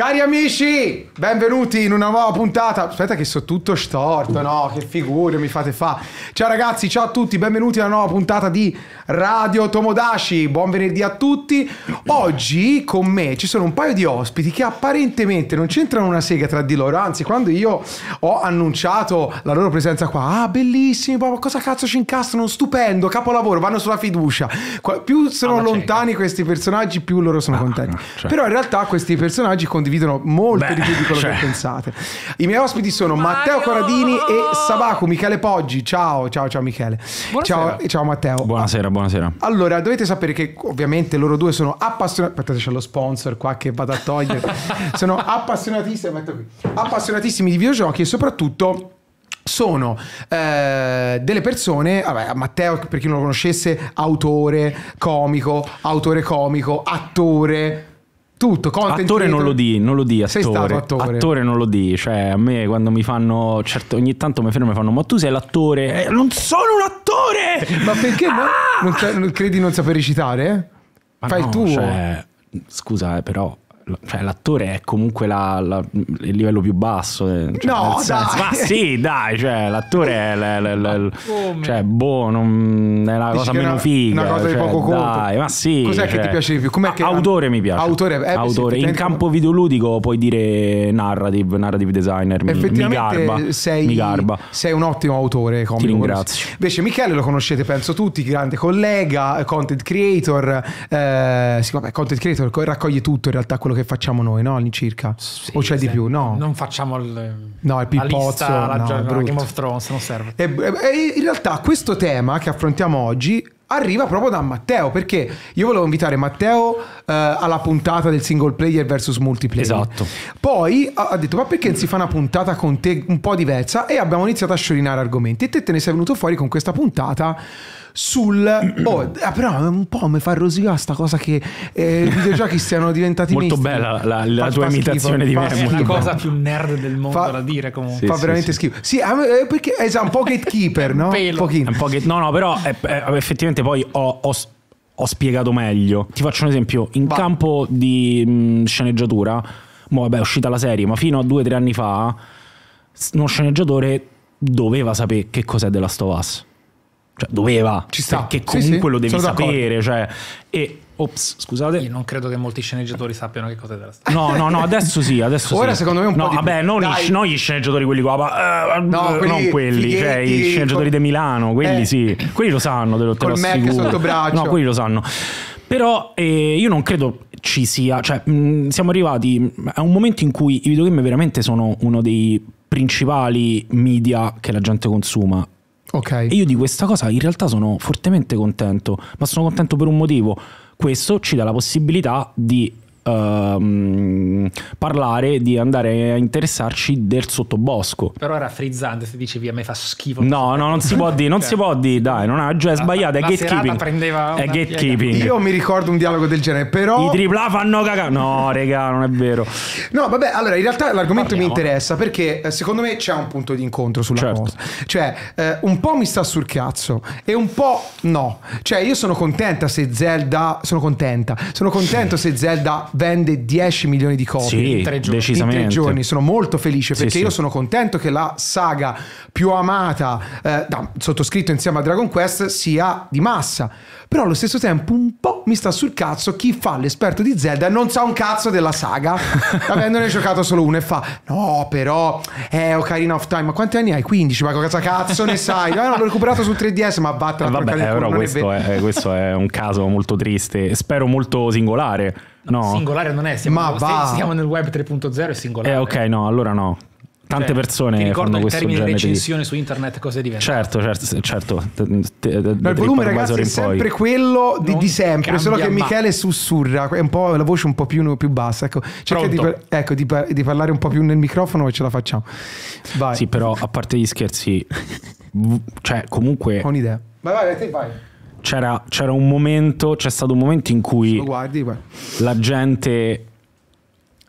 Cari amici, benvenuti in una nuova puntata. Aspetta che so tutto storto, no? Che figure mi fate fa. Ciao ragazzi, ciao a tutti, benvenuti alla nuova puntata di Radio Tomodachi. Buon venerdì a tutti. Oggi con me ci sono un paio di ospiti che apparentemente non c'entrano una sega tra di loro, anzi quando io ho annunciato la loro presenza qua, ah bellissimi, ma cosa cazzo ci incastrano, stupendo, capolavoro, vanno sulla fiducia. Più sono Alla lontani questi personaggi, più loro sono contenti. cioè. Però in realtà questi personaggi condividono molto Beh, di più di quello cioè. che pensate. I miei ospiti sono Matteo Corradini e Sabaku Michele Poggi. Ciao, ciao, ciao Michele. Ciao, ciao Matteo. Buonasera, buonasera. Allora, dovete sapere che ovviamente loro due sono appassionati. Aspettate, c'è lo sponsor qua che vado a togliere. sono appassionatissimi. metto qui. Appassionatissimi di videogiochi e soprattutto. Sono eh, delle persone, vabbè, Matteo per chi non lo conoscesse, autore, comico, autore comico, attore, tutto. Content Attore non lo di, non lo di, Sei attore. stato attore. non lo di, cioè a me quando mi fanno, certo ogni tanto mi fermo e fanno ma tu sei l'attore? Eh, non sono un attore! Ma perché no? non, non credi non saper recitare? Ma Fai no, il tuo. cioè, scusa eh, però, cioè, l'attore è comunque la- la- il livello più basso. eh, cioè, No, senso- dai. Ma sì, dai, cioè l'attore è, l- l- l- cioè, boh, non- è la Dici cosa meno una- figa. una cosa di cioè, poco conto. Dai, ma sì. Cos'è che cioè- ti piace di più? Com'è che- Autore mi piace. Autore, eh, Autore. In campo videoludico puoi dire narrative, narrative designer. mi- garba. sei, Mi garba. sei un ottimo autore comico. Ti ringrazio. Invece Michele lo conoscete penso tutti, grande collega, content creator. Eh, sì, vabbè, content creator co- raccoglie tutto in realtà quello che facciamo noi, no? All'incirca. Sì, o c'è di più? No. Non facciamo il, No, il la pippozzo, lista, la, no, gio- è la brutto. Game of Thrones, non serve. E, e in realtà questo tema che affrontiamo oggi arriva proprio da Matteo perché io volevo invitare Matteo eh, alla puntata del single player versus multiplayer. Esatto. Poi ha ha detto ma perché non si fa una puntata con te un po' diversa e abbiamo iniziato a sciorinare argomenti e te te ne sei venuto fuori con questa puntata sul oh, eh, però un po' mi fa rosicare sta cosa che eh, i videogiochi siano diventati Molto mainstream. bella la- la Fa- tua fa imitazione di fa me, è È schifo. la cosa più nerd del mondo Fa- da dire comunque. Sì, fa sì, veramente sì. schifo. Sì, ah, eh, perché esatto, un po' gatekeeper, no? Un pochino. Un po' che- no, no, però eh, eh, effettivamente poi ho, ho ho spiegato meglio. Ti faccio un esempio: in Vai. campo di mh, sceneggiatura, mo, vabbè, è uscita la serie, ma fino a due o tre anni fa, uno sceneggiatore doveva sapere che cos'è della Last of Us. Cioè, doveva, Ci sta. perché Sì, comunque sì, lo devi sapere. Cioè, e, ops, scusate. Io non credo che molti sceneggiatori sappiano che cos'è della storia. No, no, no, adesso sì, adesso Ora sì. secondo me un po' no, di più. vabbè, non, i, non gli sceneggiatori quelli qua, ma, eh, No, quelli non quelli, cioè i sceneggiatori col- di Milano, quelli Eh. sì, quelli lo sanno, te lo, te lo sotto braccio. No, quelli lo sanno. Però eh, io non credo ci sia, cioè mh, siamo arrivati a un momento in cui i videogame veramente sono uno dei principali media che la gente consuma. Ok. E io di questa cosa in realtà sono fortemente contento, ma sono contento per un motivo. Questo ci dà la possibilità di ehm, parlare, di andare a interessarci del sottobosco. Però era frizzante se dicevi a me fa schifo. No, no, non si può dire, non si può dire, dai, non ha, già è La- sbagliato, è la gatekeeping. È gatekeeping. Io mi ricordo un dialogo del genere, però... I tripla fanno cagare. No, regà, non è vero. No, vabbè, allora in realtà l'argomento mi Parliamo. interessa perché eh, secondo me c'è un punto di incontro sulla Certo. cosa. Cioè, eh, un po' mi sta sul cazzo e un po' no. Cioè, io sono contenta se Zelda. Sono contenta. Sono contento se Zelda vende 10 milioni di copie. Sì, in tre giorni. In tre giorni sono molto felice perché sì. io sono contento che la saga più amata, eh, da- sottoscritto insieme a Dragon Quest, sia di massa. Però allo stesso tempo un po' mi sta sul cazzo chi fa l'esperto di Zelda e non sa un cazzo della saga, avendone giocato solo uno e fa no però è Ocarina of Time, ma quanti anni hai? 15, ma cosa cazzo ne sai? No, l'ho recuperato su 3DS, ma vattene a Vabbè, eh, però questo è, questo è un caso molto triste. Spero molto singolare. No. Singolare non è, siamo, Ma va. siamo nel web 3.0 è singolare. Eh, ok, no, allora no. Tante Cioè, persone Ti ricordo fanno il questo termine genere di... recensione su internet cosa diventa? Certo, certo, certo. Il volume ragazzi è sempre quello di, di sempre, solo che. Michele sussurra, è un po' la voce un po' più, più bassa. Ecco, cerca di, ecco, di, di parlare un po' più nel microfono e ce la facciamo. Vai, Sì, però a parte gli scherzi, cioè comunque ho un'idea. Vai, vai, te vai. C'era, c'era un momento, c'è stato un momento in cui guardi, la gente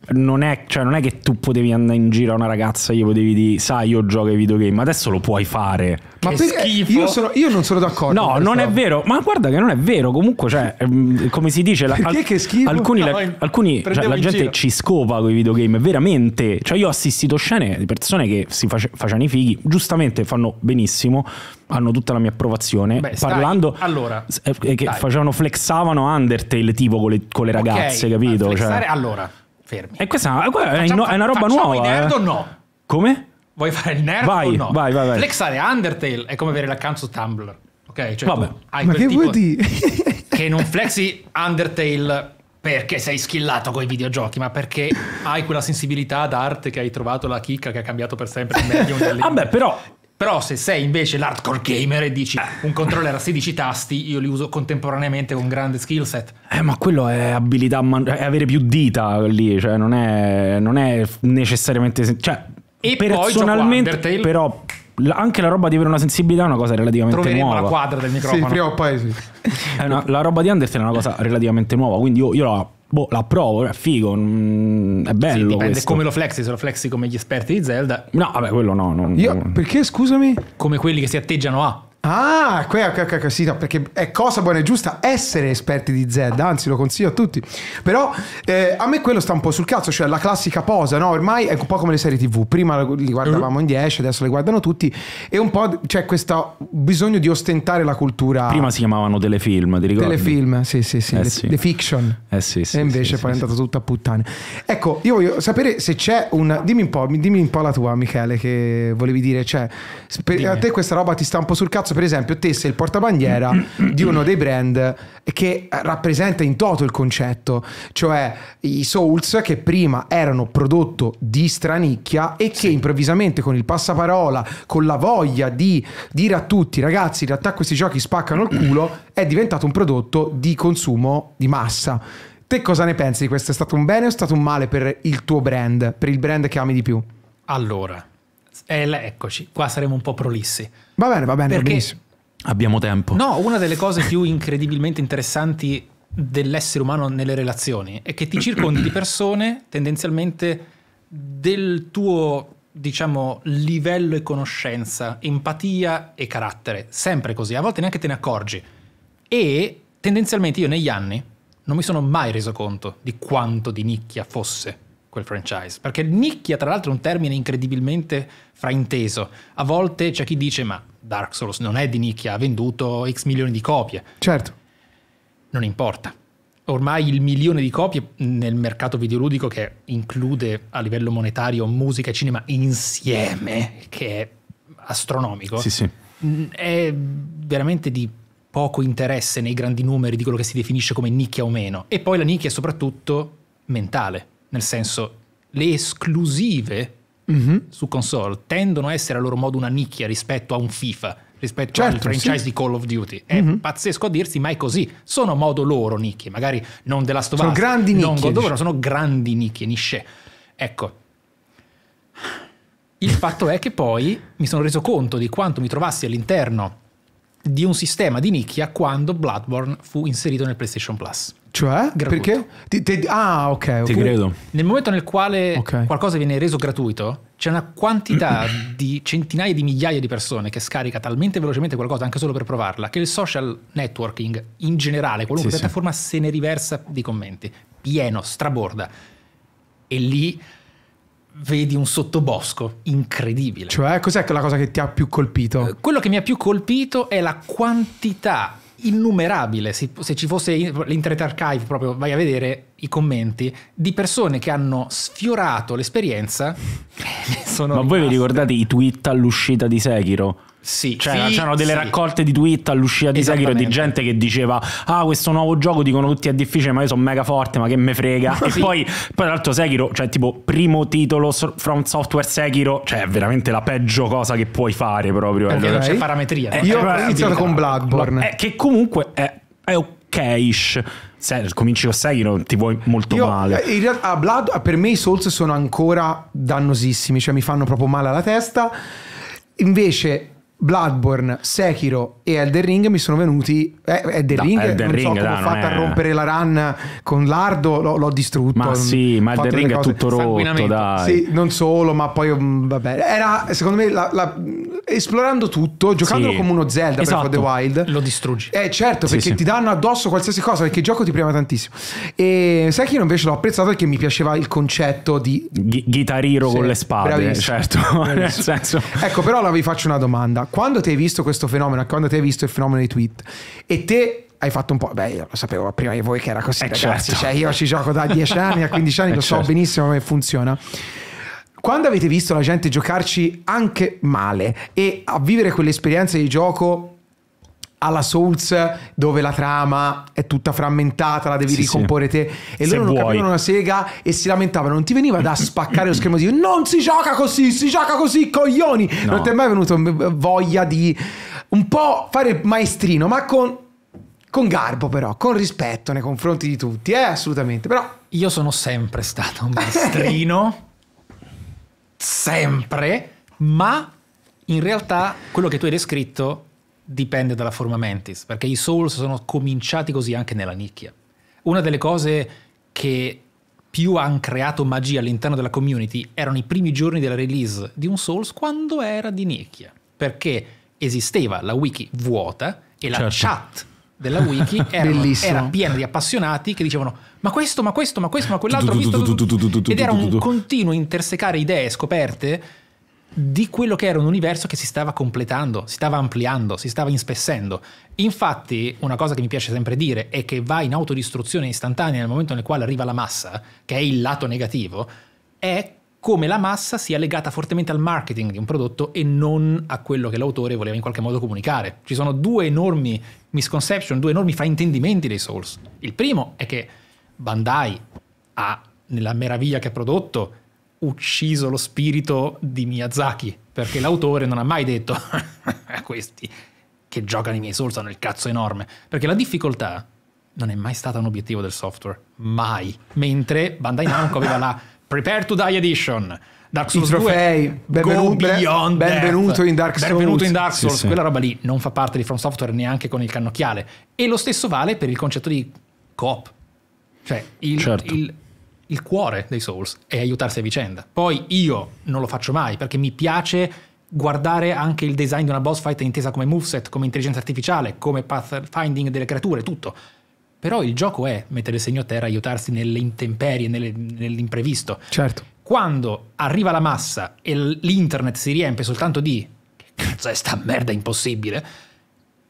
non è, cioè, non è che tu potevi andare in giro a una ragazza e gli potevi dire, sai, io gioco ai videogame, adesso lo puoi fare. Ma Che per- schifo. Io, sono- io non sono d'accordo. No, non è vero, ma guarda che non è vero. Comunque, cioè, ehm, come si dice, la- Perché che schifo? alcuni, No, la, alcuni- cioè, la gente giro. ci scopa con i videogame, veramente. Cioè, io ho assistito scene di persone che si face- facevano i fighi, giustamente fanno benissimo, hanno tutta la mia approvazione. Beh, stai- parlando, allora, s- eh, che dai. facevano, flexavano Undertale tipo con le, con le ragazze, Ok, capito? flexare- Cioè, allora, fermi. e questa è una- è, Facciamo- è una roba nuova. i nerd eh. o no? Come? Vuoi fare il nerd Vai, o no? vai, vai, vai. Flexare Undertale è come avere l'account su Tumblr. Ok? Cioè Vabbè. hai Ma quel che vuol dire? che non flexi Undertale perché sei skillato con i videogiochi, ma perché hai quella sensibilità d'arte che hai trovato la chicca che ha cambiato per sempre il medium delle Vabbè, però Però se sei invece l'hardcore gamer e dici un controller a 16 tasti, io li uso contemporaneamente con grande skill set. Eh, ma quello è abilità, man- è avere più dita lì, cioè non è, non è necessariamente... sen- Cioè, E poi personalmente, gioco Undertale. però anche la roba di avere una sensibilità è una cosa relativamente Troveremo nuova. la quadra del sì, microfono. prima o poi sì. È una- la roba di Undertale è una cosa relativamente nuova, quindi io, io la, boh, la approvo, è figo, mm, è Sì, bello dipende questo. come lo flexi, se lo flexi come gli esperti di Zelda, No, vabbè, quello no. non- Io, non- perché scusami? come quelli che si atteggiano a. Ah, que- que- que- sì, no, perché è cosa buona e giusta essere esperti di Zelda, anzi lo consiglio a tutti. Però eh, a me quello sta un po' sul cazzo, cioè la classica posa, no? Ormai è un po' come le serie TV, prima li guardavamo in 10, adesso le guardano tutti e un po' c'è questo bisogno di ostentare la cultura Prima si chiamavano telefilm, ti ricordi? telefilm, sì, sì, sì, Eh le, sì. le fiction. Eh sì, sì. e invece sì, poi sì, è andato tutto a puttane. Ecco, io voglio sapere se c'è un. Dimmi un po', dimmi un po' la tua, Michele, che volevi dire. Cioè, per- a te questa roba ti sta un po' sul cazzo. Per esempio, te sei il portabandiera di uno dei brand che rappresenta in toto il concetto, cioè i Souls che prima erano prodotto di stranicchia e che improvvisamente con il passaparola, con la voglia di dire a tutti, ragazzi, in realtà questi giochi spaccano il culo, è diventato un prodotto di consumo di massa. Te cosa ne pensi di questo? È stato un bene o è stato un male per il tuo brand, per il brand che ami di più? Allora, eccoci, qua saremo un po' prolissi. Va bene, va bene, Perché- benissimo. Abbiamo tempo. No, una delle cose più incredibilmente interessanti dell'essere umano nelle relazioni è che ti circondi di persone tendenzialmente del tuo, diciamo, livello e conoscenza, empatia e carattere. Sempre così, a volte neanche te ne accorgi. E tendenzialmente io negli anni non mi sono mai reso conto di quanto di nicchia fosse quel franchise. Perché nicchia, tra l'altro, è un termine incredibilmente frainteso. A volte c'è chi dice: Ma Dark Souls non è di nicchia, ha venduto X milioni di copie. Certo. Non importa. Ormai il milione di copie nel mercato videoludico, che include a livello monetario musica e cinema insieme, che è astronomico, Sì, sì. mh, è veramente di poco interesse nei grandi numeri di quello che si definisce come nicchia o meno. E poi la nicchia è soprattutto mentale, nel senso le esclusive Mhm. su console tendono a essere a loro modo una nicchia rispetto a un FIFA, rispetto Certo, al franchise sì. di Call of Duty. È Mhm. pazzesco a dirsi, ma è così. Sono a modo loro nicchie, magari non della Us, Sono grandi non nicchie, God sono grandi nicchie, nisce. Ecco. Il fatto è che poi mi sono reso conto di quanto mi trovassi all'interno di un sistema di nicchia quando Bloodborne fu inserito nel PlayStation Plus. Cioè? Gratuito. Perché? Ti- ti- ah, ok. Ti credo. Nel momento nel quale Ok. qualcosa viene reso gratuito, c'è una quantità di centinaia di migliaia di persone che scarica talmente velocemente qualcosa, anche solo per provarla, che il social networking in generale, qualunque Sì, sì. piattaforma, se ne riversa di commenti. Pieno, straborda. E lì vedi un sottobosco incredibile. Cioè, cos'è che la cosa che ti ha più colpito? Eh, Quello che mi ha più colpito è la quantità innumerabile, se, se ci fosse l'Internet Archive, proprio vai a vedere i commenti, di persone che hanno sfiorato l'esperienza. Sono Ma voi vi rimaste- ricordate i tweet all'uscita di Sekiro? Sì, Cioè, sì, c'erano delle sì. raccolte di tweet all'uscita di Sekiro di gente che diceva: Ah, questo nuovo gioco dicono tutti è difficile, ma io sono mega forte, ma che me frega. E poi, poi, tra l'altro, Sekiro, cioè, tipo, primo titolo from software Sekiro, cioè, è veramente la peggio cosa che puoi fare proprio. Perché eh. Ok. c'è parametria. Eh, no? Io eh, ho eh, iniziato sì, con no, Bloodborne. Eh, che comunque è, è ok-ish. Se cominci con Sekiro, ti vuoi molto Io, male. eh, in realtà, Blood, per me i Souls sono ancora dannosissimi, cioè mi fanno proprio male alla testa. Invece, Bloodborne, Sekiro e Elden Ring mi sono venuti. Eh, Elden No, Ring, Elden non Ring, so come ho fatto è- a rompere la run con l'ardo, l'ho, l'ho distrutto. Ma sì, ma Elden Ring è tutto rotto, dai. Sì, non solo, ma poi mm, vabbè. Era secondo me la- la- esplorando tutto, giocandolo Sì. come uno Zelda Esatto. per the Wild. Lo distruggi. Eh certo, Sì, perché sì. ti danno addosso qualsiasi cosa, perché il gioco ti prema tantissimo. E Sekiro invece l'ho apprezzato perché mi piaceva il concetto di Guitariro Sì, con le spade, bravissimo. certo. Nel Bravissimo. senso... Ecco, però vi faccio una domanda. Quando ti hai visto questo fenomeno, quando ti hai visto il fenomeno dei tweet e te hai fatto un po', beh, io lo sapevo prima di voi che era così, Eh, ragazzi, certo. cioè io ci gioco da 10 anni a 15 anni, Eh, lo so certo. benissimo come funziona. Quando avete visto la gente giocarci anche male e a vivere quell'esperienza di gioco alla Souls dove la trama è tutta frammentata, la devi Sì, ricomporre te e Se loro non vuoi. capivano una sega e si lamentavano, non ti veniva da spaccare lo schermo dire non si gioca così, si gioca così, coglioni. No. Non ti è mai venuto mm, voglia di un po' fare maestrino, ma con, con garbo però, con rispetto nei confronti di tutti, eh, assolutamente. Però Io sono sempre stato un maestrino, sempre, ma in realtà quello che tu hai descritto dipende dalla forma mentis, perché i Souls sono cominciati così anche nella nicchia. Una delle cose che più hanno creato magia all'interno della community erano i primi giorni della release di un Souls quando era di nicchia, perché esisteva la wiki vuota e la Certo. chat della wiki erano- era piena di appassionati che dicevano ma questo, ma questo, ma questo, ma quell'altro, visto ed era un continuo intersecare idee scoperte di quello che era un universo che si stava completando, si stava ampliando, si stava inspessendo. Infatti, una cosa che mi piace sempre dire è che va in autodistruzione istantanea nel momento nel quale arriva la massa, che è il lato negativo, è come la massa sia legata fortemente al marketing di un prodotto e non a quello che l'autore voleva in qualche modo comunicare. Ci sono due enormi misconception, due enormi fraintendimenti dei Souls. Il primo è che Bandai ha, nella meraviglia che ha prodotto, ucciso lo spirito di Miyazaki, perché l'autore non ha mai detto questi che giocano i miei Souls hanno il cazzo enorme, perché la difficoltà non è mai stata un obiettivo del software, mai. Mentre Bandai Namco aveva la Prepare to Die Edition, Dark I Souls trofei, 2, benvenu- Go Beyond benvenuto in Dark Souls. Benvenuto in Dark Sì, Souls, sì. quella roba lì non fa parte di From Software neanche con il cannocchiale. E lo stesso vale per il concetto di coop. Cioè, il, Certo. il- il cuore dei Souls è aiutarsi a vicenda. Poi io non lo faccio mai perché mi piace guardare anche il design di una boss fight intesa come moveset, come intelligenza artificiale, come pathfinding delle creature, tutto. Però il gioco è mettere il segno a terra, aiutarsi nelle intemperie, nelle- nell'imprevisto. certo. Quando arriva la massa e l'internet si riempie soltanto di che cazzo è sta merda impossibile,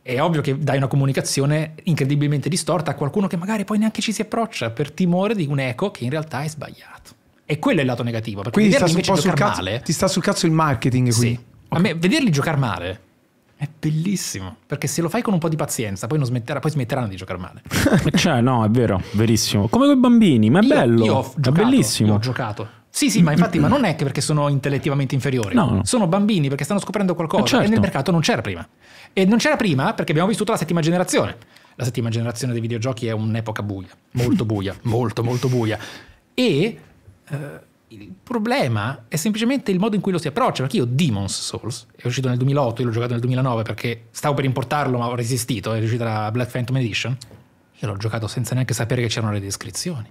è ovvio che dai una comunicazione incredibilmente distorta a qualcuno che magari poi neanche ci si approccia per timore di un eco che in realtà è sbagliato. E quello è il lato negativo, perché Quindi sta vederli invece sul giocare cazzo, male, ti sta sul cazzo il marketing qui. sì. A me vederli giocare male è bellissimo, perché se lo fai con un po' di pazienza, poi, non smetterà- poi smetteranno di giocare male. Cioè, no, è vero, verissimo. Come con i bambini, ma è Io- bello. Io ho è giocato, bellissimo. io ho giocato. Sì, sì, ma infatti ma non è che perché sono intellettivamente inferiori. No, no. Sono bambini perché stanno scoprendo qualcosa Eh, certo. e nel mercato non c'era prima. E non c'era prima perché abbiamo vissuto la settima generazione. La settima generazione dei videogiochi è un'epoca buia, molto buia, molto molto buia. E eh, il problema è semplicemente il modo in cui lo si approccia, perché io Demon's Souls è uscito nel 2008, io l'ho giocato nel 2009 perché stavo per importarlo ma ho resistito, è uscita la Black Phantom Edition. Io l'ho giocato senza neanche sapere che c'erano le descrizioni.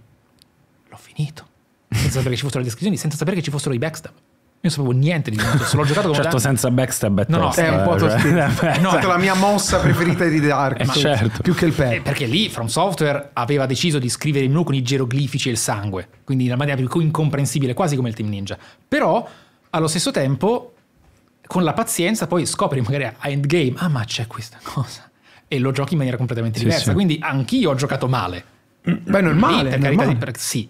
L'ho finito. Senza sapere che ci fossero le descrizioni, senza sapere che ci fossero i backstab. Io non sapevo niente di Souls, l'ho giocato come Certo, senza backstab è No, no, tosta, È un po' eh, cioè, tostino. eh, È stata la mia mossa preferita di Dark Eh, Souls, certo. più che il Eh, pet. perché lì From Software aveva deciso di scrivere il menu con i geroglifici e il sangue, quindi in una maniera più incomprensibile, quasi come il Team Ninja. Però allo stesso tempo, con la pazienza, poi scopri magari a endgame, ah ma c'è questa cosa, e lo giochi in maniera completamente Sì, diversa. sì. Quindi anch'io ho giocato male. Beh, normale, Lì, per carità di normale. per- sì,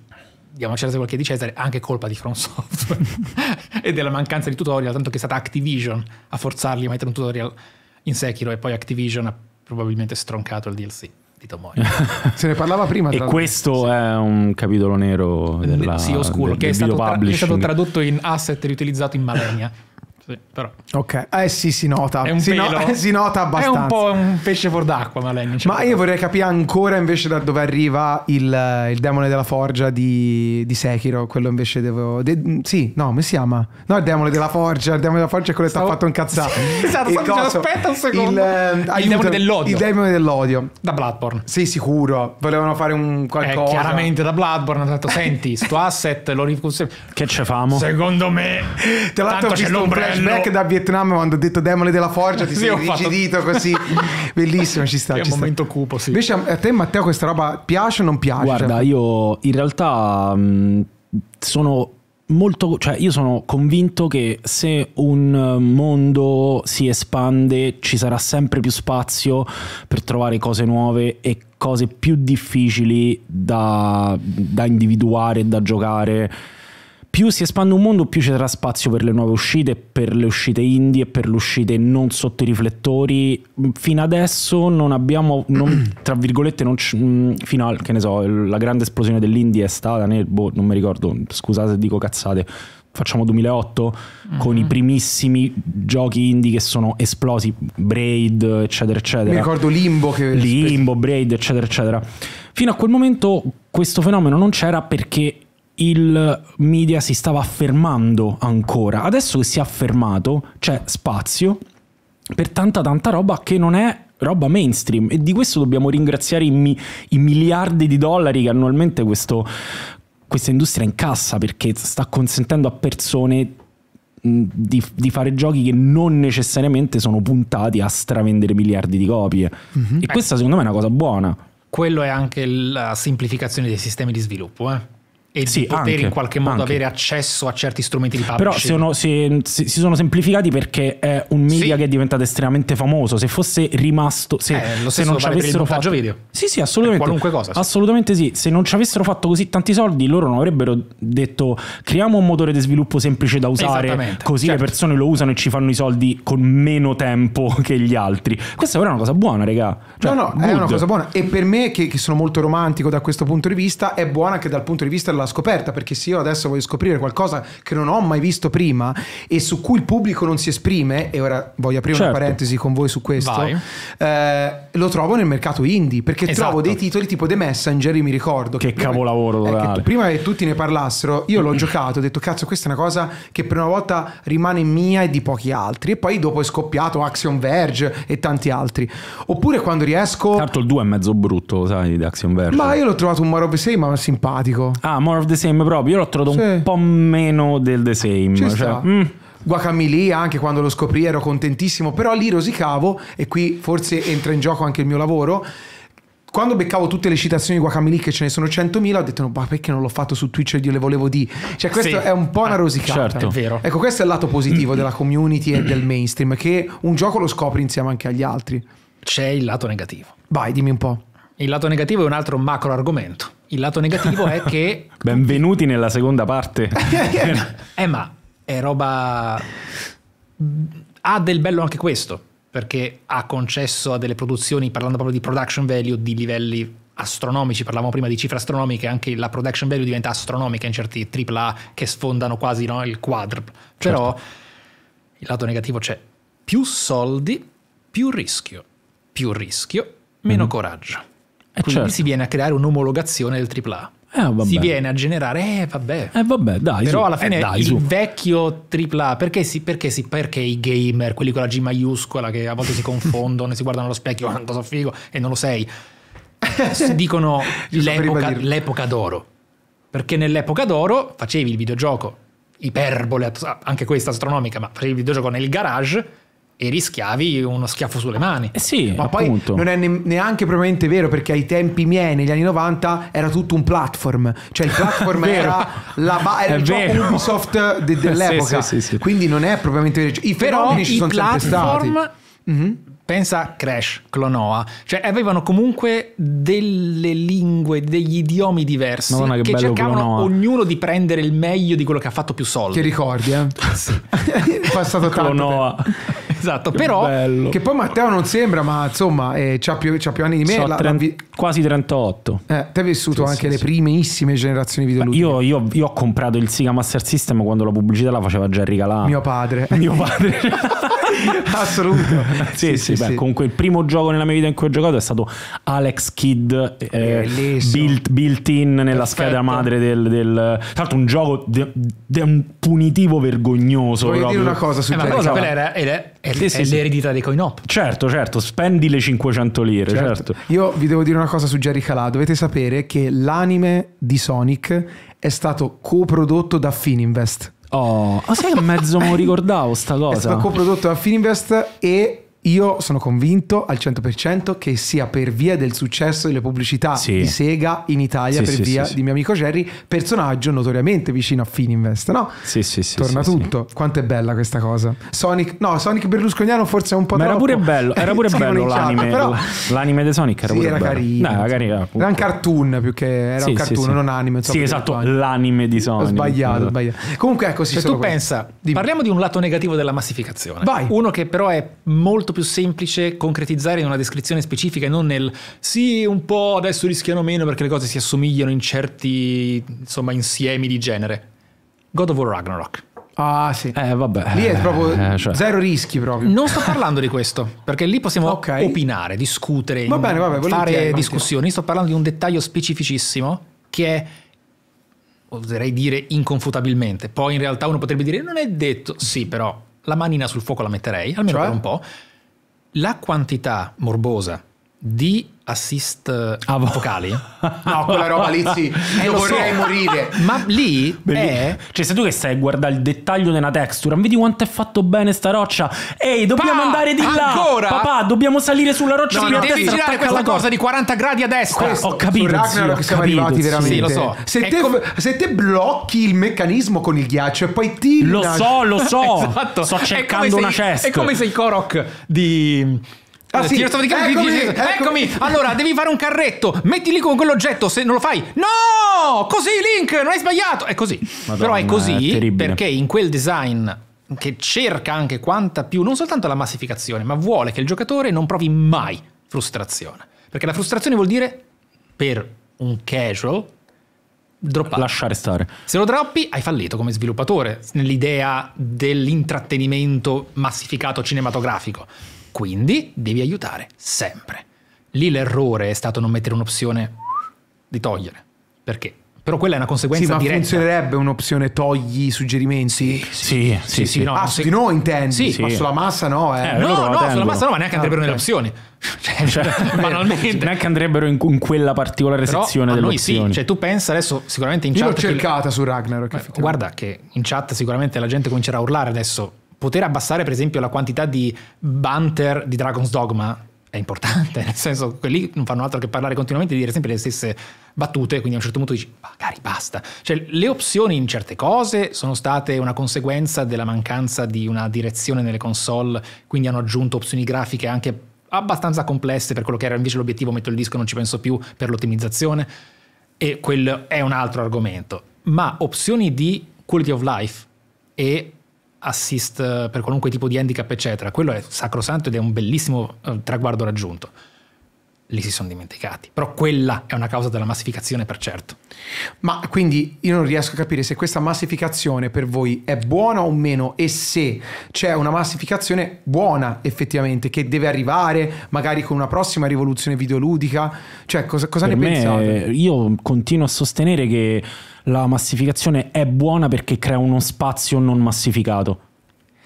diamo Cesare quel che è di Cesare, anche colpa di From Software e della mancanza di tutorial, tanto che è stata Activision a forzarli a mettere un tutorial in Sekiro e poi Activision ha probabilmente stroncato il DLC di Tomoe. Se ne parlava prima. E tra questo è un capitolo nero della, sì, oscuro, del- che è del stato, tra- è stato tradotto in asset e riutilizzato in Malenia. Sì, però. Ok, eh sì, si nota. È un si, pelo. no- si nota È abbastanza. un po' un pesce fuor d'acqua, cioè. Ma io vorrei capire ancora invece da dove arriva il, il demone della forgia di, di Sekiro. Quello invece devo. de- sì, no, come si chiama? No, il demone della forgia. Il demone della forgia è quello che sta fatto incazzare. Sì, esatto, Il coso- aspetta un secondo. Il, eh, Il aiuto- demone dell'odio. Il demone dell'odio. Da Bloodborne. Sì, sicuro. Volevano fare un Eh, qualcosa. chiaramente da Bloodborne hanno detto senti sto asset lo ricus- Che ce famo? secondo me Tra l'altro c'è l'ombrello flashback da Vietnam quando ho detto demone della forgia, ti Sì, sei ho fatto- rigidito così. Bellissimo, ci sta. È ci un sta. momento cupo sì Invece a te Matteo questa roba piace o non piace? Guarda, Cioè, io in realtà mh, sono molto, cioè io sono convinto che se un mondo si espande ci sarà sempre più spazio per trovare cose nuove e cose più difficili da, da individuare e da giocare. Più si espande un mondo, più ci sarà spazio per le nuove uscite, per le uscite indie e per le uscite non sotto i riflettori. Fino adesso non abbiamo, non- tra virgolette, non c- mh, fino al che ne so, la grande esplosione dell'indie è stata nel, boh, non mi ricordo, scusate se dico cazzate, facciamo 2008, con i primissimi giochi indie che sono esplosi, Braid, eccetera, eccetera. mi ricordo Limbo che Limbo, Braid, eccetera, eccetera. Fino a quel momento questo fenomeno non c'era perché il media si stava affermando ancora. Adesso che si è affermato c'è spazio per tanta tanta roba che non è roba mainstream e di questo dobbiamo ringraziare i, mi- i miliardi di dollari che annualmente questo- questa industria incassa perché sta consentendo a persone di, di fare giochi che non necessariamente sono puntati a stravendere miliardi di copie e questa secondo me è una cosa buona quello è anche la semplificazione dei sistemi di sviluppo eh? E Sì, di poter anche, in qualche modo anche. avere accesso a certi strumenti di Però publishing sono- si, si- si sono semplificati perché è un media Sì. che è diventato estremamente famoso. Se fosse rimasto, se, Eh, lo se non ci vale per il avessero montaggio fatto video. Sì, sì, assolutamente. Per qualunque cosa, sì. Assolutamente sì. Se non ci avessero fatto così tanti soldi, loro non avrebbero detto creiamo un motore di sviluppo semplice da usare, così certo. le persone lo usano e ci fanno i soldi con meno tempo che gli altri. Questa ora è una cosa buona, regà. Cioè, no, no, è good. una cosa buona. E per me, che, che sono molto romantico da questo punto di vista, è buona anche dal punto di vista della scoperta. Perché se io adesso voglio scoprire qualcosa che non ho mai visto prima e su cui il pubblico non si esprime, e ora voglio aprire Certo. una parentesi con voi su questo, eh, lo trovo nel mercato indie. Perché Esatto. trovo dei titoli tipo The Messenger, io mi ricordo. Che prima- capolavoro eh, che prima che tutti ne parlassero, io l'ho giocato, ho detto cazzo, questa è una cosa che per una volta rimane mia e di pochi altri. E poi dopo è scoppiato Axiom Verge e tanti altri. Oppure quando riesco. L'altro il 2 è mezzo brutto, sai, di Action Verge. Ma io l'ho trovato un the Same, ma simpatico. Ah, more of the same proprio. Io l'ho trovato Sì. un po' meno del the same. Ci cioè, sta. mm. Guacamole anche quando lo scoprì ero contentissimo, però lì rosicavo e qui forse entra in gioco anche il mio lavoro. Quando beccavo tutte le citazioni di Guacamole che ce ne sono 100.000 ho detto no, ma perché non l'ho fatto su Twitch e io le volevo di cioè questo Sì. è un po' una Ah, rosicata certo. È vero. ecco questo è il lato positivo della community e del mainstream che un gioco lo scopri insieme anche agli altri c'è il lato negativo vai dimmi un po' il lato negativo è un altro macro argomento il lato negativo è che Benvenuti nella seconda parte. Eh ma è roba... Ha del bello anche questo, perché ha concesso a delle produzioni, parlando proprio di production value, di livelli astronomici, parlavamo prima di cifre astronomiche, anche la production value diventa astronomica in certi AAA che sfondano quasi no, il quadruplo. Però il lato negativo c'è più soldi, più rischio, più rischio, meno coraggio. Eh, Quindi certo. si viene a creare un'omologazione del AAA. Eh. Si viene a generare, eh vabbè, Eh vabbè, dai. però su. alla fine Eh, dai, il su. vecchio AAA, perché, si, perché, si, perché i gamer, quelli con la G maiuscola che a volte si confondono e si guardano allo specchio quanto sono figo e non lo sei, si dicono l'epoca, l'epoca d'oro. Perché nell'epoca d'oro facevi il videogioco, iperbole, anche questa astronomica, ma facevi il videogioco nel garage e rischiavi uno schiaffo sulle mani. Eh sì, Ma poi appunto. non è ne- neanche probabilmente vero perché ai tempi miei, negli anni 90, era tutto un platform. Cioè il platform era, la ba- era il gioco. Ubisoft de- dell'epoca. Sì, sì, sì, sì. Quindi non è propriamente vero. I Però fenomeni ci i sono sempre stati. platform, Mhm. pensa a Crash, Clonoa, cioè avevano comunque delle lingue, degli idiomi diversi Madonna, che che, bello cercavano Clonoa. ognuno di prendere il meglio di quello che ha fatto più soldi. Ti ricordi, eh? Sì. è passato tanto Clonoa. tempo. Esatto, Che però bello. Che poi Matteo non sembra, ma insomma, eh, c'ha, più, c'ha più anni di me. So, La- la 30 vi- quasi 38. eh, te hai vissuto Sì, anche sì, le sì. primissime generazioni videoludiche. Io, io- io ho comprato il Sega Master System quando la pubblicità la faceva Jerry Calà. Mio padre. Mio padre. Assoluto. sì, sì, beh, comunque il primo gioco nella mia vita in cui ho giocato è stato Alex Kidd, eh, built, built in nella Perfetto. scheda madre del, del- Tra l'altro un gioco de- de- un punitivo vergognoso. Voglio dire proprio. una cosa su eh, cosa quella era, era- è, Sì, è sì, sì. l'eredità dei coin op. Certo, certo, spendi le 500 lire, certo. Io vi devo dire una cosa su Jerry Calà. Dovete sapere che l'anime di Sonic è stato coprodotto da Fininvest. Oh, ma sai che mezzo me lo ricordavo sta È stato cosa? coprodotto da Fininvest e io sono convinto al 100% che sia per via del successo delle pubblicità Sì. di Sega in Italia, Sì, per sì, via di mio amico Jerry, personaggio notoriamente vicino a Fininvest, no? Sì, sì, sì. Torna sì, sì. tutto. Quanto è bella questa cosa. Sonic, no, Sonic berlusconiano forse è un po' Ma era troppo. pure bello, era pure bello chat, l'anime, però l'anime di Sonic era sì, pure era bello. carino. Dai, era carino, Era un cartoon più che era Sì, un cartoon, sì. non anime. Sì, esatto, l'anime di Sonic. Ho sbagliato, ho sbagliato. Comunque ecco, sì, Se tu questo. pensa, Dimmi. parliamo di un lato negativo della massificazione. Vai. Uno che però è molto più semplice concretizzare in una descrizione specifica e non nel sì, un po' adesso rischiano meno perché le cose si assomigliano in certi insomma insiemi di genere. God of War Ragnarok. Ah, sì. Eh, vabbè. Lì è proprio Eh, cioè. zero rischi proprio. Non sto parlando di questo, perché lì possiamo Ok. opinare, discutere, Va bene, vabbè, volentieri, fare discussioni. Sto parlando di un dettaglio specificissimo che è, oserei dire, inconfutabilmente. Poi in realtà uno potrebbe dire, non è detto, sì, però la manina sul fuoco la metterei, almeno Cioè? per un po'. La quantità morbosa di assist eh, Ah, vo- vocali, No, quella roba lì sì. Eh, Io lo so. vorrei morire. ma lì è... Cioè, se tu che stai a guardare il dettaglio della texture, vedi quanto è fatto bene sta roccia. Ehi, dobbiamo Pa, andare di là. ancora? Papà, dobbiamo salire sulla roccia No, qui no, devi girare questa cosa di 40 gradi a destra. Questo, ho capito, su Ragnarok zio, ho siamo capito, arrivati veramente. Sì, lo so. Se, te, come- se te blocchi il meccanismo con il ghiaccio e poi ti Lo so, lo so. Esatto. Sto cercando una se- chest. È come se i Korok di. Ah, eh, sì. Eccomi, eccomi. eccomi, allora devi fare un carretto, metti lì con quell'oggetto, se non lo fai, no, così Link, non hai sbagliato, è così. Madonna, Però è è così terribile. perché in quel design che cerca anche quanta più, non soltanto la massificazione, ma vuole che il giocatore non provi mai frustrazione. Perché la frustrazione vuol dire, per un casual, droppare. Lasciare stare. Se lo droppi, hai fallito come sviluppatore nell'idea dell'intrattenimento massificato cinematografico. Quindi devi aiutare sempre. Lì l'errore è stato non mettere un'opzione di togliere. Perché? Però quella è una Sì, conseguenza ma diretta. funzionerebbe un'opzione togli i suggerimenti? Sì, sì, sì. no, ah, se- su di noi intendi? Sì. ma Sì. sulla massa no, eh. Eh, No, loro la no, sulla massa no, ma neanche andrebbero Ah, nelle ok. opzioni. Cioè, Cioè, banalmente. Neanche andrebbero in, in quella particolare Però sezione delle noi sì, opzioni. cioè tu pensa adesso sicuramente in Io l'ho chat che- cercata su Ragnarok. Guarda che in chat sicuramente la gente comincerà a urlare adesso. Poter abbassare per esempio la quantità di banter di Dragon's Dogma è importante, nel senso quelli non fanno altro che parlare continuamente e dire sempre le stesse battute, quindi a un certo punto dici magari basta. Cioè le opzioni in certe cose sono state una conseguenza della mancanza di una direzione nelle console, quindi hanno aggiunto opzioni grafiche anche abbastanza complesse per quello che era invece l'obiettivo, metto il disco non ci penso più per l'ottimizzazione e quello è un altro argomento. Ma opzioni di quality of life e assist eh, per qualunque tipo di handicap, eccetera, quello è sacrosanto ed è un bellissimo eh, traguardo raggiunto. Lì si sono dimenticati. Però quella è una causa della massificazione per certo. Ma quindi io non riesco a capire se questa massificazione per voi è buona o meno e se c'è una massificazione buona effettivamente che deve arrivare magari con una prossima rivoluzione videoludica. Cioè cosa, cosa ne me, pensate? io continuo a sostenere che la massificazione è buona perché crea uno spazio non massificato.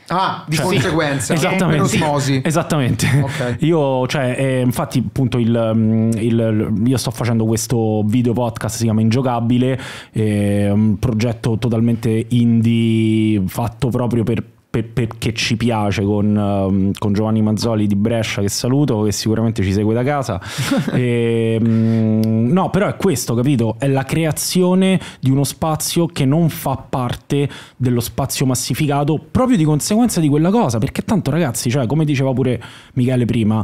Ah, di Cioè, conseguenza. Esattamente. Per osmosi. Esattamente. Ok. Io, cioè, eh, infatti, appunto, il, mm, il- io sto facendo questo video podcast, si chiama Ingiocabile, è un progetto totalmente indie fatto proprio per per- perché ci piace con, um, con Giovanni Mazzoli di Brescia che saluto che sicuramente ci segue da casa. E, mm, no però è questo capito? È la creazione di uno spazio che non fa parte dello spazio massificato proprio di conseguenza di quella cosa perché tanto ragazzi cioè come diceva pure Michele prima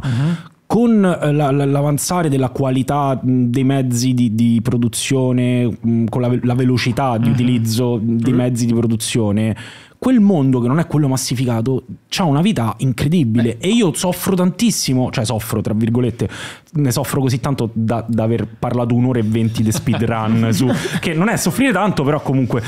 con eh, la- la- l'avanzare della qualità dei mezzi di, di produzione, con la, la velocità di utilizzo dei mezzi di produzione, quel mondo che non è quello massificato ha una vita incredibile e io soffro tantissimo, cioè soffro tra virgolette, ne soffro così tanto da, da aver parlato un'ora e venti di speedrun su, che non è soffrire tanto però comunque,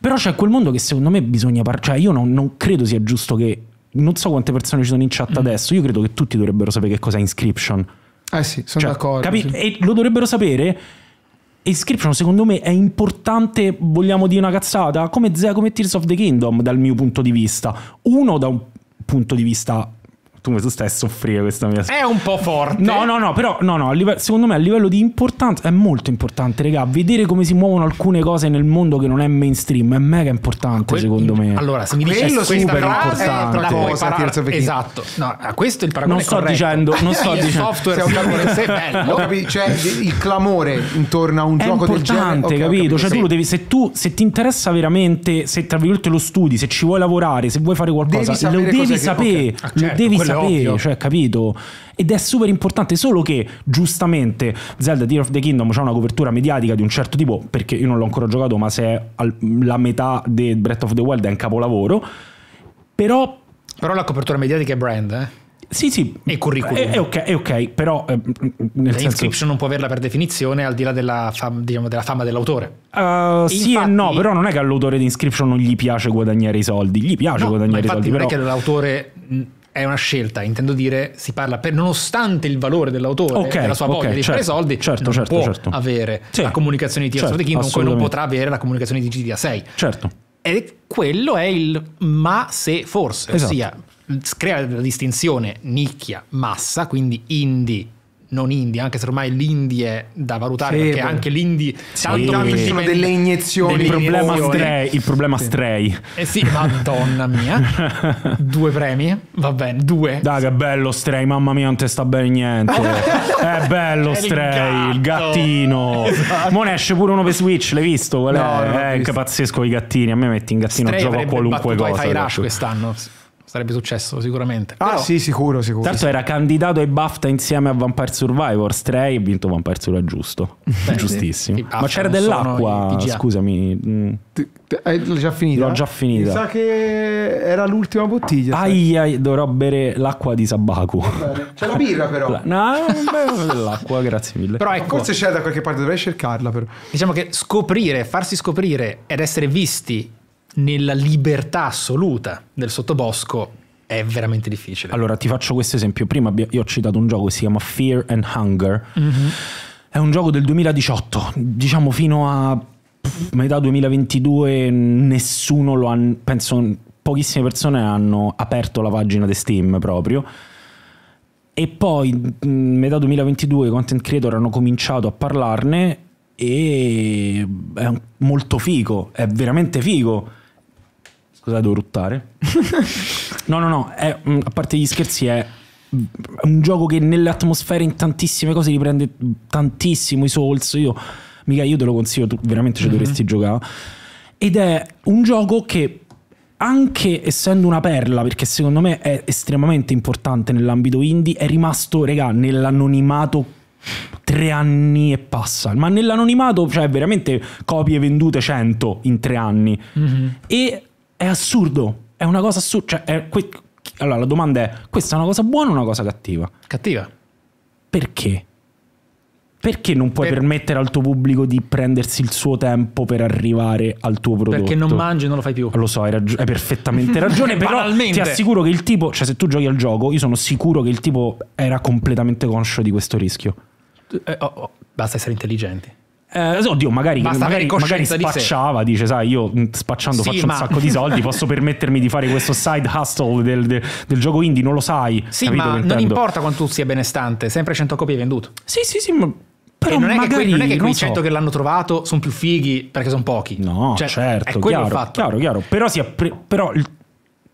però c'è quel mondo che secondo me bisogna parlare, cioè io non, non credo sia giusto che, non so quante persone ci sono in chat adesso, io credo che tutti dovrebbero sapere che cos'è Inscription. Eh sì, sono Cioè, d'accordo. capi- sì. E lo dovrebbero sapere. Inscription secondo me è importante, vogliamo dire una cazzata, come, come Tears of the Kingdom dal mio punto di vista. Uno da un punto di vista... Tu mi stai a soffrire questa mia... È un po' forte. No, no, no, però no, no, a livello- secondo me a livello di importanza è molto importante, raga. Vedere come si muovono alcune cose nel mondo che non è mainstream è mega importante, Que- secondo me. Allora, se mi dici super importante. la puoi Cosa, parare-. Esatto. No, a questo il paragone Non sto corretto. dicendo- non sto il dicendo- software bello. Ho capito, cioè il clamore intorno a un è gioco del genere. importante, Ok, ho capito? Cioè, sì. tu lo devi, se tu se ti interessa veramente, se tra virgolette lo studi, se ci vuoi lavorare, se vuoi fare qualcosa, Devi lo sapere devi cos'è che- sapere, ok. Ah, lo certo, devi sapere, ovvio. cioè, capito? Ed è super importante, solo che giustamente Zelda Tear of the Kingdom c'ha una copertura mediatica di un certo tipo, perché io non l'ho ancora giocato, ma se è al- la metà di Breath of the Wild è un capolavoro. Però Però la copertura mediatica è brand, eh. sì, sì, E curriculum. È, è ok, è ok, però eh, nel La senso non può averla per definizione al di là della, fam- diciamo, della fama dell'autore. Uh, sì Infatti- e no, però non è che all'autore di Inscription non gli piace guadagnare i soldi, gli piace No, guadagnare i soldi, non però è che l'autore è una scelta, intendo dire, si parla per nonostante il valore dell'autore, Ok, della sua voglia di fare certo, soldi, certo, non certo, può certo. avere Sì, la comunicazione di Tears certo, of the Kingdom, come non potrà avere la comunicazione di GTA 6. certo. E quello è il ma se forse, Esatto. ossia crea la distinzione nicchia massa, quindi indie non indie, anche se ormai l'indie è da valutare Sì, perché beh. anche l'indie tanto tanto ci sono delle iniezioni. delle Il problema stray, il problema stray. Eh sì, madonna mia. due premi, va bene, due. Dai che bello stray, mamma mia non te sta bene niente. è bello È il stray, il gatto. gattino. Mo ne esce pure uno per Switch, l'hai visto? Qual è? No, eh, visto. che pazzesco i gattini, a me metti in gattino, Stray gioco a qualunque cosa. Hi-Fi Rush adesso. quest'anno. Sarebbe successo sicuramente. Ah Però- sì, sicuro, sicuro. Tanto era candidato ai BAFTA insieme a Vampire Survivor. Stray ha vinto Vampire Survivor, giusto. Giustissimo. sì. I BAFTA Ma c'era dell'acqua, scusami. mm. Eh, L'ho già finita? L'ho già finita. Mi sa che era l'ultima bottiglia. sai. Ai, ai, dovrò bere l'acqua di Sabaku. C'è la birra però. No, non bevo dell'acqua, grazie mille. Però ecco, Forse c'è da qualche parte, dovrei cercarla però. diciamo che scoprire, farsi scoprire ed essere visti nella libertà assoluta del sottobosco è veramente difficile. Allora, ti faccio questo esempio. Prima io ho citato un gioco che si chiama Fear and Hunger. Mhm. È un gioco del 2018, diciamo fino a metà 2022 nessuno lo ha, penso pochissime persone hanno aperto la pagina di Steam proprio. E poi mh, metà 2022 i content creator hanno cominciato a parlarne e è molto figo, è veramente figo. Scusate, devo ruttare. No, no, no, è- a parte gli scherzi è un gioco che nelle atmosfere in tantissime cose riprende tantissimo i Souls. Io, mica io te lo consiglio, tu veramente ci dovresti giocare. Ed è un gioco che anche essendo una perla, perché secondo me è estremamente importante nell'ambito indie, è rimasto, regà, nell'anonimato tre anni e passa. Ma nell'anonimato, cioè veramente copie vendute 100 in tre anni. E è assurdo, è una cosa assurda. Cioè, que- allora la domanda è: questa è una cosa buona o una cosa cattiva? Cattiva. Perché? Perché non puoi Per- permettere al tuo pubblico di prendersi il suo tempo per arrivare al tuo prodotto? Perché non mangi e non lo fai più. Lo so, hai, ragio- hai perfettamente ragione, però ti assicuro che il tipo, cioè se tu giochi al gioco, io sono sicuro che il tipo era completamente conscio di questo rischio. Eh, oh, oh, basta essere intelligenti. Eh, oddio, magari, magari, magari coscienza di spacciava, dice, sai, io mh, spacciando Sì, faccio ma- un sacco di soldi, posso permettermi di fare questo side hustle del, del- del gioco indie, non lo sai. Sì, capito ma non importa quanto tu sia benestante, sempre 100 copie venduto. Sì, sì, sì, ma però e non è, che, magari que- non è che quei so. 100 che l'hanno trovato sono più fighi perché sono pochi. No, Cioè, certo, è quello chiaro, il fatto. chiaro, chiaro. Però, si è pre- però il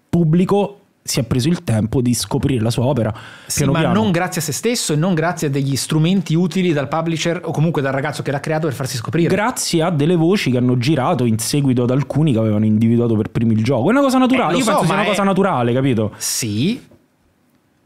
pubblico si è preso il tempo di scoprire la sua opera Sì, ma piano. non grazie a se stesso e non grazie a degli strumenti utili dal publisher o comunque dal ragazzo che l'ha creato per farsi scoprire. Grazie a delle voci che hanno girato in seguito ad alcuni che avevano individuato per primi il gioco. È una cosa naturale. Eh, Io so, penso sia una è- cosa naturale, capito? sì,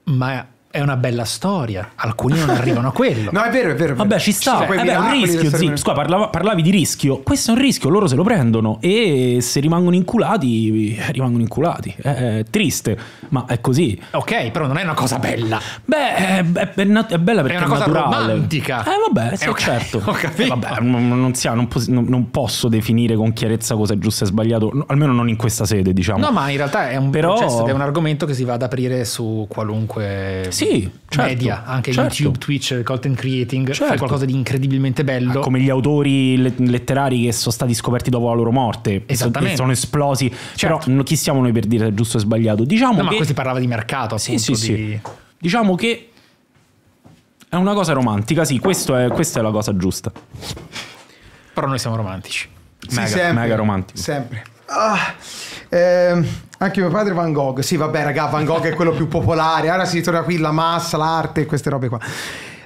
ma è una bella storia. Alcuni non arrivano a quello. No, è vero, è vero. è vero. Vabbè, ci sta. quei Eh beh, è un miracoli rischio, umano. Scusa, parlava- parlavi di rischio. Questo è un rischio, loro se lo prendono. E se rimangono inculati, eh, rimangono inculati. È, è triste, ma è così. Ok, però non è una cosa bella. Beh, è, è- è bella perché È una cosa naturale. romantica. Eh, vabbè, sì, Eh, ok, certo. ho capito. Eh, vabbè, non, non sia- non pos- non- posso definire con chiarezza cosa è giusto e sbagliato, no, almeno non in questa sede, diciamo. No, ma in realtà è un Però- processo è un argomento che si va ad aprire su qualunque Sì, certo, media, anche certo. YouTube, Twitch, content creating, Certo. fai qualcosa di incredibilmente bello. come gli autori le- letterari che sono stati scoperti dopo la loro morte Esattamente. sono esplosi. Certo. Però chi siamo noi per dire se è giusto o sbagliato? Diciamo No, ma che questi parlava di mercato, Sì, appunto, sì, di- sì. Diciamo che è una cosa romantica, sì, questo è- questa è la cosa giusta. però noi siamo romantici. Sì, mega- sempre, mega romantico. Sempre. Ah, ehm, anche mio padre Van Gogh. Sì, vabbè, raga, Van Gogh è quello più popolare. Ora si ritorna qui la massa, l'arte, queste robe qua.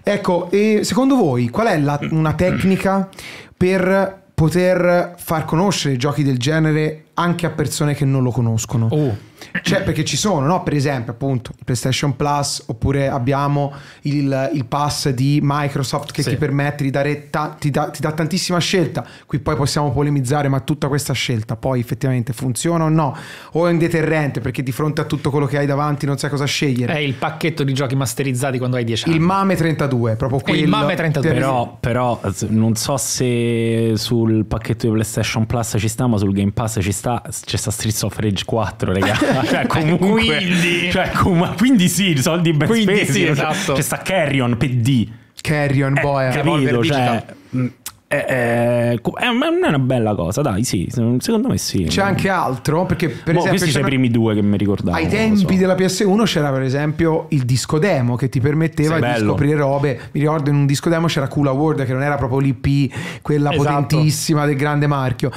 Ecco, secondo voi qual è la- una tecnica per poter far conoscere giochi del genere anche a persone che non lo conoscono? Oh, Cioè, perché ci sono, no? Per esempio, appunto, il PlayStation Plus, oppure abbiamo il, il pass di Microsoft che Sì. ti permette di dare ta- ti, dà, ti dà tantissima scelta. Qui poi possiamo polemizzare, ma tutta questa scelta poi effettivamente funziona o no? O è un deterrente perché di fronte a tutto quello che hai davanti non sai cosa è scegliere? il pacchetto di giochi masterizzati quando hai 10 anni. Il MAME 32, proprio il quello. MAME 32. Per- Però, però non so se sul pacchetto di PlayStation Plus ci sta, ma sul Game Pass ci sta, c'è sta Streets of Rage 4, raga. cioè, comunque, Quindi- cioè, com- quindi sì, soldi ben Quindi spesi. sì, Cioè, esatto. C'è sta Carrion PD. Carrion Boy. Devolver Capito? Cioè, è, è- è una- è una bella cosa, dai, sì, secondo me sì. C'è anche altro, perché per Boh, esempio... questi sono i primi due che mi ricordavo. Ai tempi so. della PS1 c'era per esempio il disco demo che ti permetteva Sì, di bello. scoprire robe. Mi ricordo in un disco demo c'era Cool World che non era proprio l'IP, quella Esatto. potentissima del grande marchio.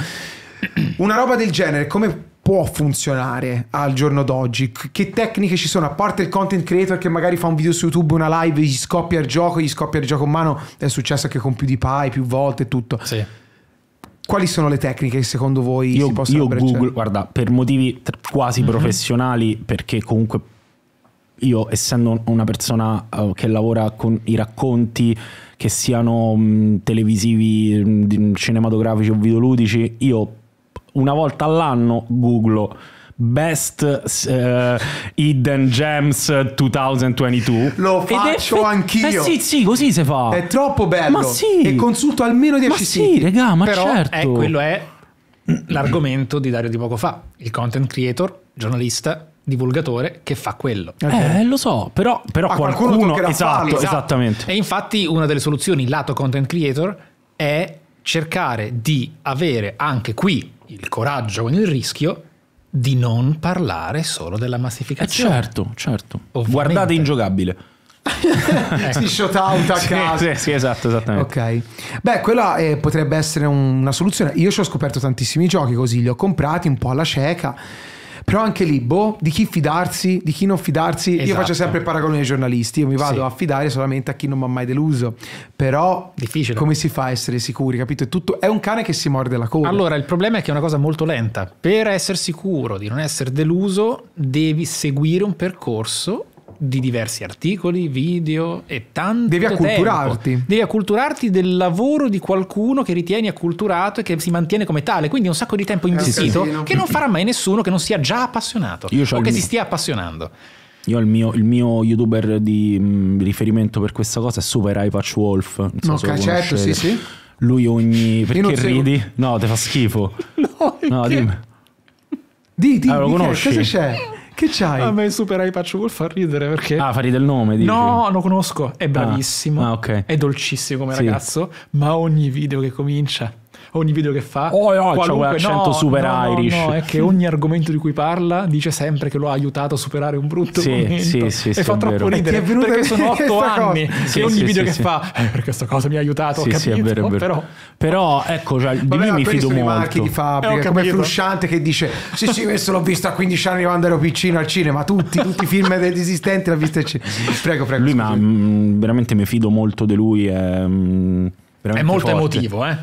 Una roba del genere come può funzionare al giorno d'oggi? Che tecniche ci sono? A parte il content creator che magari fa un video su YouTube, una live, gli scoppia il gioco, gli scoppia il gioco in mano, è successo anche con PewDiePie più volte e tutto. Sì. Quali sono le tecniche che secondo voi Io, si possono io? Google, guarda, per motivi tr- quasi Mhm. professionali, perché comunque io essendo una persona eh, che lavora con i racconti che siano mh, televisivi, cinematografici o videoludici, io una volta all'anno googlo Best eh, Hidden Gems 2022 Lo faccio fe- anch'io. Eh sì, sì, così si fa. È troppo bello. Ma sì. E consulto almeno 10 Ma siti. sì, regà, ma Però certo. è, quello è l'argomento di Dario di poco fa. Il content creator, giornalista, divulgatore che fa quello. Eh, lo so, però, però A qualcuno qualcuno, esatto, farlo. esattamente. E infatti una delle soluzioni lato content creator è cercare di avere anche qui il coraggio con il rischio di non parlare solo della Eh, massificazione. certo, certo. Ovviamente. Guardate ingiocabile. si shot out a Sì, casa. sì, sì, esatto, esattamente. Ok, beh, quella eh, potrebbe essere un- una soluzione. Io ci ho scoperto tantissimi giochi così, li ho comprati un po' alla cieca. Però anche lì, boh, di chi fidarsi, di chi non fidarsi. Io Esatto. faccio sempre il paragone ai giornalisti. Io mi vado Sì. a fidare solamente a chi non mi ha mai deluso. Però, Difficile. come si fa a essere sicuri? Capito? È, tutto, è un cane che si morde la coda. Allora, il problema è che è una cosa molto lenta. Per essere sicuro di non essere deluso, devi seguire un percorso di diversi articoli, video e tanto Devi tempo. acculturarti. Devi acculturarti del lavoro di qualcuno che ritieni acculturato e che si mantiene come tale. Quindi un sacco di tempo investito che non farà mai nessuno che non sia già appassionato Io o che mio. si stia appassionando. Io il mio, il mio youtuber di mh, riferimento per questa cosa è Super Eye Patch Wolf. Non so se lo Ok, certo, sì, sì. Lui ogni. Perché ridi? No, ti fa schifo. No, No, dimmi. Di, di, Ah, lo di che- conosci? cosa c'è? Che c'hai? A me Super Eye Patch Wolf fa ridere perché... Ah, fari del nome, dici? No, lo conosco, è bravissimo, Ah, ok. è dolcissimo come Sì. ragazzo, ma ogni video che comincia, ogni video che fa, Oh, oh, qualunque- quell'accento super no, Irish. No, è che ogni argomento di cui parla dice sempre che lo ha aiutato a superare un brutto Sì, momento sì, sì, e sì, fa è troppo vero. ridere venuta perché sono otto anni Sì, e ogni sì, video sì, che sì. fa eh, per questa cosa mi ha aiutato, ho Sì, sì, capito, è vero, è vero. però Però, ecco, cioè, di Vabbè, lui mi fido i marchi molto. di fabbrica, Eh, come. Frusciante che dice sì sì questo l'ho visto a 15 anni quando ero piccino al cinema, tutti, tutti i film esistenti l'ho visto al cinema. Prego, prego. Lui, ma mh, veramente mi fido molto di lui. È, veramente molto forte. emotivo, eh?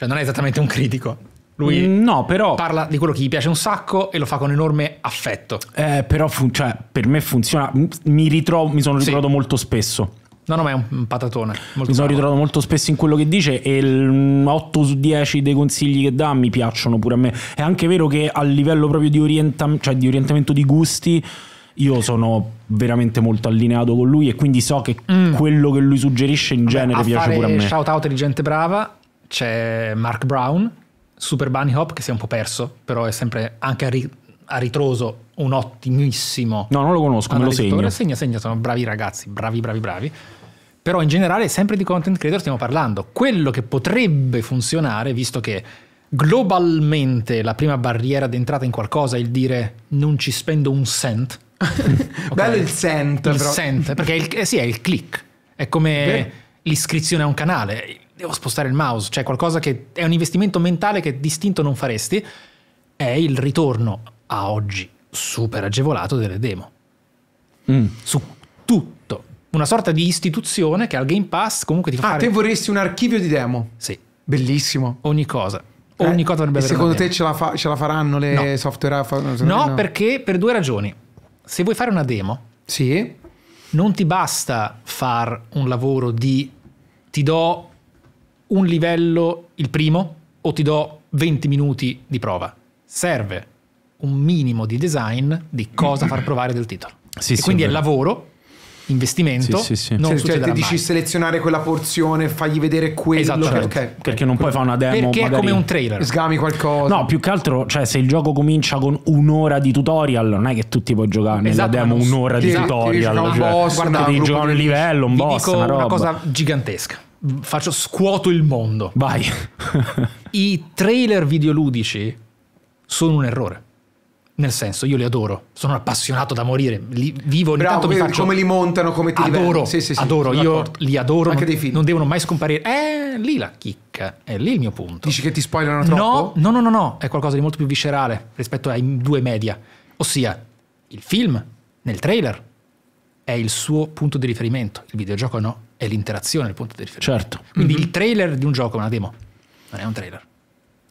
Cioè non è esattamente un critico. Lui Mm, no, però, parla di quello che gli piace un sacco e lo fa con enorme affetto. eh, però fun- cioè, per me funziona. Mi, ritrovo, mi sono Sì. ritrovato molto spesso. No, no, ma è un, patatone. Mi sono ritrovato molto spesso in quello che dice e il 8 su 10 dei consigli che dà mi piacciono pure a me. È anche vero che a livello proprio di, orientam- cioè di orientamento di gusti io sono veramente molto allineato con lui e quindi so che quello che lui suggerisce in genere Mm. a piace pure a me. shout out di gente brava c'è Mark Brown, Super Bunny Hop che si è un po' perso, però è sempre anche a, ri- a ritroso un ottimissimo No, non lo conosco, me lo segno. Segna, segna, sono bravi ragazzi, bravi, bravi, bravi. Però in generale sempre di content creator stiamo parlando. Quello che potrebbe funzionare, visto che globalmente la prima barriera d'entrata in qualcosa è il dire non ci spendo un cent. Ok? Bello il scent, il però. cent, perché è il, eh sì, è il click, è come Vero. l'iscrizione a un canale, devo spostare il mouse, cioè qualcosa che è un investimento mentale che distinto non faresti, è il ritorno a oggi super agevolato delle demo, Mm. su tutto, una sorta di istituzione che al Game Pass comunque ti fa Ah, fare te vorresti un archivio di demo. sì, Bellissimo. ogni cosa, Eh, ogni cosa dovrebbe e avere secondo te ce la, fa- ce la faranno le No. software? fa- No, perché per due ragioni. Se vuoi fare una demo, Sì. non ti basta far un lavoro di ti do un livello il primo o ti do 20 minuti di prova. Serve un minimo di design di cosa far provare del titolo. Sì, e sì, quindi è è lavoro, investimento, Sì, sì, sì. non Cioè, cioè, ti dici mai. selezionare quella porzione, fagli vedere quello. Esatto, certo. ok. Perché non puoi fare una demo Perché è magari- come un trailer. Sgami qualcosa. No, più che altro, cioè, se il gioco comincia con un'ora di tutorial, non è che tu ti puoi giocare nella Esatto, demo ma non- un'ora di Sì, devi tutorial. giocare un cioè, boss, guarda, un devi giocare un di- livello, un boss, dico una una, cosa gigantesca. Faccio scuoto il mondo. Vai. I trailer videoludici sono un errore. Nel senso, io li adoro, sono appassionato da morire, li vivo ogni Bravo, tanto mi faccio come li montano, come ti adoro. Sì, sì, sì, adoro, io li adoro, Anche non, dei film. non devono mai scomparire. Eh, lì la chicca, è lì il mio punto. Dici che ti spoilerano No, troppo? no, no, no, no, è qualcosa di molto più viscerale rispetto ai due media. Ossia, il film nel trailer è il suo punto di riferimento, il videogioco no, è l'interazione il punto di riferimento. certo. Quindi Mhm. il trailer di un gioco è una demo, non è un trailer.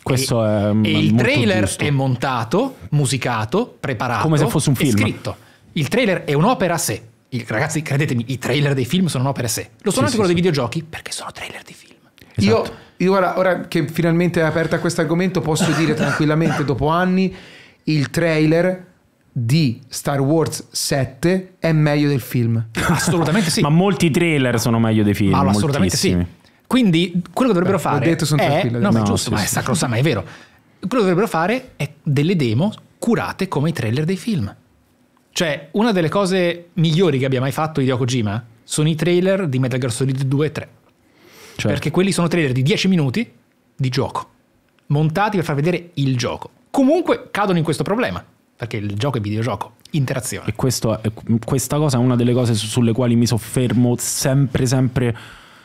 Questo e, è mm, e il molto trailer giusto. è montato, musicato, preparato. Come se fosse un film. scritto. Il trailer è un'opera a sé. Il- ragazzi, credetemi, i trailer dei film sono un'opera a sé. Lo sono anche sì, quello sì. dei videogiochi perché sono trailer di film. Io, Esatto. io ora, ora che finalmente è aperta questo argomento, posso dire tranquillamente, dopo anni, il trailer di Star Wars 7 è meglio del film. Assolutamente sì. Ma molti trailer sono meglio dei film. Ma assolutamente sì. Quindi quello che dovrebbero Beh, l'ho fare detto, sono è tranquillo no, ma è giusto, sì, ma è sì. sacrosanto, ma è vero. Quello che dovrebbero fare è delle demo curate come i trailer dei film. Cioè, una delle cose migliori che abbia mai fatto Hideo Kojima sono i trailer di Metal Gear Solid 2 e 3. Certo. Perché quelli sono trailer di 10 minuti di gioco, montati per far vedere il gioco. Comunque cadono in questo problema, perché il gioco è videogioco, interazione. E questo questa cosa è una delle cose su- sulle quali mi soffermo sempre, sempre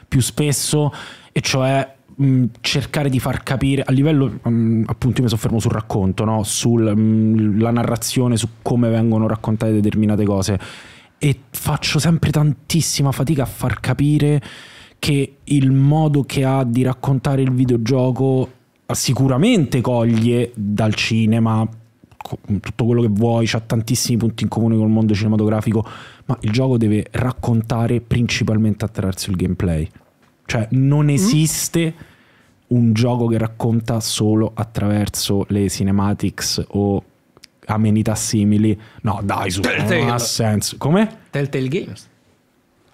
più spesso, e cioè mh, cercare di far capire a livello, mh, appunto, io mi soffermo sul racconto, no? sulla narrazione, su come vengono raccontate determinate cose. E faccio sempre tantissima fatica a far capire che il modo che ha di raccontare il videogioco sicuramente coglie dal cinema tutto quello che vuoi, c'ha tantissimi punti in comune col mondo cinematografico, ma il gioco deve raccontare principalmente attraverso il gameplay. Cioè non esiste un gioco che racconta solo attraverso le cinematics o amenità simili. No, dai, su, Telltale. non ha senso. Come? Telltale Games.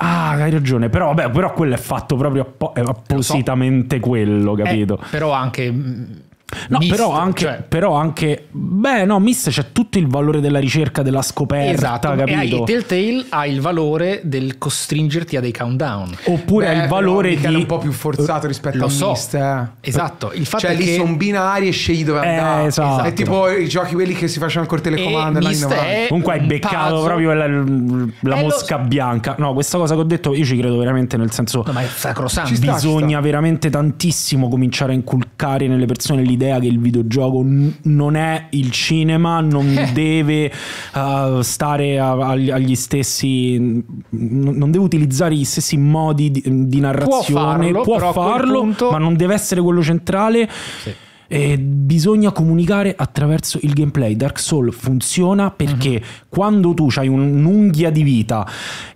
Ah, hai ragione, però vabbè, però quello è fatto proprio appositamente quello, capito? Eh, però anche... No, però anche, cioè- però anche, beh, no, Myst c'è tutto il valore della ricerca, della scoperta, Esatto, e capito? Telltale ha il valore del costringerti a dei countdown. Oppure Beh, ha il valore di è un po' più forzato rispetto Lo a so. Myst, eh. Esatto, il fatto Cioè è lì che sono binari e scegli dove Eh, andare. esatto. È tipo i giochi quelli che si facevano col telecomando E 90. è Comunque hai beccato puzzle. proprio la, la Eh, lo mosca so. bianca. No, questa cosa che ho detto io ci credo veramente nel senso No, ma è sacrosanto. Ci sta. bisogna veramente tantissimo cominciare a inculcare nelle persone l'idea che il videogioco n- non è il cinema, non Eh. deve uh, stare a- agli, agli stessi, n- non deve utilizzare gli stessi modi di, di narrazione, farlo, può a quel farlo, punto- ma non deve essere quello centrale. Sì. E bisogna comunicare attraverso il gameplay. Dark Souls funziona perché quando tu hai un'unghia di vita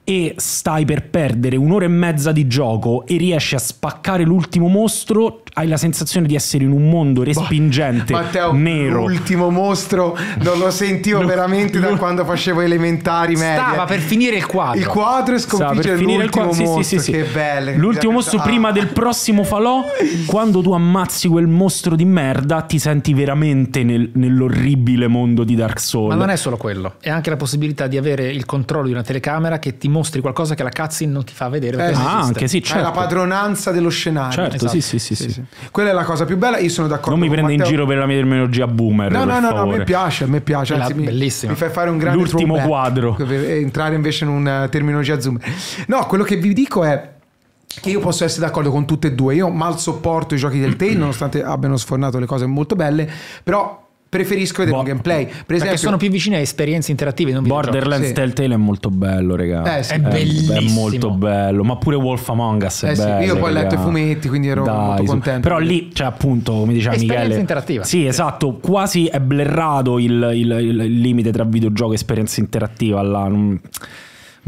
e stai per perdere un'ora e mezza di gioco e riesci a spaccare l'ultimo mostro, hai la sensazione di essere in un mondo respingente, Matteo, nero. l'ultimo mostro non lo sentivo Lo- veramente da lo- quando facevo elementari medie. Stava per finire il quadro. Il quadro e sconfiggere per finire il l'ultimo qua- sì, sì, mostro. sì, sì. Che belle. L'ultimo mostro Ah. prima del prossimo falò, quando tu ammazzi quel mostro di merda, ti senti veramente nel- nell'orribile mondo di Dark Souls. Ma non è solo quello, è anche la possibilità di avere il controllo di una telecamera che ti mostri qualcosa che la cutscene non ti fa vedere. Eh, Ah, anche sì, È la certo. padronanza dello scenario. Certo, Esatto. sì, sì, sì, sì. Quella è la cosa più bella. Io sono d'accordo. Non mi prende in giro per la mia terminologia boomer. No, no, no, no, a me piace, a me piace. Anzi, mi, bellissima. mi fai fare un grande L'ultimo quadro. Per entrare invece in una terminologia zoom. No, quello che vi dico è che io posso essere d'accordo con tutte e due. Io mal sopporto i giochi del Tale, nonostante abbiano sfornato le cose molto belle, però preferisco vedere Boh. un gameplay. Per Perché esempio, sono più vicine a esperienze interattive, non. Borderlands Sì. Telltale è molto bello, raga. Eh, sì. È bellissimo. È molto bello. Ma pure Wolf Among Us è Eh sì, bello. io poi ho letto i fumetti, quindi ero Dai, molto contento. Però lì, cioè, appunto, come diceva Esperienza Michele. interattiva. Sì, esatto. Quasi è blerrato il, il- il limite tra videogioco e esperienza interattiva. Là. non-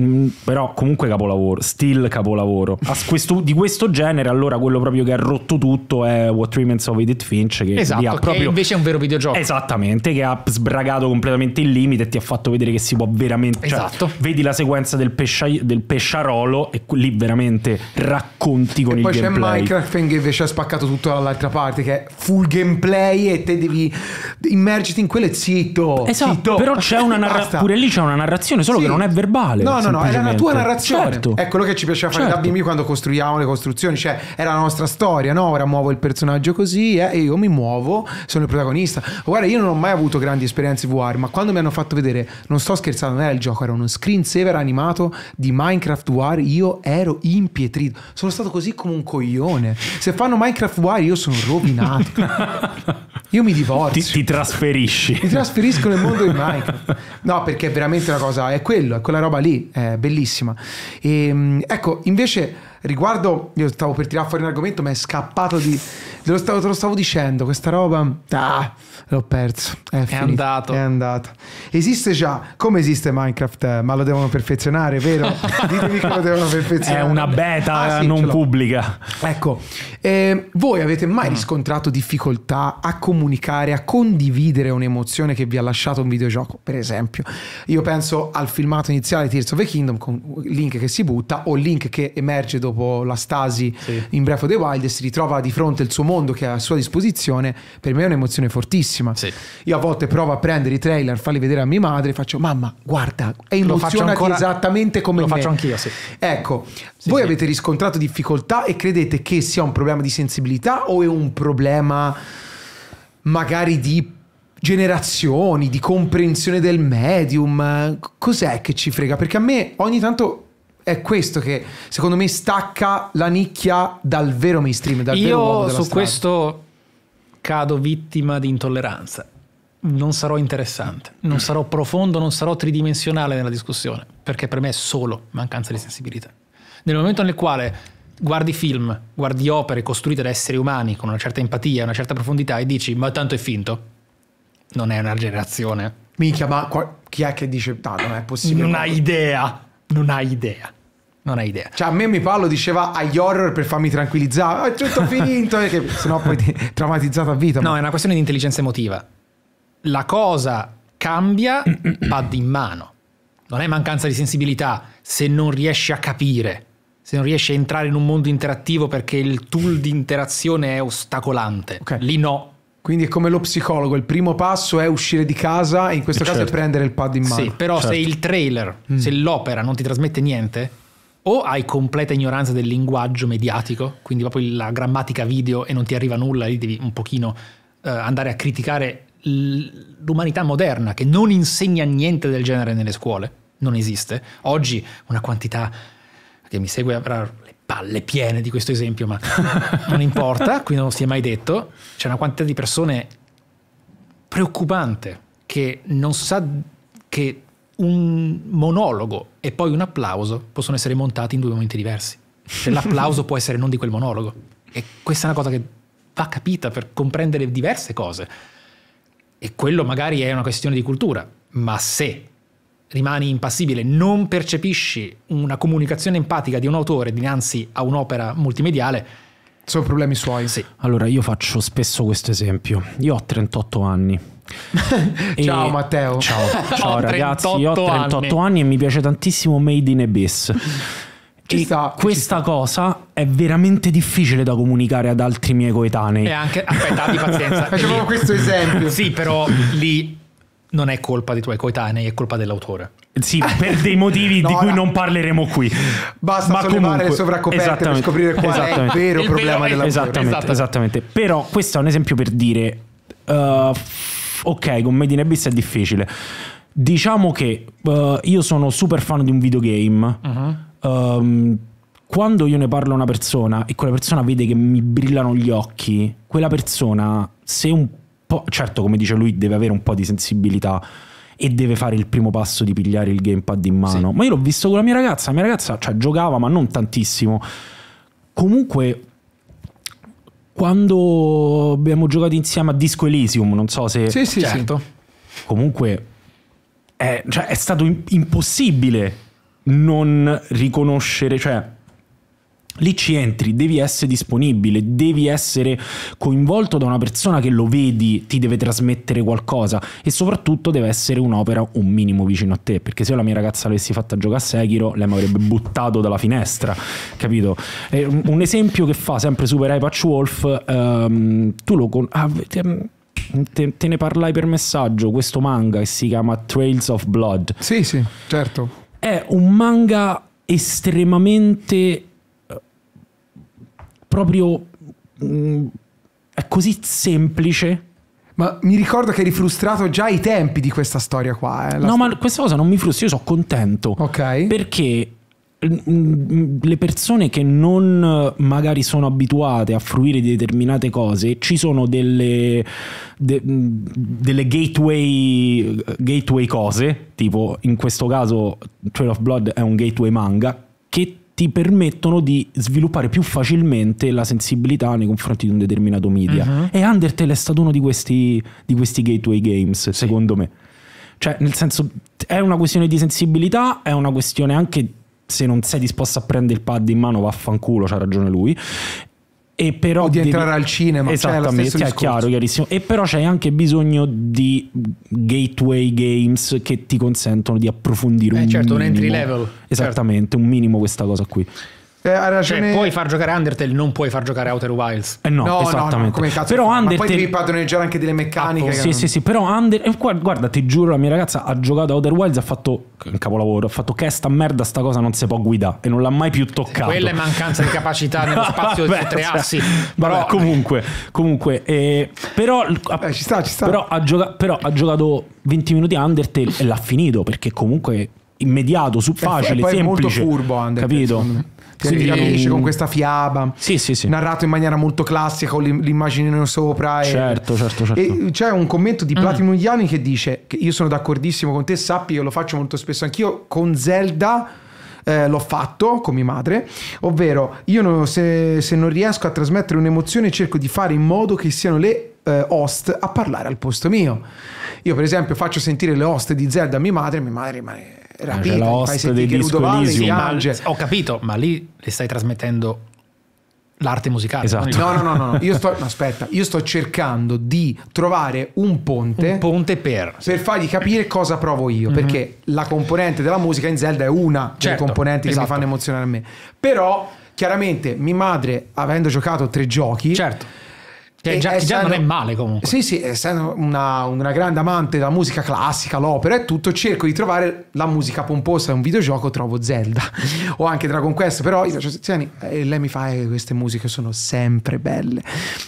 Mm, però comunque capolavoro, still capolavoro. A questo- di questo genere, allora quello proprio che ha rotto tutto è What Remains of Edith Finch. Che Esatto, che proprio invece è un vero videogioco. Esattamente, che ha sbragato completamente il limite e ti ha fatto vedere che si può veramente. cioè, Esatto. vedi la sequenza del, pescia- del pesciarolo e lì veramente racconti con E il poi c'è gameplay. Minecraft che invece ha spaccato tutto dall'altra parte, che è full gameplay e te devi immergiti in quello e zitto. Esatto, zitto. però c'è una narrazione. Pure lì c'è una narrazione, solo Sì. che non è verbale. No, no, no, è la semplicemente. tua narrazione. Certo. È quello che ci piaceva fare da Certo. bimbi quando costruiamo le costruzioni. Cioè, era la nostra storia, no? Ora muovo il personaggio così eh, e io mi muovo, sono il protagonista. Guarda, io non ho mai avuto grandi esperienze VR, ma quando mi hanno fatto vedere, non sto scherzando, non era il gioco, era uno screensaver animato di Minecraft VR, io ero impietrito. Sono stato così come un coglione. Se fanno Minecraft VR, io sono rovinato. Io mi Ti, divorzio. ti trasferisci. Mi trasferisco nel mondo di Minecraft. No, perché è veramente una cosa, è quello, è quella roba lì, è bellissima. E, mh, ecco, invece, riguardo, io stavo per tirare fuori un argomento, ma è scappato di... Te lo stavo, te lo stavo dicendo, questa roba... Ah, l'ho perso. È, finito, andato. È andato. Esiste già, come esiste Minecraft? Ma lo devono perfezionare, vero? Ditemi che lo devono perfezionare. È una beta Ah, sì, non pubblica. Ecco, eh, voi avete Mm. mai riscontrato difficoltà a comunicare, a condividere un'emozione che vi ha lasciato un videogioco? Per esempio, io penso al filmato iniziale di Tears of the Kingdom con Link che si butta o Link che emerge dopo la stasi Sì. in Breath of the Wild e si ritrova di fronte al suo mondo che è a sua disposizione. Per me è un'emozione fortissima. Sì. Io a volte provo a prendere i trailer, farli vedere a mia madre e faccio mamma, guarda, è emozionati ancora- esattamente come lo me. faccio anch'io, sì. Ecco, voi avete riscontrato difficoltà e credete che sia un problema di sensibilità o è un problema magari di generazioni, di comprensione del medium? Cos'è che ci frega? Perché a me ogni tanto è questo che secondo me stacca la nicchia dal vero mainstream, dal vero uomo Io della su strada. questo cado vittima di intolleranza. Non sarò interessante, non sarò profondo, non sarò tridimensionale nella discussione, perché per me è solo mancanza di sensibilità. Nel momento nel quale guardi film, guardi opere costruite da esseri umani con una certa empatia, una certa profondità e dici ma tanto è finto, non è una generazione. Minchia, ma qua- chi è che dice no, non è possibile? Non hai idea, non hai idea, non hai idea. Cioè, a me mi parlo diceva agli horror per farmi tranquillizzare. Ah, È tutto finito, perché sennò poi ti traumatizzato a vita. No, è una questione di intelligenza emotiva. La cosa cambia pad in mano. Non è mancanza di sensibilità se non riesci a capire, se non riesci a entrare in un mondo interattivo perché il tool di interazione è ostacolante. Ok. Lì no. Quindi è come lo psicologo, il primo passo è uscire di casa e in questo Eh, caso certo. è prendere il pad in mano. Sì, però certo. se il trailer, se l'opera non ti trasmette niente, o hai completa ignoranza del linguaggio mediatico, quindi proprio la grammatica video e non ti arriva nulla, lì devi un pochino eh, andare a criticare l'umanità moderna che non insegna niente del genere nelle scuole, non esiste. Oggi una quantità che mi segue avrà le palle piene di questo esempio, ma non importa, qui non si è mai detto, c'è una quantità di persone preoccupante che non sa che un monologo e poi un applauso possono essere montati in due momenti diversi. Cioè, l'applauso può essere non di quel monologo. E questa è una cosa che va capita per comprendere diverse cose. E quello magari è una questione di cultura, ma se rimani impassibile, non percepisci una comunicazione empatica di un autore dinanzi a un'opera multimediale, Sono problemi suoi. sì. Allora, io faccio spesso questo esempio. Io ho 38 anni. Ciao, Matteo. Ciao, ciao Ho ragazzi, io ho 38 38 anni. e mi piace tantissimo Made in Abyss. Ci sta, ci questa cosa è veramente difficile da comunicare ad altri miei coetanei. E anche, aspetta, abbi pazienza. Facciamo Lì- questo esempio. Sì, però lì non è colpa dei tuoi coetanei, è colpa dell'autore. Sì, per dei motivi No, di cui no. non parleremo qui. Basta Ma sollevare comunque- le sovraccoperte per esattamente, scoprire qual è il vero Il problema vero- della Esattamente, Esattamente. esattamente. Però questo è un esempio per dire, uh, ok, con Made in Abyss è difficile. Diciamo che uh, io sono super fan di un videogame. Um, quando io ne parlo a una persona e quella persona vede che mi brillano gli occhi, quella persona, se un po', certo, come dice lui, deve avere un po' di sensibilità e deve fare il primo passo di pigliare il gamepad in mano. Ma io l'ho visto con la mia ragazza, la mia ragazza cioè, giocava, ma non tantissimo. Comunque, quando abbiamo giocato insieme a Disco Elysium, non so se Sì, sì, certo. comunque è, cioè, è stato im- impossibile non riconoscere, cioè lì ci entri, devi essere disponibile, devi essere coinvolto da una persona che lo vedi, ti deve trasmettere qualcosa e soprattutto deve essere un'opera un minimo vicino a te, perché se io la mia ragazza l'avessi fatta giocare a Sekiro, lei mi avrebbe buttato dalla finestra, capito? È un, esempio che fa sempre Super Eye Patch Wolf, ehm, tu lo con... ah, te, te- te ne parlai per messaggio, questo manga che si chiama Trails of Blood Sì, sì, certo. è un manga estremamente proprio mm, è così semplice Ma mi ricordo che eri frustrato già ai tempi di questa storia qua. eh, no sto- ma questa cosa non mi frustra io sono contento Ok. perché mm, le persone che non eh, magari sono abituate a fruire di determinate cose ci sono delle de- mm, delle gateway gateway cose tipo in questo caso Trail of Blood è un gateway manga ti permettono di sviluppare più facilmente la sensibilità nei confronti di un determinato media. E Undertale è stato uno di questi, di questi gateway games secondo me. Cioè, nel senso, è una questione di sensibilità, è una questione anche se non sei disposto a prendere il pad in mano, vaffanculo, c'ha ragione lui. E però O di devi- entrare al cinema, cioè, è Esattamente, stesso è discorso. chiaro, chiarissimo. E però c'hai anche bisogno di gateway games che ti consentono di approfondire Eh, un certo, un minimo. entry level. Esattamente, un minimo questa cosa qui. Eh, hai Cioè, ragione. puoi far giocare Undertale, non puoi far giocare Outer Wilds. Eh no, no, no, esattamente. no, come cazzo però fai? Ma poi Undertale devi padroneggiare anche delle meccaniche. che Sì, non- sì, sì, però Under... eh, guarda, guarda, ti giuro, la mia ragazza ha giocato Outer Wilds, ha fatto un capolavoro, ha fatto che sta merda, sta cosa non si può guidare e non l'ha mai più toccato. Quella è mancanza di capacità nello spazio di tre cioè, assi. Vabbè, Però- comunque, comunque eh, però, Eh, ci sta, ci sta. però ha, gioca- però ha giocato 20 minuti a Undertale e l'ha finito perché comunque immediato, su facile, e poi è molto semplice. furbo Undertale, capito? Quindi- rapisce con questa fiaba. Sì, sì, sì. Narrato in maniera molto classica con l'im- l'immaginino sopra. e- Certo, certo, certo. E c'è un commento di Platinum Iani che dice che io sono d'accordissimo con te, sappi, io lo faccio molto spesso anch'io con Zelda. eh, l'ho fatto con mia madre, ovvero io non- se, se non riesco a trasmettere un'emozione cerco di fare in modo che siano le eh, host a parlare al posto mio. Io per esempio faccio sentire le host di Zelda a mia madre e mia madre rimane rapita, c'è la gli host fai sentire dei che Disco Elysium. Ho capito, ma lì le stai trasmettendo l'arte musicale. Esatto. No, no, no, no, io sto, no, aspetta, io sto cercando di trovare un ponte Un ponte per. per fargli capire cosa provo io, perché la componente della musica in Zelda è una delle Certo, componenti che esatto. mi fanno emozionare a me. Però, chiaramente, mia madre, avendo giocato tre giochi, Certo. Che già, che già essendo- non è male comunque. Sì, sì, essendo una, una grande amante della musica classica, l'opera e tutto, cerco di trovare la musica pomposa in un videogioco, trovo Zelda o anche Dragon Quest, però io faccio sezioni e lei mi fa "Eh, queste musiche sono sempre belle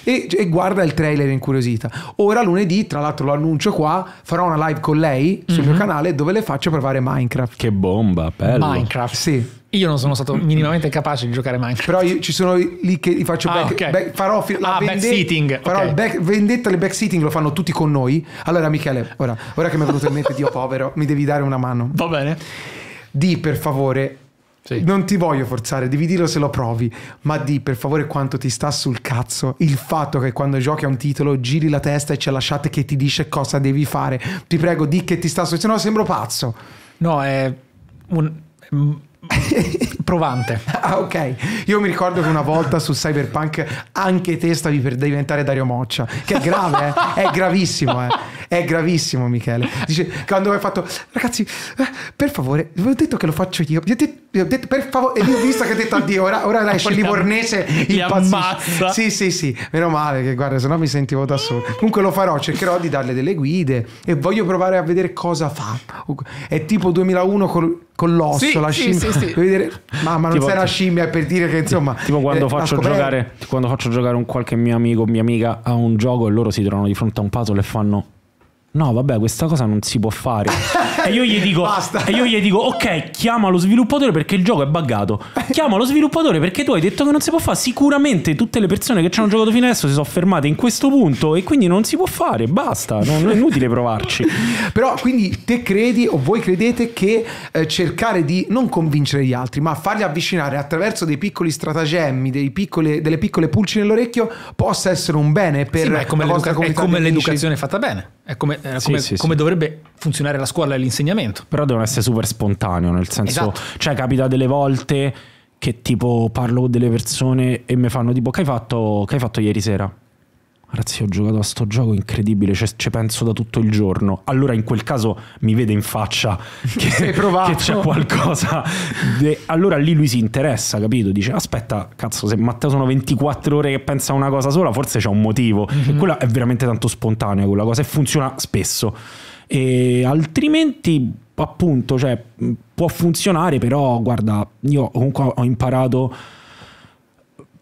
e, e guarda il trailer incuriosita. Ora lunedì, tra l'altro lo annuncio qua, farò una live con lei sul Mhm. mio canale dove le faccio provare Minecraft. Che bomba, bello. Minecraft. Sì. Io non sono stato minimamente capace di giocare Minecraft. Però io, ci sono lì che li faccio Ah, back, ok. back- farò la Ah, backseating, farò ok. il back- vendetta e backseating lo fanno tutti con noi. Allora Michele, ora, ora che mi è venuto in mente Dio povero, mi devi dare una mano. Va bene. Di per favore Sì. Non ti voglio forzare, devi dirlo se lo provi, ma di per favore quanto ti sta sul cazzo il fatto che quando giochi a un titolo giri la testa e c'è la chat che ti dice cosa devi fare. Ti prego, di che ti sta su, se no sembro pazzo. No, è un... provante. Ah, ok. Io mi ricordo che una volta su Cyberpunk anche te stavi per diventare Dario Moccia, che è grave, eh? è gravissimo, eh? è gravissimo, Michele. Dice, quando hai fatto, ragazzi, eh, per favore, vi ho detto che lo faccio io. Vi ho detto, vi ho detto, per favore, e io ho visto che ha detto addio, ora, ora esce il livornese impazzisce. ammazza. Sì, sì, sì, meno male che guarda, se no mi sentivo da solo. Comunque lo farò, cercherò di darle delle guide e voglio provare a vedere cosa fa. È tipo 2001 col, con l'osso, Sì, la scimmia. sì, sì. Vedere? Mamma, non Tipo- sei una scimmia per dire che insomma... Tipo quando, eh, faccio giocare, quando faccio giocare un qualche mio amico o mia amica a un gioco e loro si trovano di fronte a un puzzle e fanno No, vabbè, questa cosa non si può fare. e io gli dico, Basta. e io gli dico, ok, chiama lo sviluppatore perché il gioco è buggato. Chiama lo sviluppatore perché tu hai detto che non si può fare. Sicuramente tutte le persone che ci hanno giocato fino adesso si sono fermate in questo punto e quindi non si può fare. Basta, non è inutile provarci. Però quindi te credi o voi credete che eh, cercare di non convincere gli altri, ma farli avvicinare attraverso dei piccoli stratagemmi, dei piccole- delle piccole pulci nell'orecchio possa essere un bene per Sì, ma è come, la vostra l'educa- è come l'educazione fatta bene. È come, è Sì, come- sì, sì. come dovrebbe funzionare la scuola e l'insegnamento. Però devono essere super spontaneo, nel senso, Esatto. cioè capita delle volte che tipo parlo con delle persone e mi fanno tipo che hai fatto, che hai fatto ieri sera? Ragazzi, ho giocato a sto gioco incredibile, ci ci penso da tutto il giorno. Allora in quel caso mi vede in faccia che, che c'è qualcosa. de- Allora lì lui si interessa, capito? Dice aspetta, cazzo, se Matteo sono 24 ore che pensa a una cosa sola, forse c'è un motivo. E quella è veramente tanto spontanea quella cosa e funziona spesso. E altrimenti, appunto, cioè, può funzionare, però guarda, io comunque ho imparato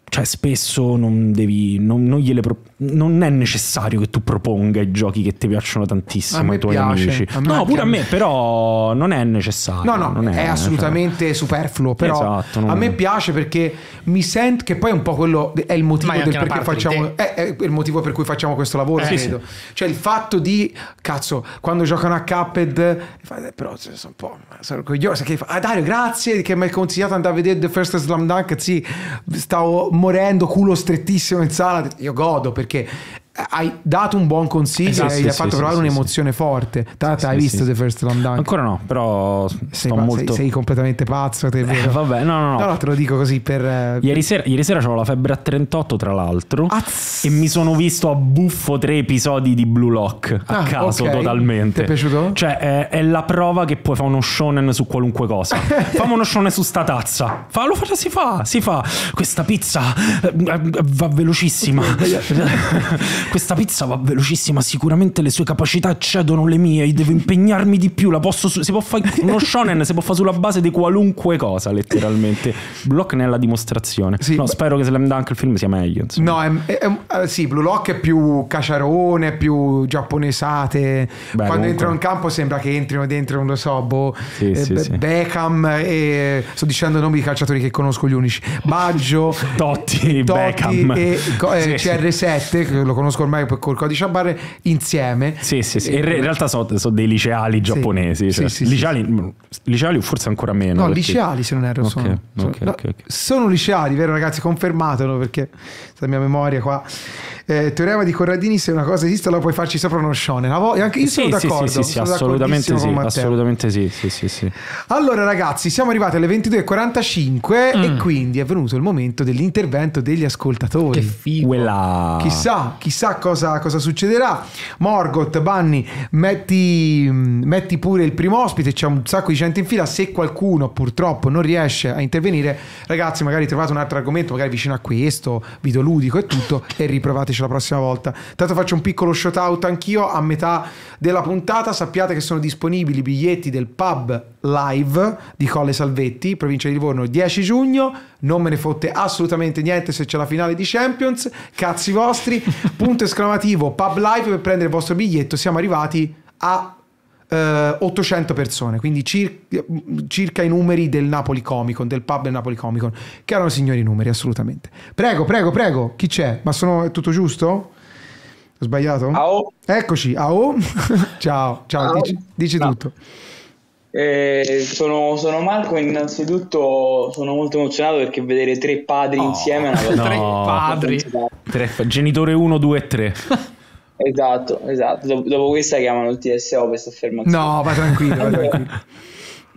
cioè spesso non devi non, non gliele pro- non è necessario che tu proponga i giochi che ti piacciono tantissimo ai tuoi piace, amici no anche pure a a me. me però non è necessario No, no, non è, assolutamente superfluo. Però Esatto, non- a me piace perché mi sento che poi è un po' quello è il motivo è del perché facciamo è, è il motivo per cui facciamo questo lavoro, Eh, credo. Cioè il fatto di cazzo, quando giocano a Cuphead però sono un po' sono coglione, sai che fa, ah Dario, grazie che mi hai consigliato di andare a vedere The First Slam Dunk, sì, stavo morendo culo strettissimo in sala, io godo perché que é hai dato un buon consiglio Esatto, e sì, gli hai sì, fatto sì, provare sì, un'emozione forte. Tra l'altro hai visto. The First Slam Dunk? ancora no però Sei, molto sei- sei completamente pazzo, te, Eh, vabbè no no no, no, te lo dico così per... eh, Ieri sera, ieri sera c'avevo la febbre a 38 tra l'altro Azz. e mi sono visto a buffo tre episodi di Blue Lock a Ah, caso ok. totalmente. Ti è piaciuto? Cioè è, è la prova che puoi fare uno shonen su qualunque cosa. Fammi uno shonen su sta tazza. Fa, lo fa, si fa, si fa. Questa pizza eh, va velocissima. Questa pizza va velocissima, sicuramente le sue capacità eccedono le mie, devo impegnarmi di più, la posso su- si può fare uno shonen si può fare sulla base di qualunque cosa, letteralmente. Blue Lock ne è la dimostrazione. Sì, no, beh- spero che Slam Dunk il film sia meglio, insomma. No, è, è- è- eh, sì, Blue Lock è più caciarone, più giapponesate. Quando comunque- entrano in campo sembra che entrino dentro, non lo so, boh, Sì, eh, sì, Be- sì. Beckham e sto dicendo nomi di calciatori che conosco gli unici. Baggio, Totti, Beckham. e eh, Sì, sì. CR7, che lo conosco ormai per- col codice a barre, insieme. Sì, sì, sì. In re- in realtà sono dei liceali giapponesi. Sì, cioè. sì, sì, liceali, liceali forse ancora meno. No, perché- liceali se non erro Ok, sono. Sono- ok, no, sono liceali, vero ragazzi? Confermatelo perché la mia memoria qua. Eh, teorema di Corradini, se una cosa esiste, allora puoi farci sopra uno shonen. La vo- Anche io Sì, sono sì, d'accordo. sì, sì, sì, sono assolutamente sì, assolutamente sì, sì, sì, sì. Allora ragazzi, siamo arrivati alle 22.45 Mm. e quindi è venuto il momento dell'intervento degli ascoltatori. Che figo. Quella... Chissà, chissà cosa, cosa succederà. Morgoth, Banni, metti, metti pure il primo ospite. C'è un sacco di gente in fila. Se qualcuno purtroppo non riesce a intervenire, ragazzi, magari trovate un altro argomento, magari vicino a questo, videoludico e tutto, e riprovateci la prossima volta. Tanto faccio un piccolo shout out anch'io. A metà della puntata sappiate che sono disponibili i biglietti del pub live di Colle Salvetti, provincia di Livorno, il 10 giugno. Non me ne fotte assolutamente niente se c'è la finale di Champions. Cazzi vostri. Punto esclamativo pub live per prendere il vostro biglietto. Siamo arrivati a eh, 800 persone, quindi cir- circa i numeri del Napoli Comic Con, del pub del Napoli Comic Con, che erano signori numeri, assolutamente. Prego, prego, prego, chi c'è? Ma sono è tutto giusto? Ho sbagliato? Ciao. Eccoci, ao. ciao, ciao, Ciao. dici, dici Ciao. tutto. Eh, sono, sono Marco, innanzitutto sono molto emozionato perché vedere tre padri Oh, insieme è una cosa tre No. padri. Tre- genitore 1, 2 e 3. Esatto, esatto. Dopo, dopo questa chiamano il TSO per questa affermazione. No, vai tranquillo, Allora, tranquillo.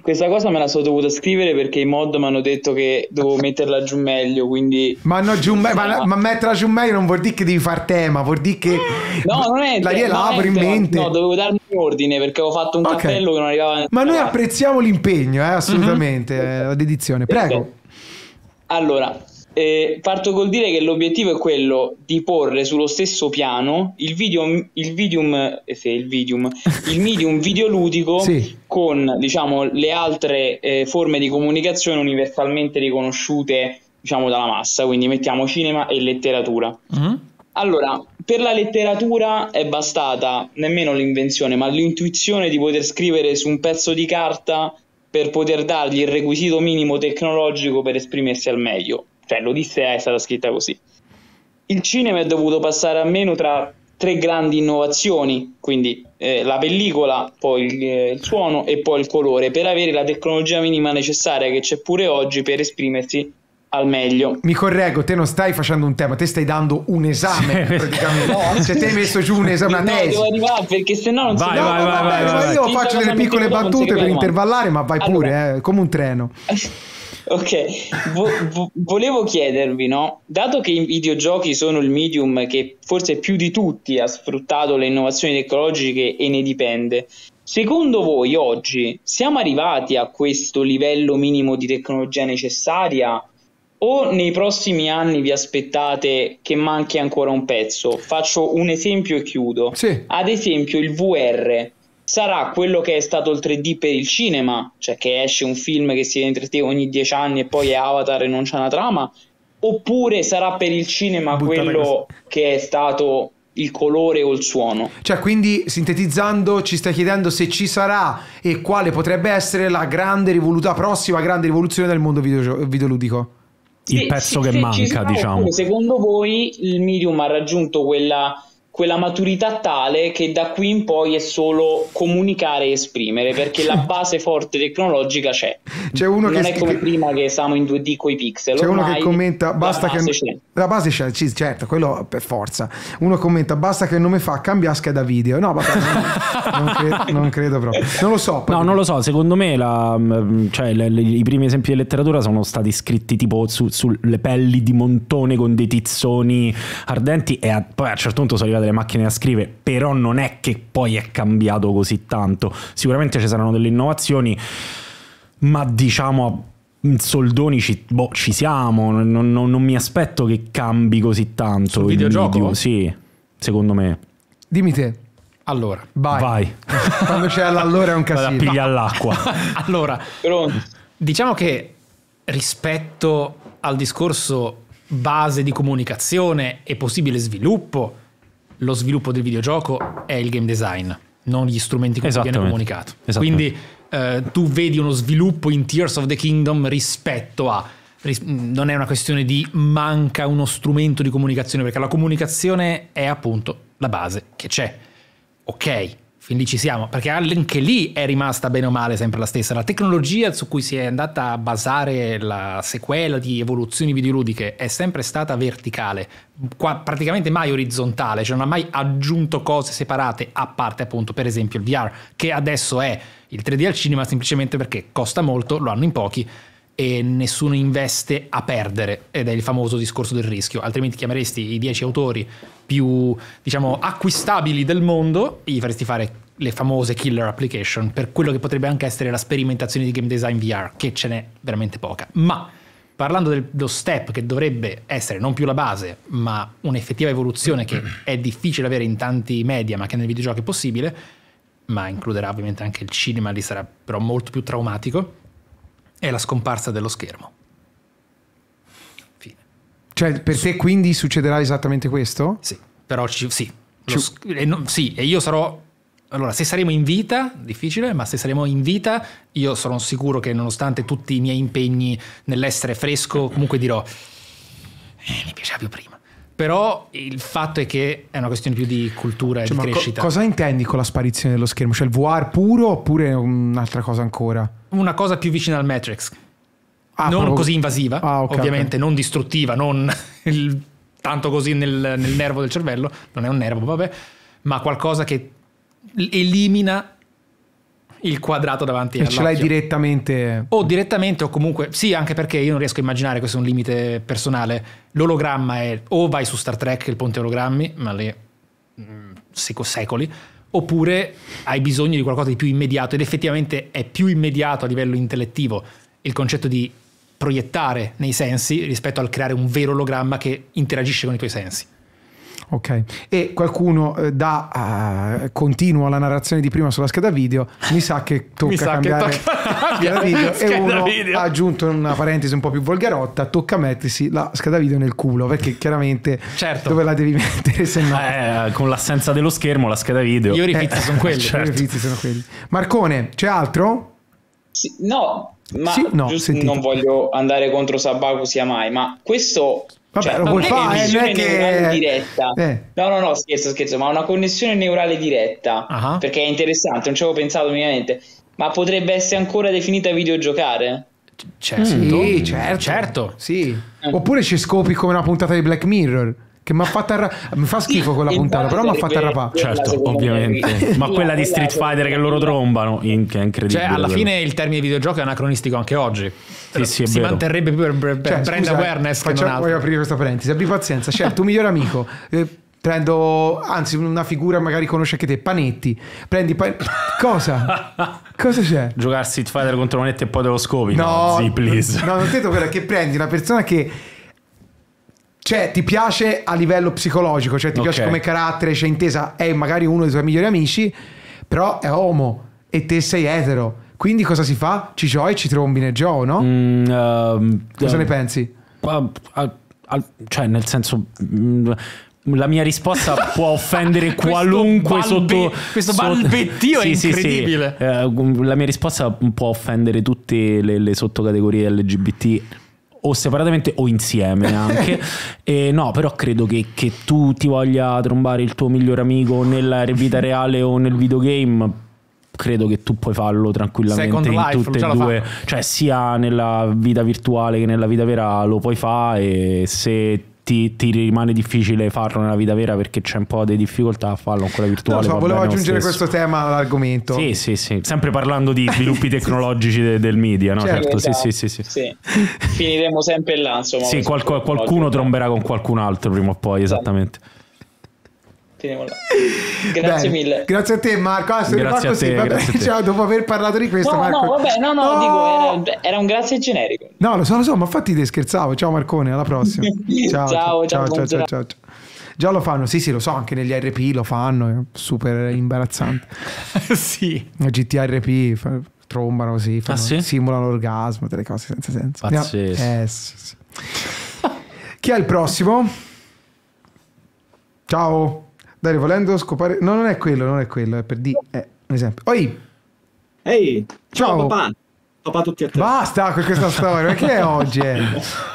Questa cosa me la sono dovuta scrivere perché i mod mi hanno detto che dovevo metterla giù meglio, quindi... Ma, no, giù me- ma, ma metterla giù meglio non vuol dire che devi far tema, vuol dire che No, non è... la rielabori in mente. No, dovevo darmi ordine perché avevo fatto un Ok. cappello che non arrivava... Ma noi apprezziamo l'impegno, eh, assolutamente, eh, la dedizione. Prego. Allora, eh, parto col dire che l'obiettivo è quello di porre sullo stesso piano il video, il videum, eh, sì, il videum, il medium videoludico Sì. con, diciamo, le altre eh, forme di comunicazione universalmente riconosciute, diciamo, dalla massa, quindi mettiamo cinema e letteratura. Mhm. Allora, per la letteratura è bastata nemmeno l'invenzione, ma l'intuizione di poter scrivere su un pezzo di carta per poter dargli il requisito minimo tecnologico per esprimersi al meglio. Cioè, l'Odissea è stata scritta così. Il cinema è dovuto passare almeno tra tre grandi innovazioni, quindi eh, la pellicola, poi il, eh, il suono e poi il colore, per avere la tecnologia minima necessaria che c'è pure oggi per esprimersi al meglio. Mi correggo, te non stai facendo un tema, te stai dando un esame Sì. praticamente. No. Se te hai messo giù un esame, una No, tesi. devo arrivare perché sennò non Vai, si No, vai, no, vai, va vai, bene, vai, ma io vai. faccio delle piccole battute per intervallare, ma vai Allora. pure, eh, come un treno. Ok, vo- vo- volevo chiedervi, no? Dato che i videogiochi sono il medium che forse più di tutti ha sfruttato le innovazioni tecnologiche e ne dipende, secondo voi oggi siamo arrivati a questo livello minimo di tecnologia necessaria o nei prossimi anni vi aspettate che manchi ancora un pezzo? Faccio un esempio e chiudo. Sì. Ad esempio il VR sarà quello che è stato il 3D per il cinema, cioè che esce un film che si vede in 3D ogni 10 anni e poi è Avatar e non c'è una trama, oppure sarà per il cinema Buttata quello che è stato il colore o il suono? Cioè, quindi sintetizzando, ci stai chiedendo se ci sarà e quale potrebbe essere la grande rivoluzione, la prossima grande rivoluzione del mondo videogio- videoludico. Il Sì, pezzo sì, che se manca, sarà, diciamo. oppure Secondo voi il medium ha raggiunto quella, quella maturità tale che da qui in poi è solo comunicare e esprimere, perché la base forte tecnologica c'è. C'è uno non che è come che- prima che siamo in 2D con i pixel. C'è uno che commenta, basta la che... base c'è. La base c'è, sì, certo, quello per forza. Uno commenta, basta che il nome fa, cambia scheda video. No, vabbè, non, non cre- non credo proprio. Non lo so. No, non lo so, secondo me la- mm, cioè, le- le- i primi esempi di letteratura sono stati scritti tipo su- sulle pelli di montone con dei tizzoni ardenti e a- poi a un certo punto sono arrivate le macchine da scrivere, però non è che poi è cambiato così tanto. Sicuramente ci saranno delle innovazioni, ma diciamo in soldoni ci, boh, ci siamo, non, non- non mi aspetto che cambi così tanto. Sul il videogioco? medium, Sì, secondo me. Dimmi te, Allora, vai. Vai, Quando c'è l'allora è un casino. pigliare l'acqua. allora, Pronto? diciamo che rispetto al discorso base di comunicazione e possibile sviluppo, lo sviluppo del videogioco è il game design, non gli strumenti con cui viene comunicato. Quindi eh, tu vedi uno sviluppo in Tears of the Kingdom rispetto a ris- non è una questione di manca uno strumento di comunicazione perché la comunicazione è appunto la base che c'è. Ok, fin lì ci siamo, perché anche lì è rimasta bene o male sempre la stessa. La tecnologia su cui si è andata a basare la sequela di evoluzioni videoludiche è sempre stata verticale, qua praticamente mai orizzontale, cioè non ha mai aggiunto cose separate a parte appunto per esempio il VR, che adesso è il 3D al cinema semplicemente perché costa molto, lo hanno in pochi e nessuno investe a perdere ed è il famoso discorso del rischio. Altrimenti chiameresti i 10 autori più diciamo acquistabili del mondo e gli faresti fare le famose killer application per quello che potrebbe anche essere la sperimentazione di game design VR che ce n'è veramente poca. Ma parlando del- dello step che dovrebbe essere non più la base ma un'effettiva evoluzione che è difficile avere in tanti media ma che nel videogioco è possibile ma includerà ovviamente anche il cinema lì sarà però molto più traumatico è la scomparsa dello schermo. Fine. Cioè, per te quindi succederà esattamente questo? Sì, però ci, sì, e non- sì, e io sarò... Allora, se saremo in vita, difficile, ma se saremo in vita, io sono sicuro che nonostante tutti i miei impegni nell'essere fresco, comunque dirò, "Eh, mi piaceva più prima. Però il fatto è che è una questione più di cultura e Cioè, di ma co- crescita. cosa intendi con la sparizione dello schermo? Cioè il VR puro oppure un'altra cosa ancora? Una cosa più vicina al Matrix. Ah, non proprio- così invasiva, Ah, ok, ovviamente, ok. non distruttiva, non il- tanto così nel, nel nervo del cervello, non è un nervo, vabbè, ma qualcosa che elimina il quadrato davanti all'occhio. ce l'hai direttamente. O direttamente o comunque, sì, anche perché io non riesco a immaginare, questo è un limite personale, l'ologramma è o vai su Star Trek, il ponte ologrammi, ma lì mm, seco- secoli, oppure hai bisogno di qualcosa di più immediato ed effettivamente è più immediato a livello intellettivo il concetto di proiettare nei sensi rispetto al creare un vero ologramma che interagisce con i tuoi sensi. Ok. E qualcuno eh, dà eh, continua la narrazione di prima sulla scheda video. Mi sa che tocca Mi sa che cambiare tocca scheda video. e scheda uno video. ha aggiunto una parentesi un po' più volgarotta. Tocca mettersi la scheda video nel culo perché chiaramente Certo. dove la devi mettere se no. Eh, con l'assenza dello schermo, la scheda video. Gli orifizi sono quelli. I rifizi sono quelli. Marcone, c'è altro? Sì, no, ma Sì, no, non voglio andare contro Sabaku sia mai, ma questo Vabbè, cioè, lo puoi fare, eh, visione non è che- neurale diretta. Eh. No, no, no, scherzo, scherzo, ma una connessione neurale diretta, Ah. perché è interessante, non ci avevo pensato minimamente, ma potrebbe essere ancora definita videogiocare? Certo, Sì, certo. certo. Sì. Oppure ci scopi come una puntata di Black Mirror. Che mi ha fatto arra- mi fa schifo quella puntata, però mi ha fatto arrapare. Certo, ovviamente. Ma quella- di Street Fighter che loro trombano, in- che è incredibile. Cioè, alla quello. fine il termine videogioco è anacronistico anche oggi. Sì, sì, è si vero. manterrebbe più per, per Cioè, brand scusa, awareness che non facciamo-. Voglio aprire questa parentesi. Abbi pazienza. C'è il tuo migliore amico. eh, prendo, anzi, una figura magari conosce anche te, Panetti. Prendi pa- Cosa? Cosa c'è? Giocare Street Fighter contro manette e poi te lo scopi. No, No, sì, please. No, non detto quella che prendi una persona che cioè ti piace a livello psicologico, cioè ti Ok. piace come carattere, c'è intesa, è magari uno dei tuoi migliori amici, però è homo e te sei etero. Quindi cosa si fa? Ci giochi, ci trombi nel gioco, no? Mm, ehm, Cosa eh, ne pensi? ah, ah, ah, cioè, nel senso. mm, la mia risposta può offendere Questo qualunque balbe- sotto questo sotto- balbettio è Sì, sì, sì. incredibile. Eh, la mia risposta può offendere tutte le, le sottocategorie LGBT o separatamente o insieme anche. E no però credo che, che tu ti voglia trombare il tuo migliore amico nella vita reale o nel videogame credo che tu puoi farlo tranquillamente Second in tutte e due. Cioè sia nella vita virtuale che nella vita vera lo puoi fare e se ti, ti rimane difficile farlo nella vita vera perché c'è un po' di difficoltà a farlo in quella Non virtuale lo so, volevo aggiungere questo tema all'argomento. Sì, sì, sì. Sempre parlando di sviluppi tecnologici de- del media, no? Certo, Certo, sì, Esatto. sì, sì, sì. Finiremo sempre là, insomma. Sì, qualco- qualcuno tromberà con qualcun altro prima o poi, esattamente. Finiamo là. Grazie Bene. mille. Grazie a te Marco. Ah, se Grazie a così, te, vabbè. grazie a te. Ciao, dopo aver parlato di questo No, Marco... no, vabbè, no, no, dico, era, era un grazie generico. No, lo so, lo so, ma infatti ti scherzavo. Ciao Marcone, alla prossima. Ciao, ciao, ciao, ciao, ciao, ciao, ciao. Già lo fanno, sì, sì, lo so, anche negli RP lo fanno, è super imbarazzante. sì. Nei GTRP fa- trombano così, fanno- Ah, sì? simulano l'orgasmo, delle cose senza senso. Pazzesco. Eh, sì, sì. Chi è il prossimo? Ciao. Dai, volendo scopare... No, non è quello, non è quello, è per di... Eh, un esempio. Oi, Ehi, ciao, Ciao. papà. Papà tutti a te. basta con questa storia, perché è oggi? Eh?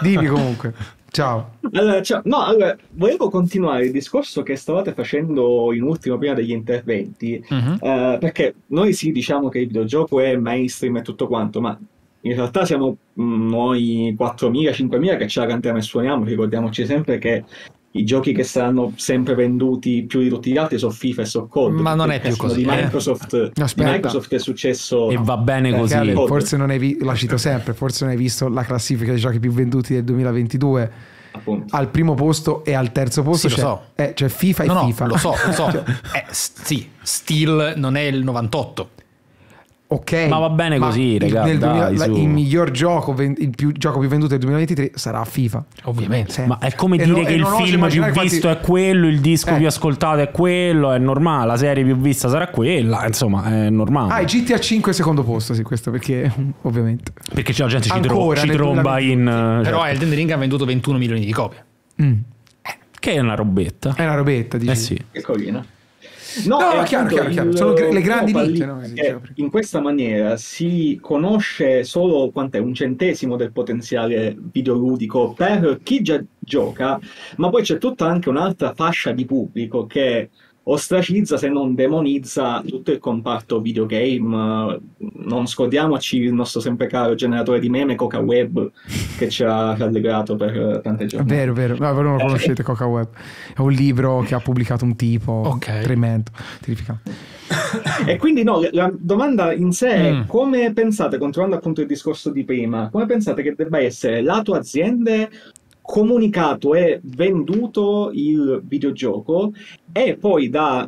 Dimmi comunque. Ciao. Allora, ciao. No, allora, volevo continuare il discorso che stavate facendo in ultimo prima degli interventi, Mhm. eh, perché noi sì diciamo che il videogioco è mainstream e tutto quanto, ma in realtà siamo mm, noi 4.000, 5.000 che ce la cantiamo e suoniamo, ricordiamoci sempre che i giochi che saranno sempre venduti più di tutti gli altri sono FIFA e so COD. Ma non è più sono così, Di eh. Microsoft, di Aspetta. Microsoft è successo... E va bene Perché, così. Ale, Oh. forse non hai visto, la cito sempre, forse non hai visto la classifica dei giochi più venduti del 2022. appunto. Al primo posto e al terzo posto Sì, lo c'è, so. eh, c'è FIFA e No, no, FIFA. lo so, lo so. Cioè, Eh, sì, Steel non è il 98. Ok. Ma va bene così, il- raga, nel dai, 2000 la- su. il miglior gioco, il più, gioco più venduto del 2023 sarà FIFA. Ovviamente. Sempre. Ma è come E dire non- che il film più quanti- visto è quello, il disco Eh. più ascoltato è quello, è normale, la serie più vista sarà quella, insomma, è normale. Ah, il GTA 5 secondo posto, sì, questo perché ovviamente. Perché c'è la gente ci, tro- Ancora ci nel tromba 2020. in... eh, Però certo. Elden Ring ha venduto 21 milioni di copie. Mm. Che è una robetta. È una robetta, dici. Eh sì. Che carina. No, è chiaro, chiaro, chiaro. il Sono le grandi lì no, in questa maniera si conosce solo un centesimo del potenziale videoludico per chi già gioca, ma poi c'è tutta anche un'altra fascia di pubblico che ostracizza se non demonizza tutto il comparto videogame. Non scordiamoci il nostro sempre caro generatore di meme Coca Web che ci ha rallegrato per tante È giornate. vero, vero. No, voi non lo conoscete, Coca Web. È un libro che ha pubblicato un tipo Ok. tremendo, terrificante. E quindi no, la domanda in sé è Mm. come pensate, continuando appunto il discorso di prima, come pensate che debba essere lato aziende comunicato e venduto il videogioco e poi da,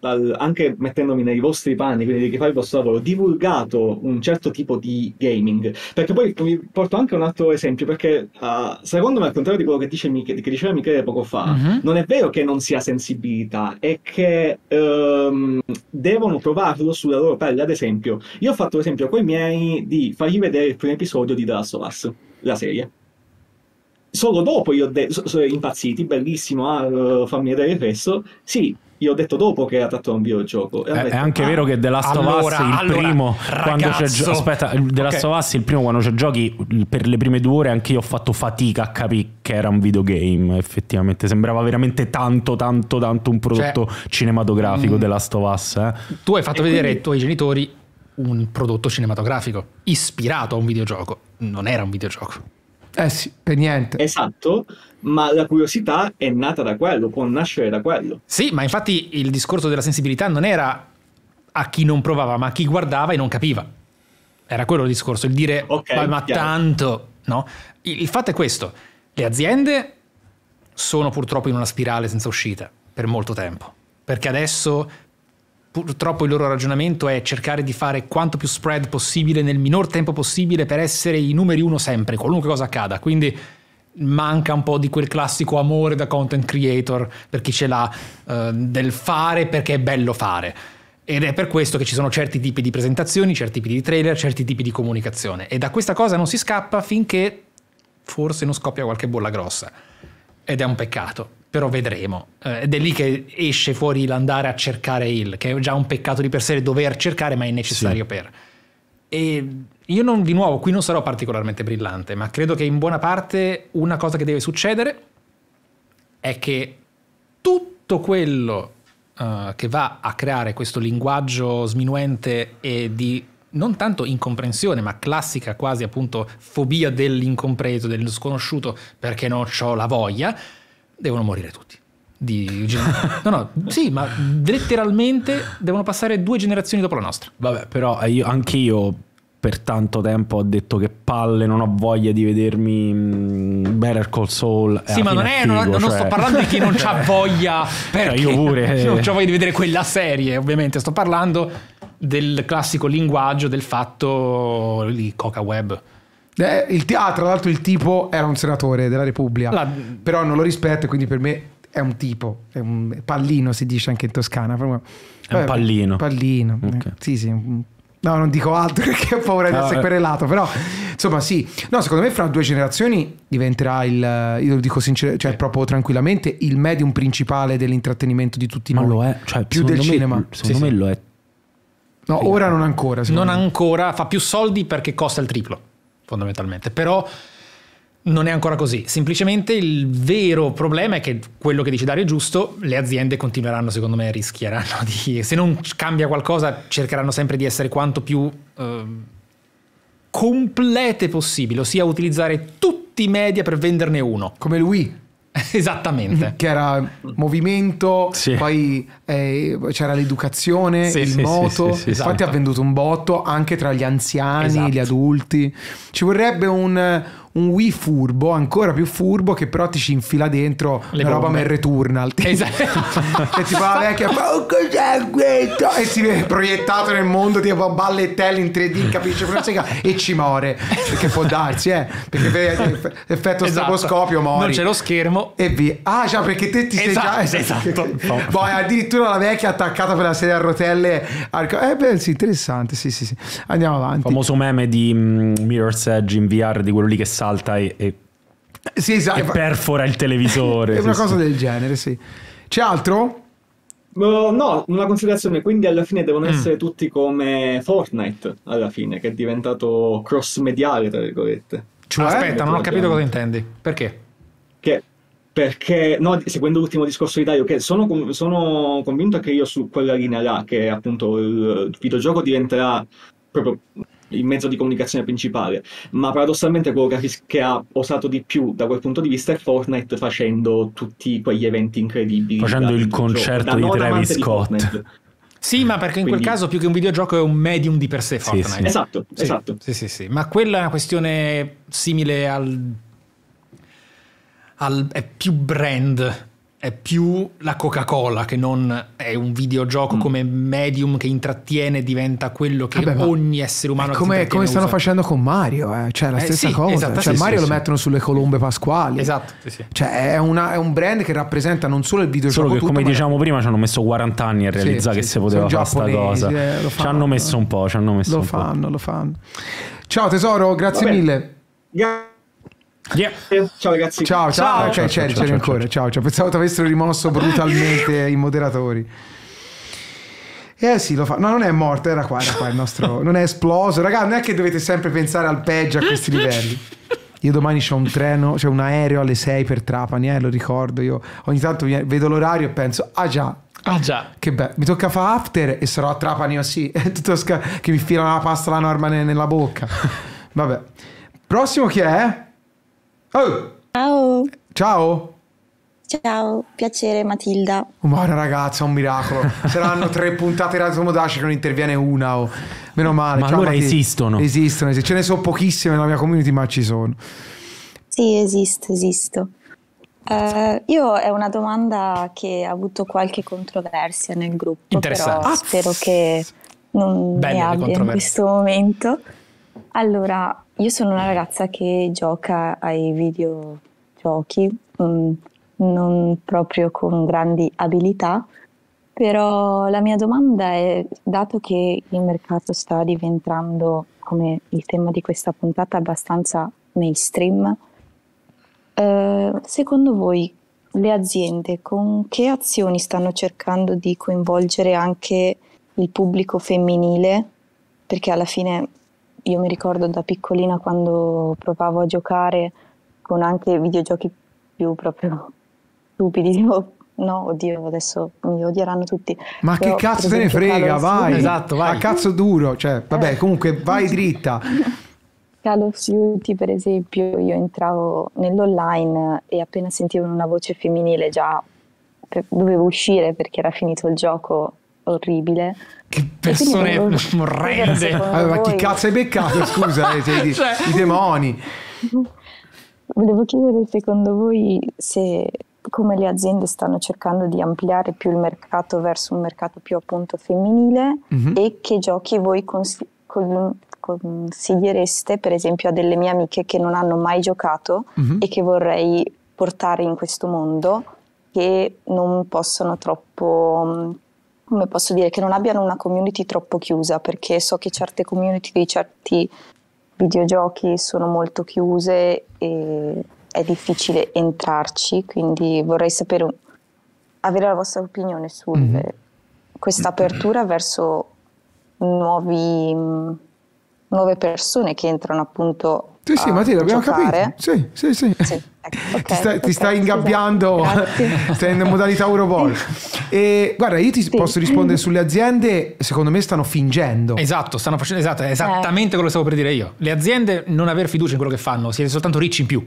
dal- anche mettendomi nei vostri panni, quindi di chi fa il vostro lavoro, divulgato un certo tipo di gaming. Perché poi vi porto anche un altro esempio, perché ah, secondo me, al contrario di quello che, dice Mich- che diceva Michele poco fa, Mhm. non è vero che non sia sensibilità, è che ehm, devono provarlo sulla loro pelle. Ad esempio, io ho fatto l'esempio con i miei di fargli vedere il primo episodio di The Last of Us, la serie. Solo dopo io ho detto, sono impazziti, bellissimo, ah, eh, fammi vedere questo. Sì, io ho detto dopo che era tratto da un videogioco. E È, detto, è anche "Ah, vero che The Last of Us allora, il allora, primo quando c'è gio- aspetta The Last of Us il primo quando c'è giochi per le prime due ore anche io ho fatto fatica a capire che era un videogame effettivamente sembrava veramente tanto tanto tanto un prodotto cinematografico mm. The Last of Us eh. Tu hai fatto E vedere quindi- ai tuoi genitori un prodotto cinematografico ispirato a un videogioco. Non era un videogioco. Eh sì, per niente. Esatto, ma la curiosità è nata da quello, può nascere da quello. Sì, ma infatti il discorso della sensibilità non era a chi non provava, ma a chi guardava e non capiva. Era quello il discorso, il dire Ok, "Ma- ma chiaro. tanto, no? Il, il fatto è questo, le aziende sono purtroppo in una spirale senza uscita per molto tempo, perché adesso purtroppo il loro ragionamento è cercare di fare quanto più spread possibile nel minor tempo possibile per essere i numeri uno sempre, qualunque cosa accada. Quindi manca un po' di quel classico amore da content creator per chi ce l'ha eh, del fare perché è bello fare. Ed è per questo che ci sono certi tipi di presentazioni, certi tipi di trailer, certi tipi di comunicazione. E da questa cosa non si scappa finché forse non scoppia qualche bolla grossa. Ed è un peccato, però vedremo. Eh, ed è lì che esce fuori l'andare a cercare il, che è già un peccato di per sé dover cercare, ma è necessario Sì. per. E io non, di nuovo, qui non sarò particolarmente brillante, ma credo che in buona parte una cosa che deve succedere è che tutto quello eh, che va a creare questo linguaggio sminuente e di non tanto incomprensione, ma classica quasi appunto fobia dell'incompreso, dello sconosciuto, perché non ho la voglia, devono morire tutti. Di no, no, sì, ma letteralmente devono passare due generazioni dopo la nostra. vabbè però eh, io, anche io per tanto tempo ho detto che palle non ho voglia di vedermi mm, Better Call Saul e Sì, ma non, è, non, figo, non cioè- sto parlando di chi non c'ha voglia perché io pure, eh. non c'ho voglia di vedere quella serie, ovviamente. Sto parlando del classico linguaggio del fatto di Coca Web. Eh, il ah, tra l'altro il tipo era un senatore della Repubblica, La- però non lo rispetto, quindi per me è un tipo, è un pallino si dice anche in Toscana. proprio- È un pallino. Pallino, eh, sì sì. un- No, non dico altro perché ho paura di Ah, essere eh. querelato, però insomma sì. No, secondo me fra due generazioni diventerà il, io lo dico sincero, cioè proprio tranquillamente, il medium principale dell'intrattenimento di tutti ma noi. lo è cioè, più del me- cinema. secondo Sì, me sì. lo è No, ora non ancora. Non me. ancora, fa più soldi perché costa il triplo, fondamentalmente. Però non è ancora così. Semplicemente il vero problema è che quello che dice Dario è giusto, le aziende continueranno, secondo me, rischieranno di... Se non cambia qualcosa, cercheranno sempre di essere quanto più ehm, complete possibile, ossia utilizzare tutti i media per venderne uno. Come lui. Esattamente. che era movimento, Sì. poi eh, c'era l'educazione, Sì, il sì, sì, moto. sì, sì, Infatti esatto. ha venduto un botto anche tra gli anziani, Esatto. gli adulti. Ci vorrebbe un, un Wii furbo, ancora più furbo, che però ti ci infila dentro Le la roba. Mer Returnal. Esatto. e tipo la vecchia fa, oh, cos'è questo? E si vede proiettato nel mondo tipo ballettelli in 3D, capisce? E ci muore. Perché può darsi, eh. Perché vedi, effetto Esatto. stroboscopio muori. Non c'è lo schermo. E via. Ah, già, perché te ti sei già. Esatto, esatto. Poi addirittura la vecchia attaccata per la sedia a rotelle. Eh, beh, sì, interessante. Sì, sì, sì. Andiamo avanti. famoso meme di mm, Mirror's Edge in VR di quello lì che salta e, e- Sì, esatto. e perfora il televisore È una sì, cosa sì. del genere, sì. C'è altro? No, una considerazione, quindi alla fine devono Mm. essere tutti come Fortnite, alla fine, che è diventato cross-mediale, tra virgolette. Cioè? Aspetta, non ho capito cosa intendi. Perché? Che, perché, no, seguendo l'ultimo discorso di Dario, che sono, sono convinto che io su quella linea là, che appunto il videogioco diventerà proprio il mezzo di comunicazione principale, ma paradossalmente quello che ha, che ha osato di più da quel punto di vista è Fortnite facendo tutti quegli eventi incredibili. Facendo il concerto da di Travis di Scott. Fortnite. Sì, ma perché in Quindi- quel caso più che un videogioco è un medium di per sé Sì, Fortnite. sì. Esatto, Sì, esatto. Sì, sì, sì. Ma quella è una questione simile al... al- è più brand, è più la Coca-Cola che non è un videogioco Mm. come medium che intrattiene, diventa quello che Vabbè, ma ogni essere umano È come, come stanno usa. facendo con Mario, eh. cioè la Eh, stessa sì, cosa. esatto, Cioè, sì, Mario sì, lo sì. mettono sulle colombe pasquali. Esatto, sì, sì. Cioè, è, una- è un brand che rappresenta non solo il videogioco, Solo che, tutto, come diciamo prima, ci hanno messo 40 anni a Sì, realizzare che sì, si poteva fare sta giapponesi, cosa. eh, ci fanno. hanno messo un po', ci hanno messo lo un po'. fanno, lo fanno. Ciao tesoro, grazie mille. Grazie, Yeah. ciao ragazzi. Ciao, ciao, Ciao, ciao, ciao, ancora. Ciao, ciao. Pensavo ti avessero rimosso brutalmente i moderatori. Eh sì, lo fa. No, non è morto, era qua, era qua il nostro. Non è esploso. Ragazzi, non è che dovete sempre pensare al peggio a questi livelli. Io domani c'ho un treno, c'è un aereo alle 6 per Trapani, eh, lo ricordo. Io ogni tanto vedo l'orario e penso, ah già, Ah già. che bello, mi tocca fare after e sarò a Trapani così, è tutto sca- che mi filano la pasta alla norma ne- nella bocca. Vabbè. Prossimo chi è? Oh, Ciao, ciao. ciao, piacere Matilda. Ma una ragazza, un miracolo. Saranno tre puntate Radio Tomodachi che non interviene una. oh. Meno male. Ma Ciao, allora Matilda. esistono. Esistono, esistono. Ce ne sono pochissime nella mia community, ma ci sono. Sì, esisto, esisto. Eh, io è una domanda che ha avuto qualche controversia nel gruppo, Interessante. però Ah, spero che non Belle ne abbia in questo momento. Allora, io sono una ragazza che gioca ai videogiochi, mm, non proprio con grandi abilità, però la mia domanda è, dato che il mercato sta diventando, come il tema di questa puntata, abbastanza mainstream, eh, secondo voi le aziende con che azioni stanno cercando di coinvolgere anche il pubblico femminile? Perché alla fine io mi ricordo da piccolina quando provavo a giocare con anche videogiochi più proprio stupidi, tipo, no, oddio, adesso mi odieranno tutti. Ma Però, che cazzo te ne frega? Vai. Esatto, vai. A cazzo duro. Cioè, vabbè, Eh. comunque vai dritta. Call of Duty, per esempio, io entravo nell'online e appena sentivo una voce femminile già pe- dovevo uscire perché era finito il gioco orribile. Che persone orrende. Ma chi cazzo hai beccato? Scusa, eh, di- Cioè- i demoni. Volevo chiedere secondo voi se come le aziende stanno cercando di ampliare più il mercato verso un mercato più appunto femminile Mhm. e che giochi voi consi- con- consigliereste per esempio a delle mie amiche che non hanno mai giocato Mhm. e che vorrei portare in questo mondo che non possono troppo come posso dire che non abbiano una community troppo chiusa perché so che certe community di certi videogiochi sono molto chiuse e è difficile entrarci, quindi vorrei sapere, avere la vostra opinione su Mhm. questa apertura verso nuovi, mh, nuove persone che entrano appunto Sì, sì, a Matilda, abbiamo giocare. capito. Sì, sì, sì. Sì, ecco, ok, ti, stai, ti ok, stai ingabbiando, stai in modalità Euroball. E guarda, io ti Sì. posso rispondere sulle aziende, secondo me stanno fingendo. Esatto, stanno facendo esatto, esattamente quello che stavo per dire io. Le aziende non aver fiducia in quello che fanno, siete soltanto ricci in più.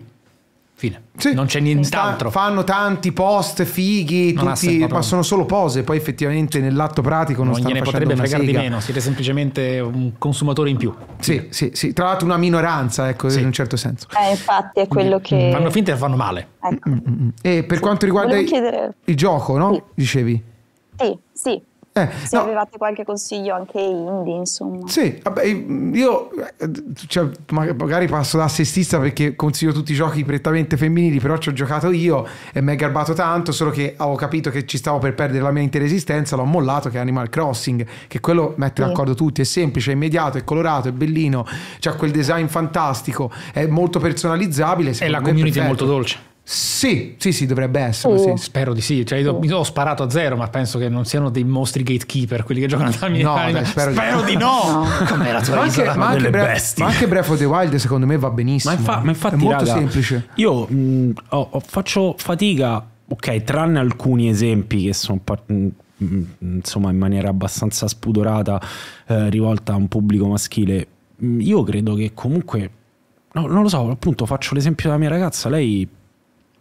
Fine. Sì. Non c'è Sta- nient'altro. fanno tanti post fighi, Non tutti, ma sono solo pose. Poi effettivamente nell'atto pratico non, non stanno gliene potrebbe fregare di meno, siete semplicemente un consumatore in più. Sì, sì, sì. Tra l'altro una minoranza, ecco, Sì. in un certo senso. Eh, infatti è quello che... Fanno finta e fanno male. Ecco. Mm, mm. E per quanto riguarda Volevo i- chiedere- il gioco, no? Sì. Dicevi? Sì, sì, Eh, se no. avevate qualche consiglio anche indie, insomma. Sì, vabbè, io cioè, ma- magari passo da assistista perché consiglio tutti i giochi prettamente femminili, però ci ho giocato io e mi è garbato tanto, solo che avevo capito che ci stavo per perdere la mia intera esistenza, l'ho mollato che è Animal Crossing, che quello mette Sì. d'accordo tutti, è semplice, è immediato, è colorato, è bellino, c'ha quel design fantastico, è molto personalizzabile. E la community è molto dolce. Sì, sì, sì, dovrebbe essere Sì. così. Spero di sì, cioè io mi ho sparato a zero, ma penso che non siano dei mostri gatekeeper quelli che giocano alla mia No, dai, spero di- di no. Com'è la tua Ma anche, ma, anche bestie. ma anche Breath of the Wild secondo me va benissimo. Ma, infa- ma infatti, è molto raga, semplice. Io mh, ho- ho- faccio fatica, ok, tranne alcuni esempi che sono par- mh, mh, insomma in maniera abbastanza spudorata eh, rivolta a un pubblico maschile. Io credo che comunque, no, non lo so, appunto faccio l'esempio della mia ragazza, lei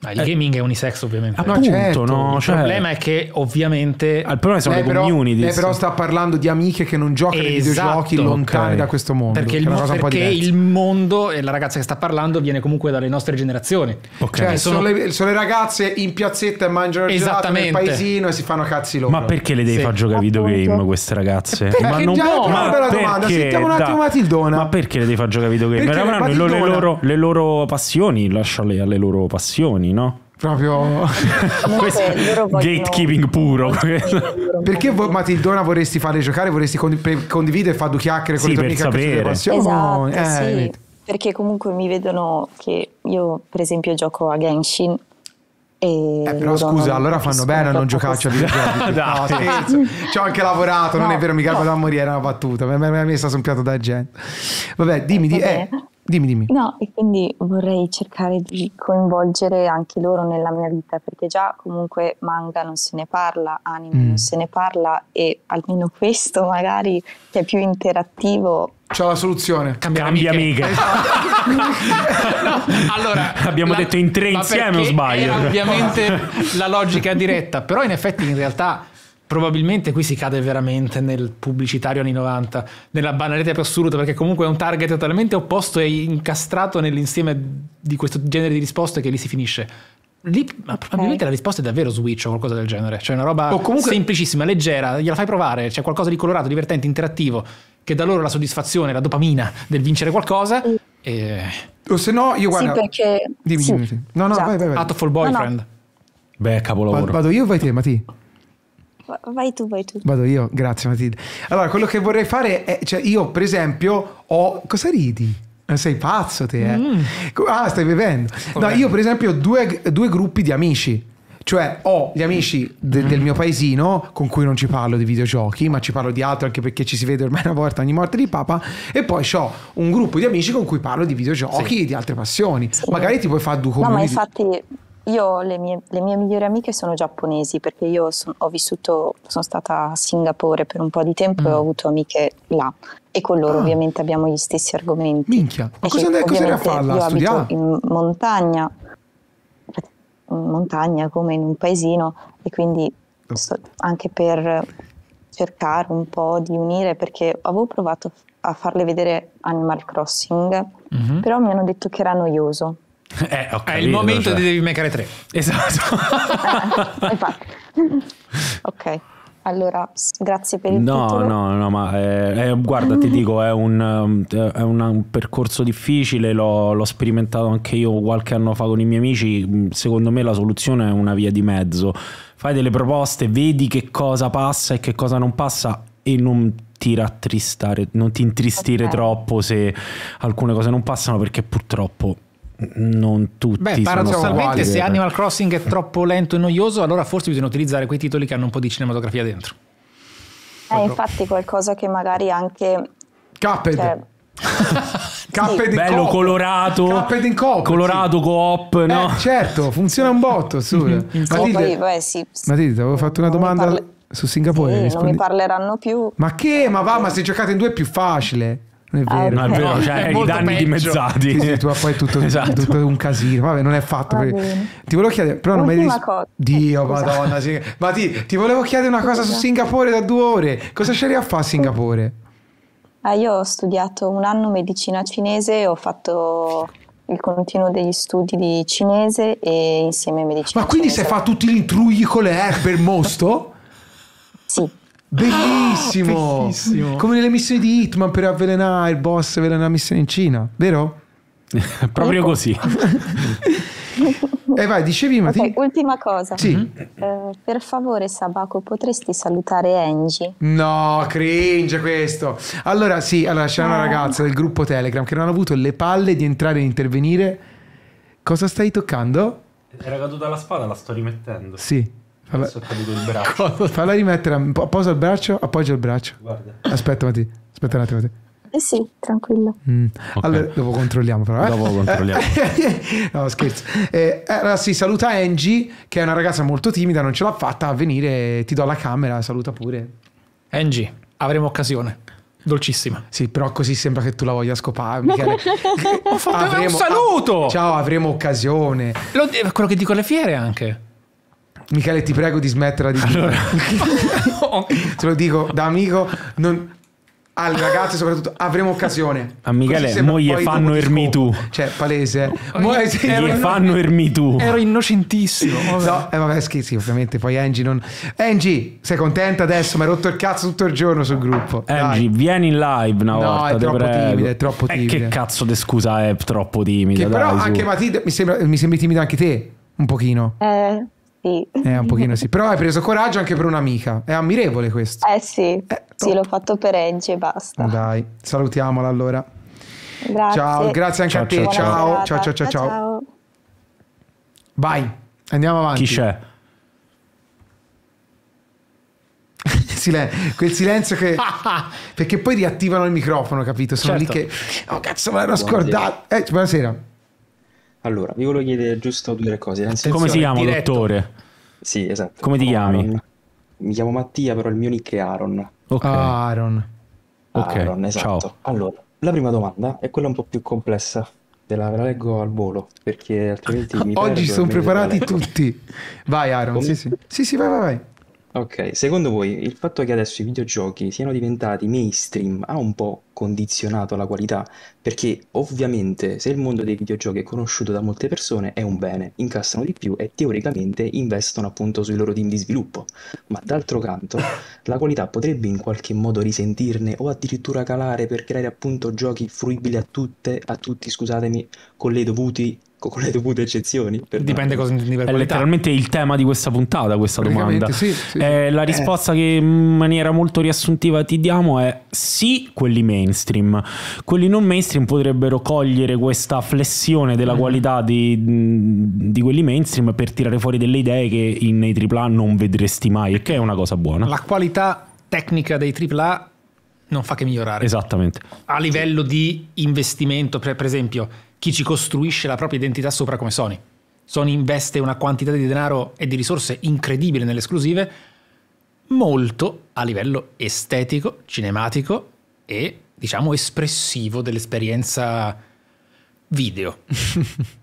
Ma il gaming è unisex ovviamente. No, appunto, certo. no, il cioè- problema è che ovviamente Ah, il problema sono Lei le community. lei però sta parlando di amiche che non giocano ai videogiochi Esatto, lontani ok. da questo mondo. perché, il, mo- perché il mondo e la ragazza che sta parlando viene comunque dalle nostre generazioni. Ok. Cioè, che sono... sono- le, sono le ragazze in piazzetta e mangiano il gelato nel Esattamente. paesino e si fanno cazzi loro. Ma perché le devi Sì. far giocare a Appunto. videogame queste ragazze? Perché ma già è una bella domanda, sentiamo un attimo Matildona. Ma perché le devi far giocare a videogame? Perché Avranno le, loro- le Matildona- loro, le loro passioni, lasciale alle loro passioni, no? Proprio... Gatekeeping puro. Perché vo- Matildona vorresti farle giocare? Vorresti condividere e fare due chiacchiere con Sì, le tue per amiche sapere. Esatto, Eh, sì. vedi. Perché comunque mi vedono che io, per esempio, gioco a Genshin. E Eh, però scusa, non allora fanno bene a non giocarci a videogiochi. No, scherzo. Ci ho anche lavorato, non No, è vero, mi garba no. da morire, era una battuta. Mi mi ha messa su un piatto da gente. Vabbè, dimmi, di- eh. Dimmi, dimmi. No, e quindi vorrei cercare di coinvolgere anche loro nella mia vita, perché già comunque manga non se ne parla, anime Mm. non se ne parla e almeno questo magari che è più interattivo. C'ho la soluzione. Cambia Cambia amiche. No, allora, Abbiamo detto in tre insieme, o sbaglio? Era ovviamente la logica diretta, però in effetti in realtà probabilmente qui si cade veramente nel pubblicitario anni 90, nella banalità più assoluta, perché comunque è un target totalmente opposto e incastrato nell'insieme di questo genere di risposte che lì si finisce. Lì ma probabilmente la risposta è davvero Switch o qualcosa del genere, cioè una roba comunque- semplicissima, leggera, gliela fai provare, c'è qualcosa di colorato, divertente, interattivo, che dà loro la soddisfazione, la dopamina del vincere qualcosa e... O se no, io guarda... sì, perché... Dimmi, sì, dimmi. No, no, esatto. vai, vai, vai. Hatful Boyfriend. Beh, Va- capolavoro. Vado io o vai te, Mati? Va- Vai tu, vai tu. Vado io, grazie Matilde. Allora, quello che vorrei fare è, cioè io per esempio ho... Cosa ridi? Ma Sei pazzo te, eh? Co- Ah, stai bevendo. No, io per esempio ho due, due gruppi di amici. Cioè ho gli amici de- del mio paesino con cui non ci parlo di videogiochi, ma ci parlo di altro anche perché ci si vede ormai una volta ogni morte di papa. E poi ho un gruppo di amici con cui parlo di videogiochi e di altre passioni. Magari ti puoi fare due No, ma infatti io le mie, le mie migliori amiche sono giapponesi perché io son- ho vissuto, sono stata a Singapore per un po' di tempo e ho avuto amiche là e con loro Mm. Ah. ovviamente abbiamo gli stessi argomenti. Minchia, ma cosa andai- a fare? Io studiare? abito in montagna, in montagna come in un paesino e quindi Oh. sto- anche per cercare un po' di unire perché avevo provato a farle vedere Animal Crossing, Mhm. però mi hanno detto che era noioso. Eh, ho È il capito, momento cioè. di Devil May Cry 3. Esatto. Eh, infatti. ok, allora grazie per il No, titolo. no, no, ma eh, eh, guarda, ti dico, è, un, um, è un, percorso difficile, l'ho, l'ho sperimentato anche io qualche anno fa con i miei amici, secondo me la soluzione è una via di mezzo, fai delle proposte, vedi che cosa passa e che cosa non passa e non ti rattristare, non ti intristire Ok. troppo se alcune cose non passano perché purtroppo non tutti Beh, paradossalmente, se Animal Crossing è troppo lento e noioso, allora forse bisogna utilizzare quei titoli che hanno un po' di cinematografia dentro. Eh, infatti qualcosa che magari anche... Cuphead. Cioè, Cuphead in Bello coop. colorato, Cuphead in coop, colorato sì. coop, Eh, no? certo, funziona un botto. Su. e poi, Matilde, beh, sì, Matilde, avevo fatto una domanda parle- su Singapore. sì, non mi parleranno più. Ma che? Ma va, ma se giocate in due è più facile. Non è Ah, vero. No, è vero, cioè è i danni peggio. dimezzati. Sì, sì, tu poi è tutto, Esatto. tutto un casino. Vabbè, non è fatto. Va per- bene. Ti volevo chiedere, però non mi hai Ultima ris- cosa. Dio, Scusa. madonna. Sì. Ma ti, ti volevo chiedere una cosa su Scusa. Singapore da due ore. Cosa c'eri a fare a Singapore? Ah, io ho studiato un anno medicina cinese, ho fatto il continuo degli studi di cinese e insieme medicina Ma quindi cinese. sei fatto tutti gli intrugli con le erbe per mosto? Sì, Bellissimo. bellissimo. Come nelle missioni di Hitman per avvelenare il boss avvelena la missione in Cina, vero? Proprio così. E vai, dicevi Mati? ok, ultima cosa. Sì. Eh, per favore Sabaco potresti salutare Angie? No, cringe questo. Allora, sì, allora c'è una Eh. ragazza del gruppo Telegram che non ha avuto le palle di entrare e intervenire. Cosa stai toccando? Era caduta la spada, la sto rimettendo. Sì. Falla, Adesso è caduto il braccio. falla rimettere. po', Posa il braccio, appoggia il braccio. Guarda. Aspetta, Mati. Aspetta un attimo. Mati. Eh sì, tranquillo. Mm. Allora, dopo controlliamo però. eh. Dopo controlliamo. no, scherzo. Eh, allora, sì, saluta Angie, che è una ragazza molto timida, non ce l'ha fatta a venire. Ti do la camera, saluta pure. Angie, avremo occasione. Dolcissima. Sì, però così sembra che tu la voglia scopare, Michele. Ho fatto un saluto! Ciao, avremo occasione. Lo- è quello che dico alle fiere anche. Michele, ti prego di smetterla di dire. Te lo dico da amico, non... al ragazzo soprattutto avremo occasione. A Michele, Così sembra mo gli poi fanno ermitù. scopo. Cioè, palese. eh. Mo è- Gli fanno ermitù. Ero innocentissimo. Vabbè. No, eh, vabbè, scherzi, ovviamente. Poi Angie non. Angie, sei contenta adesso? Mi hai rotto il cazzo tutto il giorno sul gruppo. Dai. Angie, vieni in live una No, volta. è te troppo prego. timida, è troppo Eh, timida. che cazzo di scusa è troppo timida? Che però dai, su. anche Matilde mi, sembra, mi sembri timida anche te. Un pochino. Eh, sì. Eh, un pochino sì. Però hai preso coraggio anche per un'amica. È ammirevole questo. Eh sì, Eh, sì, l'ho fatto per Angie e basta. Dai, salutiamola allora. Grazie. Ciao, grazie anche Ciao, a te. ciao, ciao, ciao, ciao, ciao. Vai, andiamo avanti. Chi c'è? Silen- quel silenzio che perché poi riattivano il microfono capito sono Certo. lì che oh cazzo me l'ero scordato eh, buonasera Allora, vi volevo chiedere giusto due o tre cose. Innanzitutto, Come si chiama, diretto. dottore? sì, esatto. Come ti chiami? Aaron. Mi chiamo Mattia, però il mio nick è Aaron. Ok. Aaron Ok, Aaron, esatto. ciao. Allora, la prima domanda è quella un po' più complessa. Te la, ve la leggo al volo, perché altrimenti mi oggi sono preparati tutti vai Aaron Come? sì sì sì sì vai vai vai Ok, secondo voi il fatto che adesso i videogiochi siano diventati mainstream ha un po' condizionato la qualità? Perché ovviamente se il mondo dei videogiochi è conosciuto da molte persone è un bene, incassano di più e teoricamente investono appunto sui loro team di sviluppo. Ma d'altro canto la qualità potrebbe in qualche modo risentirne o addirittura calare per creare appunto giochi fruibili a tutte, a tutti, scusatemi, con le dovuti, con le dovute eccezioni. Dipende cosa intendi per È qualità. letteralmente il tema di questa puntata, questa domanda. Sì, sì, sì. Eh, la risposta che in maniera molto riassuntiva ti diamo è sì, quelli mainstream. Quelli non mainstream potrebbero cogliere questa flessione Mm. della qualità di, di quelli mainstream per tirare fuori delle idee che in- nei AAA non vedresti mai, e che è una cosa buona. La qualità tecnica dei AAA non fa che migliorare. Esattamente. A livello di investimento, per esempio, chi ci costruisce la propria identità sopra come Sony. Sony investe una quantità di denaro e di risorse incredibile nelle esclusive, molto a livello estetico, cinematico e diciamo espressivo dell'esperienza video.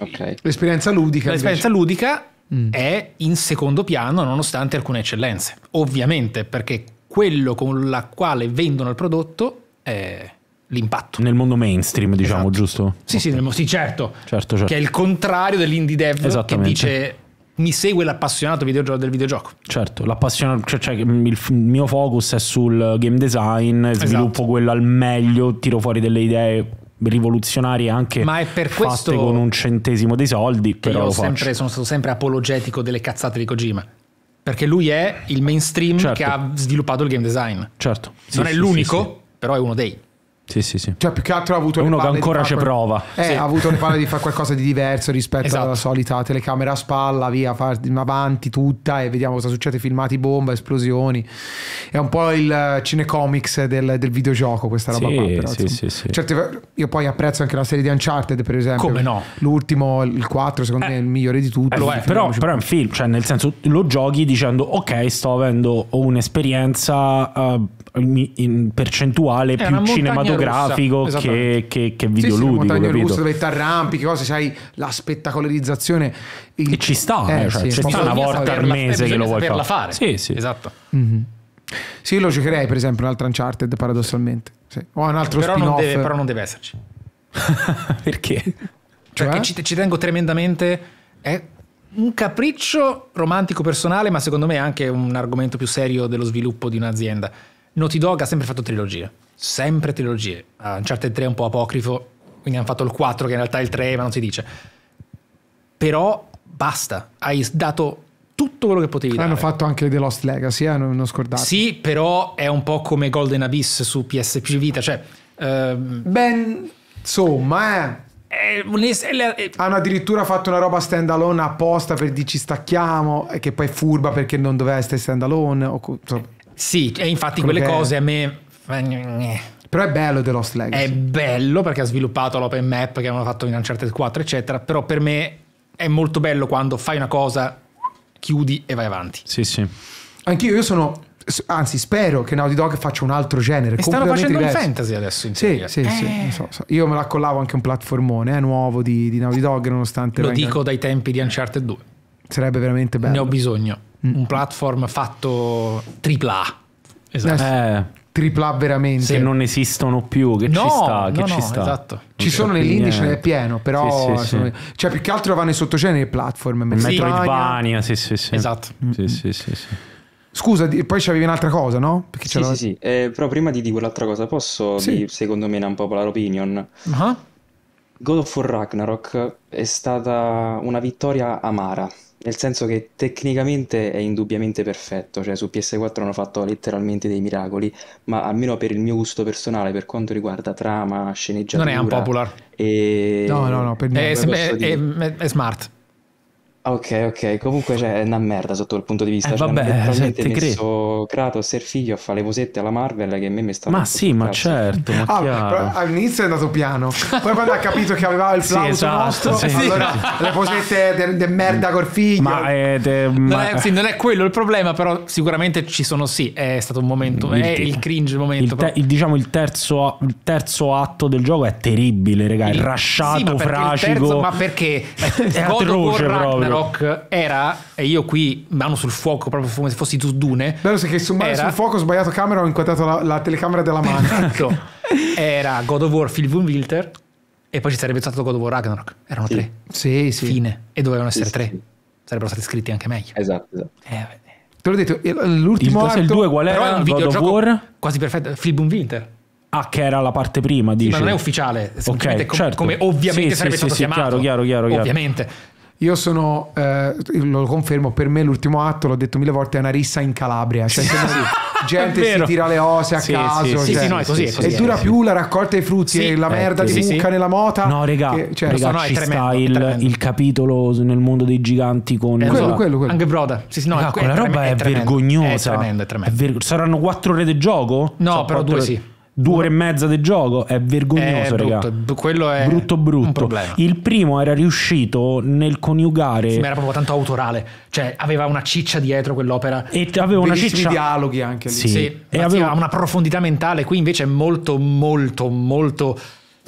Ok. l'esperienza ludica L'esperienza invece. ludica è in secondo piano nonostante alcune eccellenze. Ovviamente perché quello con la quale vendono il prodotto è l'impatto. Nel mondo mainstream, diciamo, Esatto. giusto? Sì, sì, nel- sì, certo. Certo, certo. Che è il contrario dell'indie dev che dice mi segue l'appassionato videogio- del videogioco. Certo, l'appassionato, cioè, cioè, il, mio focus è sul game design, Esatto. sviluppo quello al meglio, tiro fuori delle idee rivoluzionarie anche Ma è per fatte questo con un centesimo dei soldi, Che però io sempre, sono stato sempre apologetico delle cazzate di Kojima. Perché lui è il mainstream Certo. che ha sviluppato il game design. Certo. non Sì, è sì, l'unico, però è uno dei. Sì, sì, sì. cioè più che altro ha avuto uno che ancora ci prova. eh, Sì. ha avuto le palle di fare qualcosa di diverso rispetto Esatto. alla solita telecamera a spalla via far avanti tutta e vediamo cosa succede filmati bomba esplosioni è un po' il eh, cinecomics del, del videogioco questa roba Sì, qua però, sì, sì, sì. Certe- io poi apprezzo anche la serie di Uncharted per esempio Come no? l'ultimo il 4 secondo me è il migliore di tutti Eh, lo è, però, però è un film, cioè nel senso lo giochi dicendo ok sto avendo un'esperienza eh, in- percentuale È più cinematografico russa, che, che, che Sì, sì, videoludico, montagne capito? russe dove ti arrampichi, cose, sai, la spettacolarizzazione. il- E ci sta, eh, cioè, ci ma sta una volta al mese eh, che lo vuoi fare. fare. Sì, sì. Esatto. Mhm. Sì, io lo giocherei per esempio un altro Uncharted paradossalmente. Sì. O un altro Però non, spin-off. deve, però non deve esserci. Perché? Cioè, Cioè? che ci, ci tengo tremendamente. È un capriccio romantico personale, ma secondo me è anche un argomento più serio dello sviluppo di un'azienda. Naughty Dog ha sempre fatto trilogie. Sempre trilogie. Uh, Uncharted 3 è un po' apocrifo, quindi hanno fatto il 4, che in realtà è il 3, ma non si dice. Però basta. Hai dato tutto quello che potevi dare. Hanno fatto anche The Lost Legacy, eh, non, non scordate. Sì, però è un po' come Golden Abyss su PSP Vita, cioè ehm, Ben, insomma, eh. Hanno addirittura fatto una roba stand alone apposta per dire ci stacchiamo e che poi è furba perché non doveva essere stand alone. o insomma. Sì, e infatti Quello quelle che cose a me... Però è bello The Lost Legacy. È bello perché ha sviluppato l'open map che avevano fatto in Uncharted 4, eccetera. Però per me è molto bello quando fai una cosa, chiudi e vai avanti. Sì, sì. Anch'io io sono anzi spero che Naughty Dog faccia un altro genere E stanno facendo il diverso. fantasy adesso in Sì, sì, sì, Eh, lo so, so. Io me la collavo anche un platformone eh, nuovo di, di Naughty Dog, nonostante Lo venga- dico dai tempi di Uncharted 2. sarebbe veramente bello. Ne ho bisogno. Mm. Un platform fatto AAA. Esatto. Eh, Tripla A veramente. che non esistono più, che No, ci sta, che no, ci no, sta. esatto. Ci sono nell'indice, niente. è pieno, però Sì, sì, sono- sì. cioè più che altro va nei sottogeneri platform, Metroidvania, sì, sì, sì. Esatto. Sì, sì, sì, sì. Scusa, di- poi c'avevi un'altra cosa, no? Perché Sì, sì, sì. Eh, però prima di dire quell'altra cosa, posso Sì. dire, secondo me, una popular opinion. Ah, God of War Ragnarok è stata una vittoria amara, nel senso che tecnicamente è indubbiamente perfetto, cioè su PS4 hanno fatto letteralmente dei miracoli, ma almeno per il mio gusto personale, per quanto riguarda trama, sceneggiatura Non è unpopular. e... No, no, no, per È, niente. come è- dire? è- è smart. Ah, Ok, ok, comunque cioè, è una merda sotto il punto di vista. Eh, Cioè, vabbè, se te messo Kratos e il figlio a fare le posette alla Marvel che a me mi sta Ma molto sì, ma cazzo. certo, ma Ah, all'inizio è andato piano, poi quando ha capito che aveva il Sì, plauso esatto, nostro, sì, allora le posette de, de merda col figlio. Ma, eh, Non ma- è, sì, non è quello il problema, però sicuramente ci sono sì, è stato un momento, Il- è il cringe momento. il, te- il- diciamo il terzo, il terzo atto del gioco è terribile, raga. Il rasciato, Sì, ma perché fracico. terzo- ma perché È atroce proprio. Ragnarok era, e io qui mano sul fuoco, proprio come se fossi tu Dune. Bello se che su mano Era- sul fuoco ho sbagliato camera ho inquadrato la, la telecamera della mano. Esatto. Era God of War Phil Winter e poi ci sarebbe stato God of War Ragnarok. Erano Sì. tre. sì, sì. Fine. E dovevano essere Sì, tre. sì, sì. Sarebbero stati scritti anche meglio. Esatto, esatto. Eh. Te l'ho detto, il- il, l'ultimo il atto 2 qual Però è era? un God of videogioco War? quasi perfetto. Phil Winter. Ah, che era la parte prima, Sì, dici. ma non è ufficiale. semplicemente com- certo. come ovviamente Sì, sarebbe sì, stato sì, sì, chiamato. chiaro, chiaro, chiaro, chiaro. Ovviamente. Io sono, eh, lo confermo, per me l'ultimo atto, l'ho detto mille volte, è una rissa in Calabria. Cioè, sembra gente si tira le ose a Sì, caso. sì, sì, cioè, sì, no, è così, è così. e dura sì, più la raccolta dei frutti Sì, e la eh, merda sì, di sì, mucca sì. nella mota. No, regà, che- cioè, regà, no, è ci tremendo, il, tremendo. il capitolo nel mondo dei giganti con... Eh, quello, so, quello, quello. Anche Broda. Sì, sì, no, Regà, è- quella è roba è, tremendo. vergognosa. È tremendo, è tremendo. ver- Saranno quattro ore di gioco? No, Sono però due ore- sì. Due ore e mezza di gioco è vergognoso, È brutto. Quello è brutto brutto. Il primo era riuscito nel coniugare Sì, ma era proprio tanto autorale. Cioè, aveva una ciccia dietro quell'opera. e aveva una ciccia dialoghi anche lì. Sì. Sì, e aveva- una profondità mentale. Qui invece è molto, molto, molto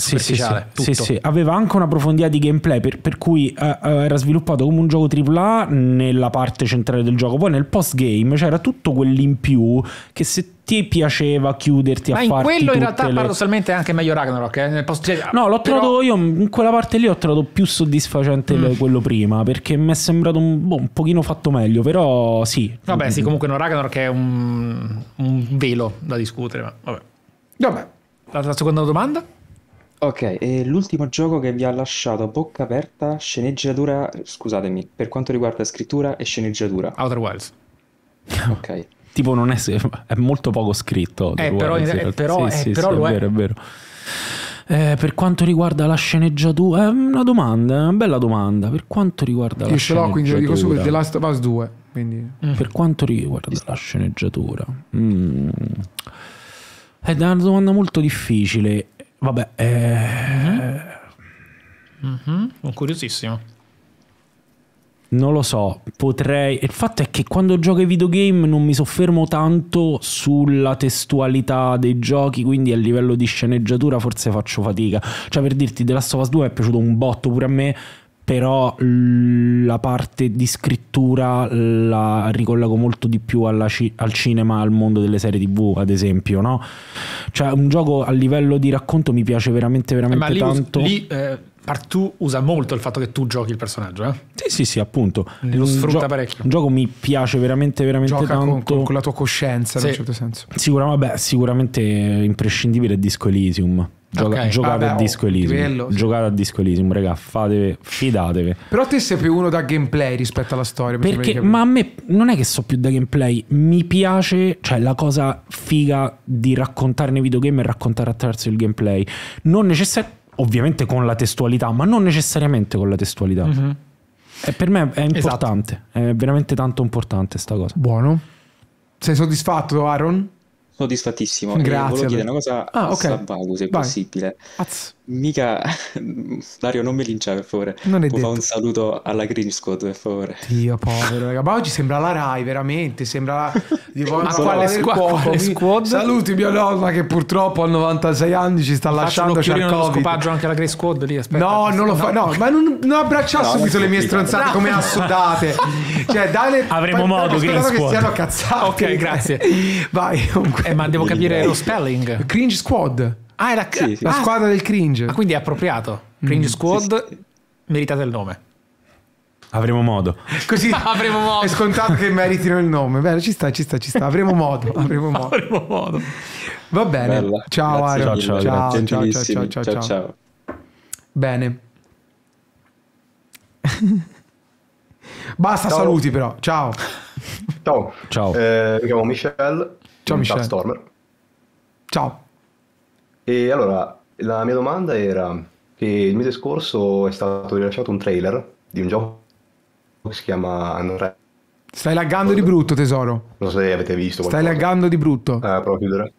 Sì, sì, sì. superficiale. Sì, tutto. sì. Aveva anche una profondità di gameplay per, per cui eh, eh, era sviluppato come un gioco AAA nella parte centrale del gioco. Poi nel post-game c'era tutto quell'in più che se ti piaceva chiuderti Ma a in farti quello in realtà le- paradossalmente è anche meglio Ragnarok. Eh? Nel post- cioè, No, l'ho però- trovato io in quella parte lì ho trovato più soddisfacente Mm. quello prima perché mi è sembrato un, boh, un pochino fatto meglio, però sì. Vabbè, sì, comunque no, Ragnarok è un, un velo da discutere. Ma vabbè. Vabbè, La, la seconda domanda? Ok, e l'ultimo gioco che vi ha lasciato a bocca aperta, sceneggiatura, scusatemi, per quanto riguarda scrittura e sceneggiatura. Outer Wilds. Ok. Tipo non è, è molto poco scritto. Eh, però- Wilds, in eh, realtà. però- Sì, eh, sì, però sì, lo è è. vero, è vero. Eh, per quanto riguarda la sceneggiatura, è una domanda, è una bella domanda. Per quanto riguarda la io ce l'ho, quindi lo dico subito, The Last of Us 2. Quindi... per quanto riguarda la sceneggiatura, mm, è una domanda molto difficile. Vabbè, eh, Mhm, Sono curiosissimo. Non lo so, potrei. Il fatto è che quando gioco ai videogame non mi soffermo tanto sulla testualità dei giochi, quindi a livello di sceneggiatura forse faccio fatica. Cioè, per dirti, The Last of Us 2 è piaciuto un botto pure a me, però la parte di scrittura la ricollego molto di più alla ci- al cinema, al mondo delle serie TV, ad esempio, no? Cioè, un gioco a livello di racconto mi piace veramente, Eh, veramente ma lì, us- tanto. lì eh, Part 2 usa molto il fatto che tu giochi il personaggio. Eh? Sì, sì, sì, appunto. Lo Un sfrutta gio- parecchio. Un gioco mi piace veramente, veramente Gioca con, tanto. con- con la tua coscienza in Sì. un certo senso. Sicura- vabbè, sicuramente imprescindibile è Disco Elysium. Gioca- Ok. giocate Vabbè, a oh, Disco Elysium. livello, sì. Giocate a Disco Elysium, raga. Fatevi, fidatevi. Però te sei più uno da gameplay rispetto alla storia. di Perché, ma a me non è che so più da gameplay, mi piace, cioè la cosa figa di raccontare nei videogame è raccontare attraverso il gameplay. Non necessariamente. ovviamente con la testualità, ma non necessariamente con la testualità. Mhm. E per me è Esatto. importante, è veramente tanto importante sta cosa. Buono. Sei soddisfatto, Aaron? Soddisfattissimo. Grazie, E volevo chiedere una cosa Ah, a ok. Sabaku, se Vai. possibile. Az. Mica... Dario, non mi linciare, per favore. Non è Può fare detto. un saluto alla Cringe Squad, per favore. Dio povero, raga. Ma oggi sembra la Rai, veramente. Sembra tipo una Ma squadra quale del squa- cuoco. quale Mi- squad? Saluti mia nonna che purtroppo a 96 anni ci sta Faccio lasciando dello Covid. scopaggio anche alla Grey Squad lì, aspetta. No, non lo fa. No, ma non, non abbracciare No, subito non le mie stronzate come assodate. cioè, dai, Avremo modo, Green che Squad. siano cazzati. Ok, grazie. Vai. comunque. Eh, ma devo capire lo spelling. Cringe Squad. Ah, è la, Sì, sì. La ah, squadra del cringe. ah, quindi è appropriato. Cringe Squad, sì, sì. meritate il nome. Avremo modo. Così Avremo modo. È scontato che meritino il nome. Bene, ci sta, ci sta, ci sta. Avremo modo. Avremo modo. Avremo modo. Va bene. Bella. Ciao, Grazie Aaron. mille, Ciao, ciao, ciao, ciao, ciao, ciao, ciao. ciao. Bene. Basta Ciao. saluti però. Ciao. Ciao, Ciao. Eh, mi chiamo Michelle, Ciao, Michelle. Stormer. Ciao. E allora, la mia domanda era che il mese scorso è stato rilasciato un trailer di un gioco che si chiama Unreal. Stai laggando di brutto, tesoro. Non so se avete visto Stai qualcosa. laggando di brutto. Eh, provo a chiudere.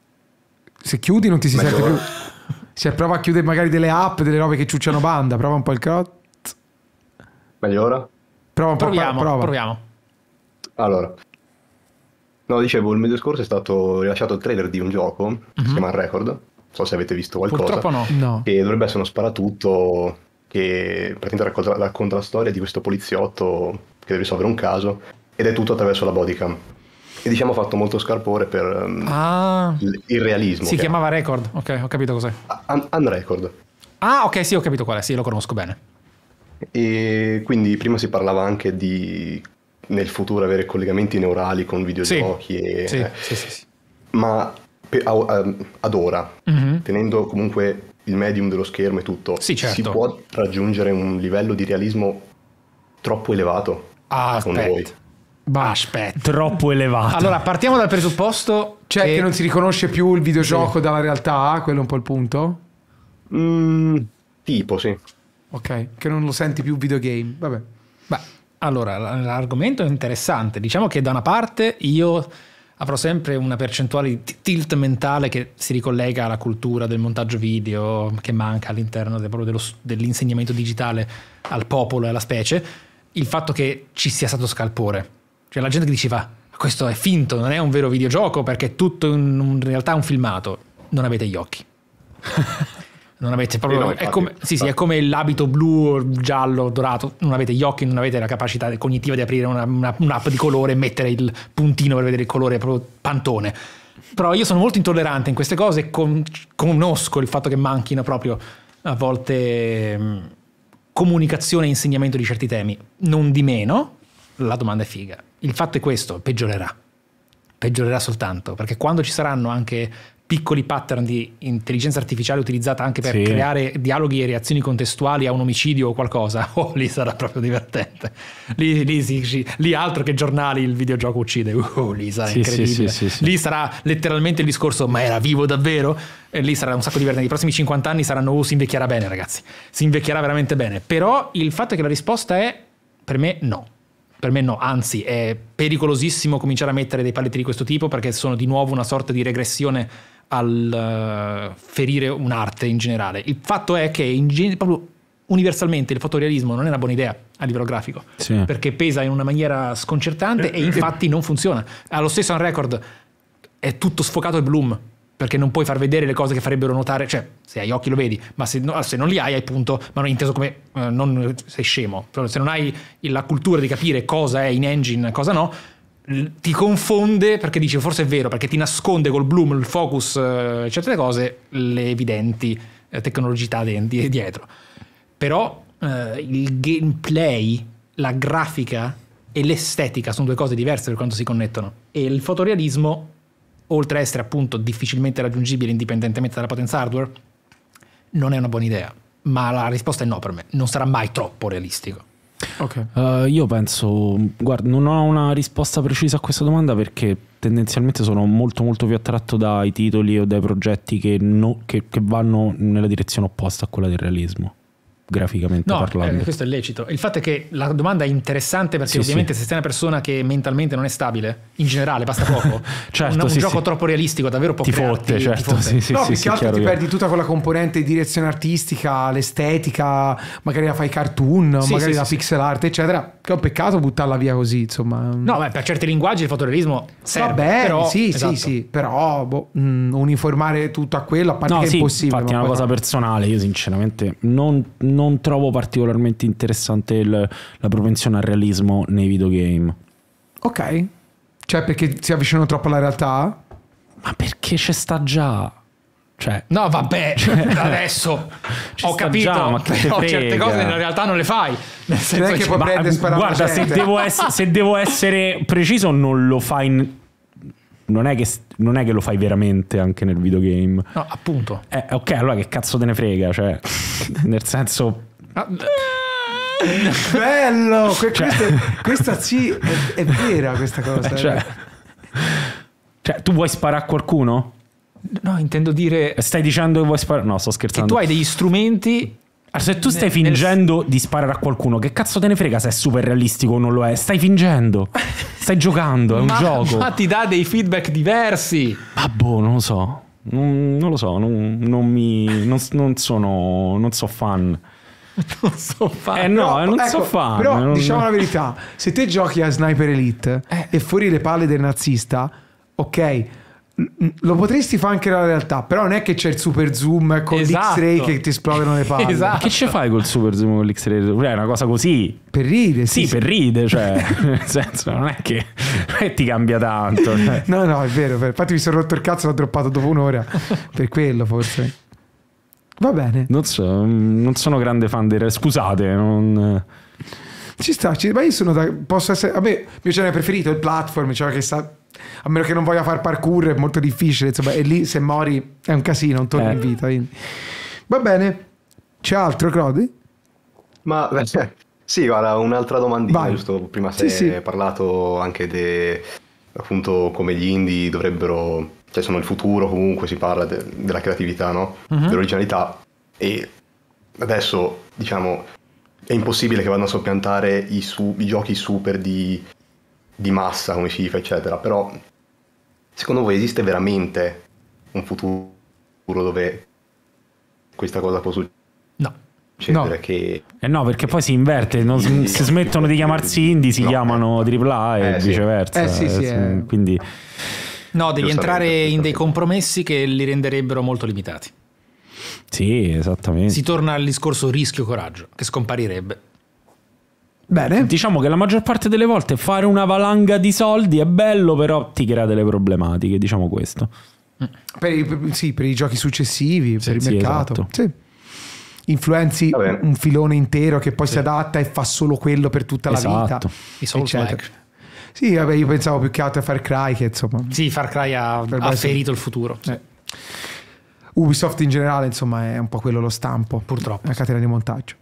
Se chiudi non ti si Meglio sente più. Se prova a chiudere magari delle app, delle robe che ciucciano banda. Prova un po' il crot. Meglio ora? Prova un po'. Proviamo, prova. proviamo. Allora. No, dicevo, il mese scorso è stato rilasciato il trailer di un gioco che si chiama Record. So se avete visto qualcosa. Purtroppo no. No. Che dovrebbe essere uno sparatutto che praticamente racconta, racconta la storia di questo poliziotto che deve risolvere un caso ed è tutto attraverso la bodycam. E diciamo ha fatto molto scarpore per ehm, Ah, il, il realismo. si chiamava Record. Ok, ho capito cos'è. ha. Un, Unrecord. Ah, ok, sì, ho capito qual è. Sì, lo conosco bene. E quindi prima si parlava anche di nel futuro avere collegamenti neurali con videogiochi, e- Sì, eh, sì, sì. sì. ma ad ora, Mhm. tenendo comunque il medium dello schermo e tutto, Sì, certo. si può raggiungere un livello di realismo troppo elevato. Ah, secondo voi? aspetta. Aspetta. Troppo elevato. Allora, partiamo dal presupposto Cioè che che non si riconosce più il videogioco dalla realtà, quello è un po' il punto. Mm, tipo, sì. Ok, che non lo senti più videogame. Vabbè. Beh, allora, l- l'argomento è interessante. Diciamo che da una parte io avrò sempre una percentuale di tilt mentale che si ricollega alla cultura del montaggio video che manca all'interno dell'insegnamento digitale al popolo e alla specie. Il fatto che ci sia stato scalpore. Cioè la gente che diceva questo è finto, non è un vero videogioco perché è tutto in, in realtà un filmato. Non avete gli occhi. Non avete proprio. Sì, no, è, come, sì, sì, è come l'abito blu, giallo, dorato. Non avete gli occhi, non avete la capacità cognitiva di aprire una- una- un'app di colore e mettere il puntino per vedere il colore proprio pantone. Però io sono molto intollerante in queste cose e con- conosco il fatto che manchino proprio a volte mh, comunicazione e insegnamento di certi temi. Non di meno, la domanda è figa. Il fatto è questo: peggiorerà peggiorerà soltanto perché quando ci saranno anche piccoli pattern di intelligenza artificiale utilizzata anche per Sì. creare dialoghi e reazioni contestuali a un omicidio o qualcosa, oh, lì sarà proprio divertente. Lì, lì, sì, lì altro che giornali il videogioco uccide, uh, lì sarà Sì, incredibile. Lì sarà letteralmente il discorso, ma era vivo davvero? E lì sarà un sacco divertente. I prossimi 50 anni saranno, oh, si invecchierà bene ragazzi, si invecchierà veramente bene. Però il fatto è che la risposta è, per me, no. Per me no, anzi è pericolosissimo cominciare a mettere dei paletti di questo tipo perché sono di nuovo una sorta di regressione al eh, ferire un'arte in generale. Il fatto è che in gen- proprio universalmente il fotorealismo non è una buona idea a livello grafico Sì. perché pesa in una maniera sconcertante e infatti non funziona. Allo stesso Unrecord è tutto sfocato e bloom perché non puoi far vedere le cose che farebbero notare, cioè se hai occhi lo vedi, ma se, no- se non li hai hai punto, ma non inteso come eh, non sei scemo, se non hai la cultura di capire cosa è in engine e cosa no, ti confonde perché dici forse è vero, perché ti nasconde col bloom, il focus, eh, certe cose, le evidenti eh, tecnologità di- dietro. Però eh, il gameplay, la grafica e l'estetica sono due cose diverse per quanto si connettono. E il fotorealismo, oltre a essere appunto difficilmente raggiungibile indipendentemente dalla potenza hardware, non è una buona idea. Ma la risposta è no per me. Non sarà mai troppo realistico. Ok. Uh, io penso, guarda, non ho una risposta precisa a questa domanda perché tendenzialmente sono molto molto più attratto dai titoli o dai progetti che, no- che- che vanno nella direzione opposta a quella del realismo, graficamente No, parlando. eh, questo è lecito. Il fatto è che la domanda è interessante perché Sì, ovviamente sì. se sei una persona che mentalmente non è stabile, in generale basta poco, Certo, un, un sì, gioco sì. troppo realistico davvero può Ti crearti- fotte, ti certo, fotte. sì, sì, no, sì, più sì, che altro ti chiaro. perdi tutta quella componente di direzione artistica, l'estetica, magari la fai cartoon, Sì, magari sì, la sì, pixel art, eccetera. Che è un peccato buttarla via così, insomma. No, beh, per certi linguaggi il fotorealismo serve, Va bene, però, sì, esatto. sì, sì, però boh, mh, uniformare tutto a quello, a parte No, che è sì, impossibile. infatti è una cosa no. personale. Io, sinceramente, non, non trovo particolarmente interessante il- la propensione al realismo nei videogame. Ok. Cioè, perché si avvicinano troppo alla realtà? Ma perché c'è sta già? Cioè, No, vabbè, adesso Ci ho capito, già, ma però certe cose nella realtà non le fai. Nel senso è che che- puoi ma, prendere e sparare guarda, se devo, ess- se devo essere preciso, non lo fai. in- non, è che, non è che lo fai veramente anche nel videogame. No, appunto. Eh, ok, allora che cazzo te ne frega? Cioè, nel senso. Ah, Bello! Que- questa, questa sì, è, è vera questa cosa. eh. Cioè, cioè, tu vuoi sparare a qualcuno? No, intendo dire Stai dicendo che vuoi sparare? No, sto che scherzando. tu hai degli strumenti Se tu stai nel- fingendo di sparare a qualcuno, che cazzo te ne frega se è super realistico o non lo è? Stai fingendo. Stai giocando, è un ma, gioco. ma ti dà dei feedback diversi. Ah, boh, non lo so. Non, non lo so, non, non mi. Non, non sono. Non so fan. Non so fare. Eh no, Però, non ecco, so fan. Però non- diciamo la verità: se te giochi a Sniper Elite e fuori le palle del nazista, ok. Lo potresti fare anche nella realtà, però non è che c'è il super zoom con Esatto. l'X-ray che ti esplodono le palle. Esatto. Che ci fai col super zoom con l'X-ray? È una cosa così. Per ridere, Sì, sì, per ride, cioè. nel senso, non è che, non è ti cambia tanto. cioè. No, no, è vero, è vero. Infatti mi sono rotto il cazzo, l'ho droppato dopo un'ora. per quello, forse. Va bene. Non so, non sono grande fan dei. Scusate, non. Ci sta, ci- ma io sono da, posso essere, a me il mio genere preferito è il platform, cioè che sa, a meno che non voglia fare parkour è molto difficile, insomma, e lì se mori è un casino, non torni Eh. in vita. quindi. Va bene, c'è altro, Crodi? Ma beh, sì, guarda, un'altra domandina, Vai. giusto? Prima Sì, si sì. è parlato anche di appunto come gli indie dovrebbero, cioè sono il futuro comunque, si parla de- della creatività, no? Mhm. Dell'originalità e adesso diciamo è impossibile che vadano a soppiantare i, su- i giochi super di, di massa come FIFA eccetera, però secondo voi esiste veramente un futuro dove questa cosa può No. succedere? No. Che Eh no, perché poi si inverte, non- se smettono di chiamarsi indie si No. chiamano AAA e Eh, sì. viceversa. Eh, sì, sì, eh. Quindi No, devi entrare in dei compromessi che li renderebbero molto limitati. sì, esattamente. Si torna al discorso rischio-coraggio, che scomparirebbe. Bene, Diciamo che la maggior parte delle volte fare una valanga di soldi è bello, però ti crea delle problematiche, diciamo questo. per i, per- sì, per i giochi successivi, per il sì, mercato. esatto. Sì. Influenzi un filone intero che poi si adatta e fa solo quello per tutta la Esatto. vita. I Souls eccetera. like. Sì, vabbè, io pensavo più che altro a Far Cry che insomma... Sì, Far Cry ha, ha ferito il futuro. sì. Eh. Ubisoft in generale, insomma, è un po' quello lo stampo. Purtroppo, È una catena di montaggio.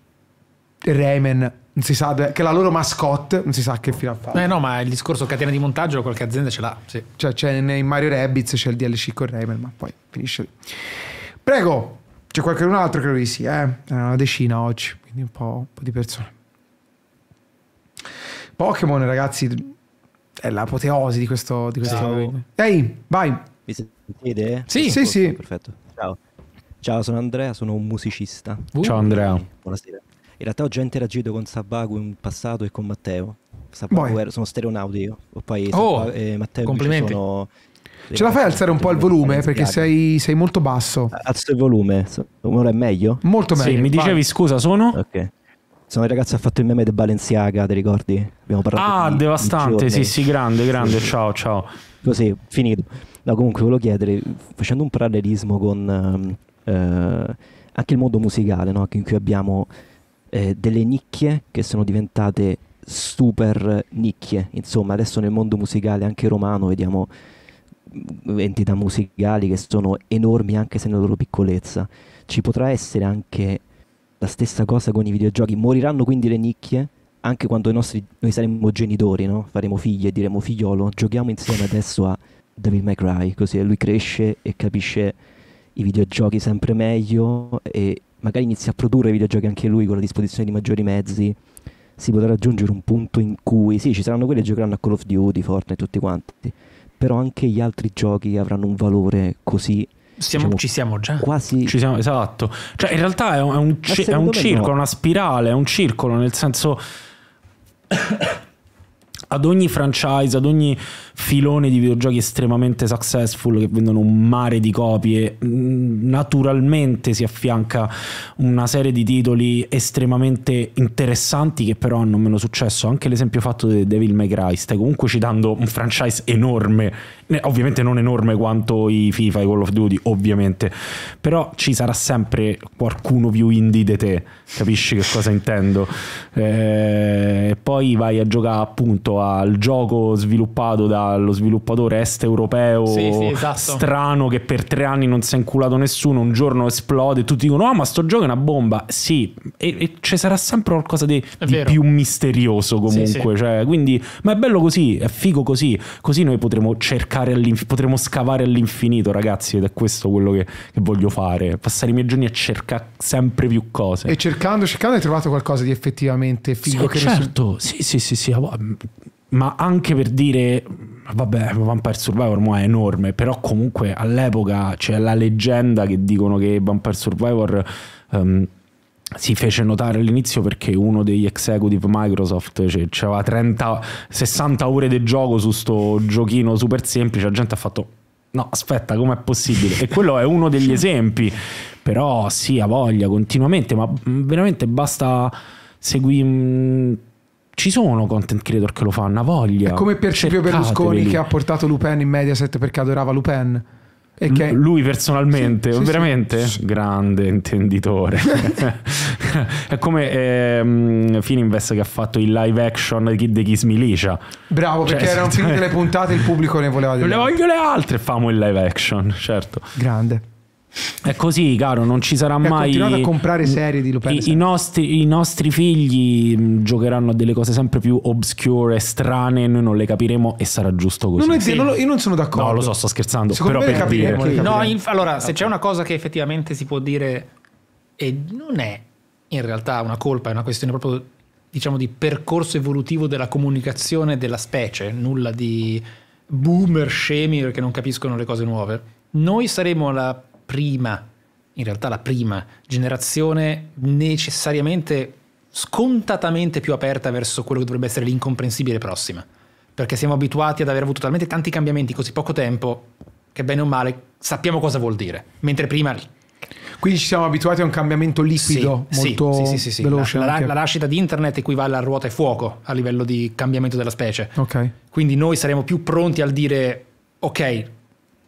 Rayman, non si sa, che la loro mascotte, non si sa che fine ha fatto. Eh no, ma il discorso catena di montaggio qualche azienda ce l'ha. Sì. Cioè, c'è in Mario Rabbids c'è il DLC con Rayman, ma poi finisce lì. Prego, c'è qualcun altro? Credo di sì, eh? È una decina oggi, quindi un po', un po' di persone. Pokémon, ragazzi, è l'apoteosi di questo... Di questo... Ehi, vai! Mi sentite? Sì. Sì, sì. Perfetto. Ciao. Ciao, sono Andrea, sono un musicista. Uh, Ciao Andrea. Buonasera. In realtà ho già interagito con Sabaku in passato e con Matteo. Sabaku era- sono stereonauti io. Poi Oh, Sabaku- e Matteo invece complimenti. sono... Ce la fai alzare un po' il volume perché sei, sei molto basso. Alzo il volume, ora è meglio? Molto meglio. Sì, mi vai. dicevi scusa, sono? Ok. Sono il ragazzo che ha fatto il meme di Balenciaga, ti ricordi? Abbiamo parlato Ah, di- di devastante, giorni. sì, sì, grande, grande, ciao, ciao. Così, finito. No, comunque volevo chiedere, facendo un parallelismo con ehm, eh, anche il mondo musicale, no? in cui abbiamo eh, delle nicchie che sono diventate super nicchie. Insomma, adesso nel mondo musicale, anche romano, vediamo mm, entità musicali che sono enormi anche se nella loro piccolezza. Ci potrà essere anche la stessa cosa con i videogiochi. Moriranno quindi le nicchie anche quando nostri, noi saremo genitori, no? faremo figli e diremo figliolo, giochiamo insieme adesso a May Cry, così lui cresce e capisce i videogiochi sempre meglio e magari inizia a produrre videogiochi anche lui con la disposizione di maggiori mezzi. Si potrà raggiungere un punto in cui sì, ci saranno quelli che giocheranno a Call of Duty, Fortnite, tutti quanti, però anche gli altri giochi avranno un valore così Siamo- diciamo, ci siamo già. quasi Ci siamo, esatto. Cioè, in realtà è un, è un è un circolo, no. una spirale, è un circolo, nel senso. Ad ogni franchise, ad ogni filone di videogiochi estremamente successful che vendono un mare di copie, mh, naturalmente si affianca una serie di titoli estremamente interessanti che però hanno meno successo. Anche l'esempio fatto di Devil May Cry, stai comunque citando un franchise enorme, ovviamente non enorme quanto i FIFA, i Call of Duty, ovviamente, però ci sarà sempre qualcuno più indie di te, capisci che cosa intendo? Eh, E poi vai a giocare appunto al gioco sviluppato dallo sviluppatore est europeo Sì, sì, esatto. strano che per tre anni non si è inculato nessuno, un giorno esplode, tutti dicono ah ma sto gioco è una bomba, sì, e, e ci sarà sempre qualcosa di, di più misterioso comunque, sì. Cioè, quindi, ma è bello così, è figo così, così noi potremo cercare, all'inf- potremo scavare all'infinito ragazzi ed è questo quello che, che voglio fare, passare i miei giorni a cercare sempre più cose. E cercando, cercando hai trovato qualcosa di effettivamente figo Sì, che certo, sì, sì, sì, sì, ma anche per dire, vabbè, Vampire Survivor mo è enorme, però comunque all'epoca c'è la leggenda che dicono che Vampire Survivor ehm, si fece notare all'inizio perché uno degli executive Microsoft cioè, c'aveva 30, 60 ore di gioco su sto giochino super semplice, la gente ha fatto no aspetta com'è possibile e quello è uno degli esempi però sì ha voglia continuamente ma mm, veramente basta seguire ci sono content creator che lo fanno ha voglia È come per Silvio Berlusconi Cercateveli. che ha portato Lupin in Mediaset perché adorava Lupin. E che... Lui personalmente, Sì, sì, veramente sì. grande intenditore. è come ehm, Fininvest che ha fatto il live action di The Kiss Militia. Bravo, perché Cioè, erano finite le puntate e il pubblico ne voleva dire. le voglio le altre, famo il live action, certo. Grande. È così, caro, non ci sarà E mai. continuato a comprare serie di Lupin. I, i nostri, I nostri figli mh, giocheranno a delle cose sempre più obscure, strane, noi non le capiremo e sarà giusto così. Non è- non lo- io non sono d'accordo. No, lo so, sto scherzando. Secondo però me per dire. capiremo, le No, inf- allora, se c'è una cosa che effettivamente si può dire e non è in realtà una colpa, è una questione proprio diciamo di percorso evolutivo della comunicazione della specie, nulla di boomer scemi che non capiscono le cose nuove. Noi saremo la prima, in realtà la prima generazione necessariamente scontatamente più aperta verso quello che dovrebbe essere l'incomprensibile prossima. Perché siamo abituati ad aver avuto talmente tanti cambiamenti in così poco tempo che bene o male sappiamo cosa vuol dire. Mentre prima Quindi ci siamo abituati a un cambiamento liquido sì, molto sì, sì, veloce. La, la- la nascita di internet equivale a ruota e fuoco a livello di cambiamento della specie. Ok. Quindi noi saremo più pronti al dire ok,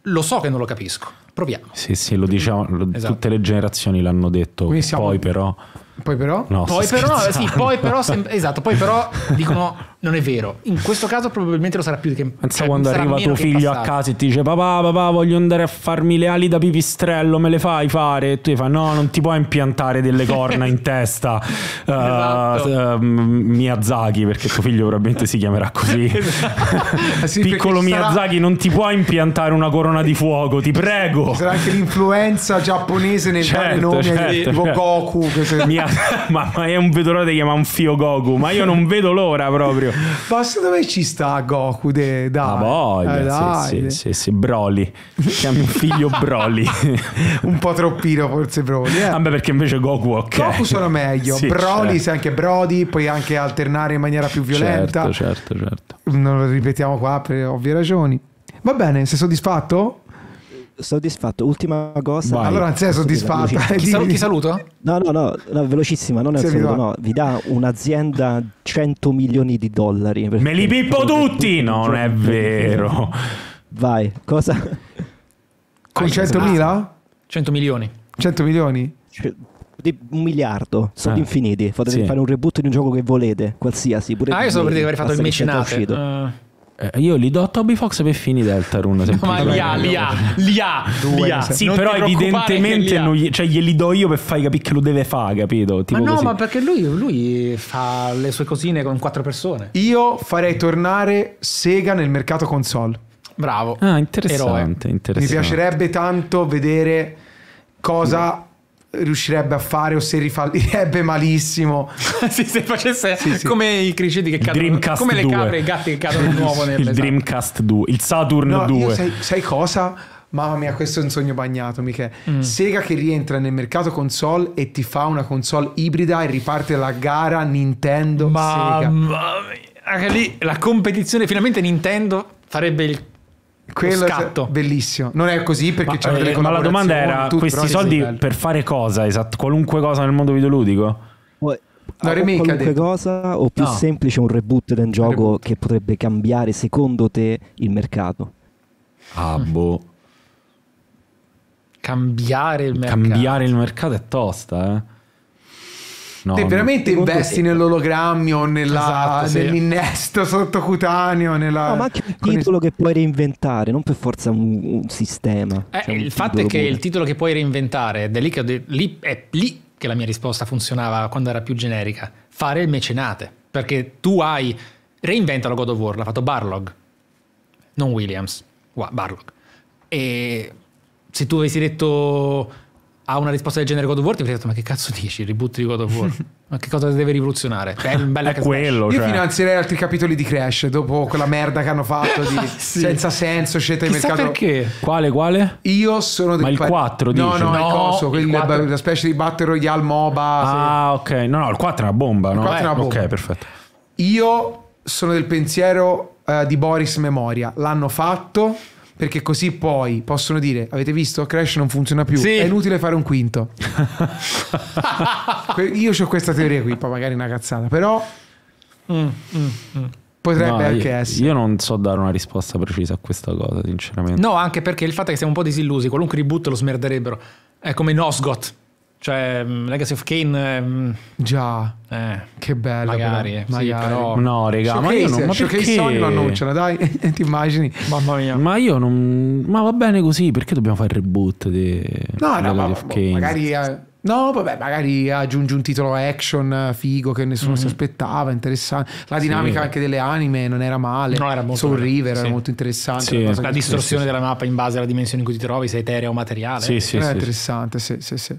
lo so che non lo capisco, proviamo. Sì, sì, lo diciamo, lo- Esatto. tutte le generazioni l'hanno detto. Siamo- Poi però. Poi però... No, Poi però, sì, poi però, sem- esatto, poi però dicono non è vero. In questo caso probabilmente lo sarà più che Pensa cioè, quando arriva tuo figlio a casa e ti dice papà, papà, voglio andare a farmi le ali da pipistrello, me le fai fare? E tu gli fai no, non ti puoi impiantare delle corna in testa. Uh, Esatto. uh, Miyazaki, perché tuo figlio probabilmente si chiamerà così. Eh sì, Piccolo ci sarà- Miyazaki, non ti puoi impiantare una corona di fuoco, ti prego. Sarà anche l'influenza giapponese nel dare Certo, certo, ai- tipo certo. Goku. Che se- Mia- ma, ma è un vedore che chiama un fio Goku, ma io non vedo l'ora proprio. Ma secondo me ci sta Goku, de- dai. Ah, voglia, Eh, sì, dai. sì, sì, sì, Broly. Chiami un figlio Broly. Un po' troppino forse Broly. Eh. Vabbè, perché invece Goku, ok. Goku suona meglio. Sì, Broly, certo. sei anche Brody, puoi anche alternare in maniera più violenta. Certo, certo, certo. Non lo ripetiamo qua per ovvie ragioni. Va bene, sei soddisfatto? Soddisfatto. Ultima cosa. Vai. Allora non sei soddisfatta. velocissima? Ti, salu- ti saluto? No, no, no, no, velocissima, non è saluto, vi va. no, vi dà un'azienda 100 milioni di dollari. Me li pippo tutti! No, non è vero. Vai, cosa? Con Ah, 100.000? 100 milioni. 100 milioni? Di un miliardo, soldi Eh, infiniti. Potete sì. fare un reboot di un gioco che volete, qualsiasi. Pure Ah, io stavo per dire che avrei fatto il mecenate. Eh, io gli do a Toby Fox per fini Deltarune. Ma semplicemente. li ha, li ha, li ha, li ha. sì, Non però evidentemente li non gli- cioè, glieli do io per fai capire che lo deve fare, capito? Ma Tipo no, così. ma perché lui, lui fa le sue cosine con quattro persone. Io farei tornare Sega nel mercato console. Bravo. Ah, interessante, Mi interessante. piacerebbe tanto vedere cosa riuscirebbe a fare o se rifallirebbe malissimo. sì, se facesse Sì, sì. come i criceti che cadono, Dreamcast come le 2. capre e i gatti che cadono di nuovo nel il Dreamcast 2, il Saturn No, 2. io sai, sai cosa? Mamma mia, questo è un sogno bagnato, Michele. Sega che rientra nel mercato console e ti fa una console ibrida e riparte la gara Nintendo Sega. Mamma mia. Anche lì la competizione, finalmente Nintendo farebbe il Quello è scatto. bellissimo. Non è così perché Ma, c'hanno delle eh, ma la domanda era: tutto, questi soldi per fare cosa? Esatto, qualunque cosa nel mondo videoludico? O remake qualunque cosa o più No. semplice un reboot del gioco reboot. che potrebbe cambiare secondo te il mercato. Ah, boh. cambiare il mercato. Cambiare il mercato è tosta, eh. No, Te veramente investi te- nell'ologrammi o nella- Esatto, sì. nell'innesto sottocutaneo, nella... No, ma anche un con il- titolo che puoi reinventare, non per forza un, un sistema. Eh, Cioè, un il fatto è che pure. il titolo che puoi reinventare, ed è lì, che de- lì- è lì che la mia risposta funzionava quando era più generica, fare il mecenate. Perché tu hai, reinventalo God of War, l'ha fatto Barlog, non Williams, Barlog. E se tu avessi detto a una risposta del genere God of War, ti detto ma che cazzo dici, il reboot di God of War? ma che cosa deve rivoluzionare? È, bel È slash. quello, Io cioè. finanzierei altri capitoli di Crash dopo quella merda che hanno fatto di senza senso, scelta di Chissà mercato. perché? Quale, quale? Io sono del Ma il pa- 4 No, dici? no, il No, coso, il quel- 4. la specie di Battle Royale MOBA. Ah, ok. No, no, il 4 è una bomba, no? 4 è una bomba. Ok, perfetto. sì. Io sono del pensiero eh, di Boris Memoria. L'hanno fatto perché così poi possono dire: Avete visto? Crash non funziona più. Sì. È inutile fare un quinto. Io ho questa teoria qui, poi magari è una cazzata, però Mm, potrebbe No, anche io, essere. io non so dare una risposta precisa a questa cosa, sinceramente. No, anche perché il fatto è che siamo un po' disillusi, qualunque reboot lo smerderebbero. È come Nosgoth, cioè mm, Legacy of Kane, mm, Già, eh, che bello. magari, però, sì, magari. però... No, regà, ma io non. Ma perché? Sony lo annunciano, dai, ti immagini? Mamma mia. Ma io non. Ma va bene così, perché dobbiamo fare il reboot di. No, di no, ma, Legacy of boh, Kain? magari... eh, no, vabbè, magari aggiungi un titolo action eh, figo che nessuno Mhm. si aspettava, interessante. La dinamica anche delle anime non era male. No, era molto Soul River sì. era molto interessante. Sì. La che- distorsione della mappa in base alla dimensione in cui ti trovi, se eterea o materiale. Sì, sì, era sì. interessante, sì, sì, sì.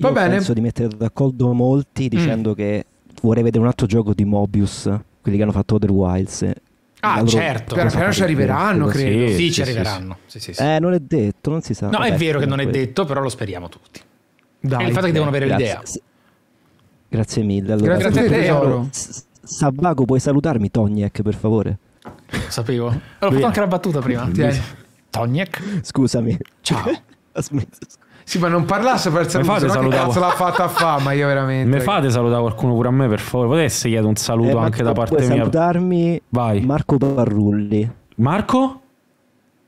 Va Io bene. Mm. penso di mettere d'accordo molti dicendo che vorrei vedere un altro gioco di Mobius, quelli che hanno fatto Other Wilds. Ah, loro certo. Cosa piano ci arriveranno, così. credo. Sì, Sì, ci sì, arriveranno. Sì, sì, sì. Eh, non è detto, non si sa. no, è Vabbè, vero che non è detto, però lo speriamo tutti. Dai. E il fatto è che devono avere Grazie. l'idea. Grazie mille. Allora, Grazie a te, tutto tesoro. chiaro. S- Sabbaco, puoi salutarmi, Toniek, per favore? Lo sapevo. Ho fatto anche la battuta prima. Toniek. Scusami. Ciao. Aspetta, scusa. Sì, ma non parlasse per sennò che salutare- cazzo l'ha fatta a fa, ma io veramente. Me fate salutare qualcuno pure a me, per favore? Potessi chiedere un saluto Eh, anche da parte puoi mia? salutarmi Vai. Marco Parrulli. Marco?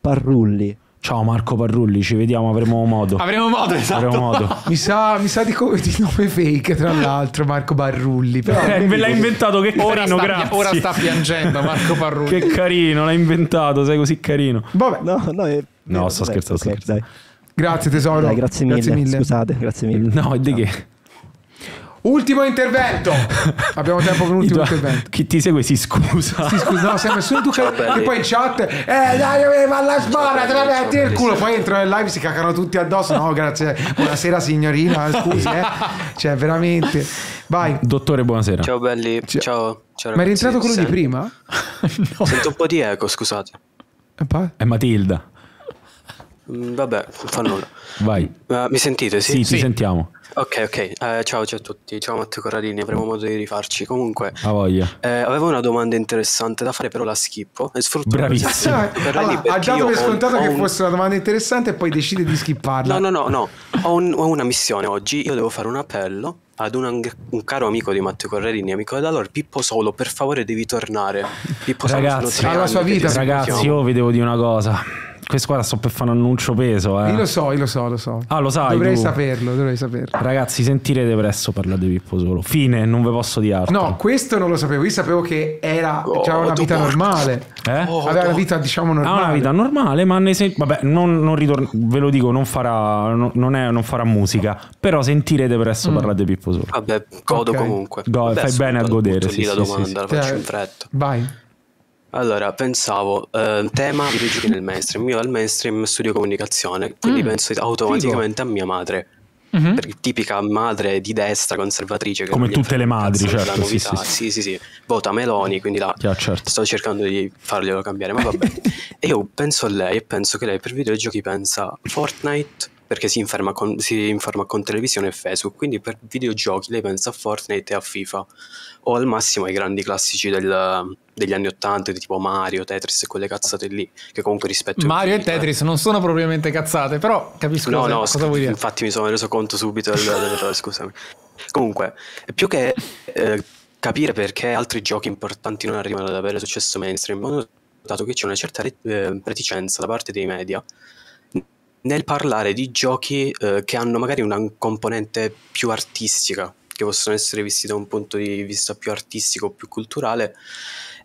Parrulli. Ciao Marco Parrulli, ci vediamo, avremo modo. Avremo modo, esatto. Avremo modo. Mi sa, mi sa di, co- di nome fake, tra l'altro, Marco Barrulli. Però Eh, me l'ha inventato, che Ora carino, sta, grazie. ora sta piangendo Marco Parrulli. Che carino, l'hai inventato, sei così carino. Vabbè, No, no, è... No, sto scherzando, sto scherzando. dai. Grazie tesoro. Dai, grazie mille. Scusate, grazie mille. No, di che? Ultimo intervento. Abbiamo tempo per un ultimo intervento. Chi ti segue si scusa. Sì, scusa, no, sempre solo tu che, che poi in chat, eh dai, va alla spara, te la metti nel culo. Poi entro nel live si cacano tutti addosso. No, grazie. Buonasera signorina, scusi, eh. Cioè, veramente. Vai. Dottore, buonasera. Ciao belli, Ciao. ciao. ciao Ma è rientrato quello di prima? Sento un po' di eco, scusate. Eh, È Matilda. Mm, vabbè, non fa nulla. Vai. Ma mi sentite? Sì, Sì? ti sentiamo. Ok, ok. Eh, ciao, ciao a tutti. Ciao Matteo Corradini, avremo modo di rifarci. Comunque, A voglia. eh, avevo una domanda interessante da fare, però la schippo. E sfrutto Bravissimo. Ah, per allora, ha dato io per scontato ho che un- fosse una domanda interessante e poi decide di skipparla. No, no, no, no. Ho, un- ho una missione oggi. Io devo fare un appello ad un, un caro amico di Matteo Corradini, amico dell'allora, Pippo Solo. Per favore, devi tornare. Pippo Solo, Ragazzi, tre alla sua vita. Ragazzi, io vi devo dire una cosa. Questa qua sto per fare un annuncio peso. Eh. Io lo so, io lo so, lo so. Ah, lo sai. Dovrei tu. saperlo, dovrei saperlo. Ragazzi, sentirete presto parlare di Pippo Solo. Fine, non ve posso dire altro. No, questo non lo sapevo. Io sapevo che era Oh, c'aveva una tu vita normale. Eh? Aveva una vita, diciamo, Ha normale. una vita normale, ma ne sen- vabbè, non, non ritorn- ve lo dico, non farà, no- non è- non farà musica. Però sentirete presto Mm. parlare di Pippo Solo. Vabbè, godo Ok. comunque. Go- Vabbè, fai bene a godere, sì, sì, domanda, sì, la sì. faccio Eh, in fretta. Vai. Allora, pensavo, eh, tema videogiochi nel mainstream. Io al mainstream studio comunicazione, quindi Mm. penso automaticamente a mia madre. Mhm. Per- tipica madre di destra conservatrice Come tutte le madri, certo, sì, sì, sì, sì, sì. Vota Meloni, quindi la Yeah, certo. sto cercando di farglielo cambiare, ma vabbè. e io penso a lei e penso che lei per videogiochi pensa Fortnite perché si, informa con, si informa con televisione e Facebook, quindi per videogiochi lei pensa a Fortnite e a FIFA o al massimo ai grandi classici del- degli anni 80 tipo Mario, Tetris e quelle cazzate lì, che comunque rispetto Mario e infinito, eh. Tetris non sono propriamente cazzate, però capisco No, cosa, no, cosa scu- vuoi dire. infatti mi sono reso conto subito del- dell'errore, scusami. Comunque, più che eh, capire perché altri giochi importanti non arrivano ad avere successo mainstream, ho notato che c'è una certa eh, reticenza da parte dei media nel parlare di giochi eh, che hanno magari una componente più artistica, che possono essere visti da un punto di vista più artistico o più culturale.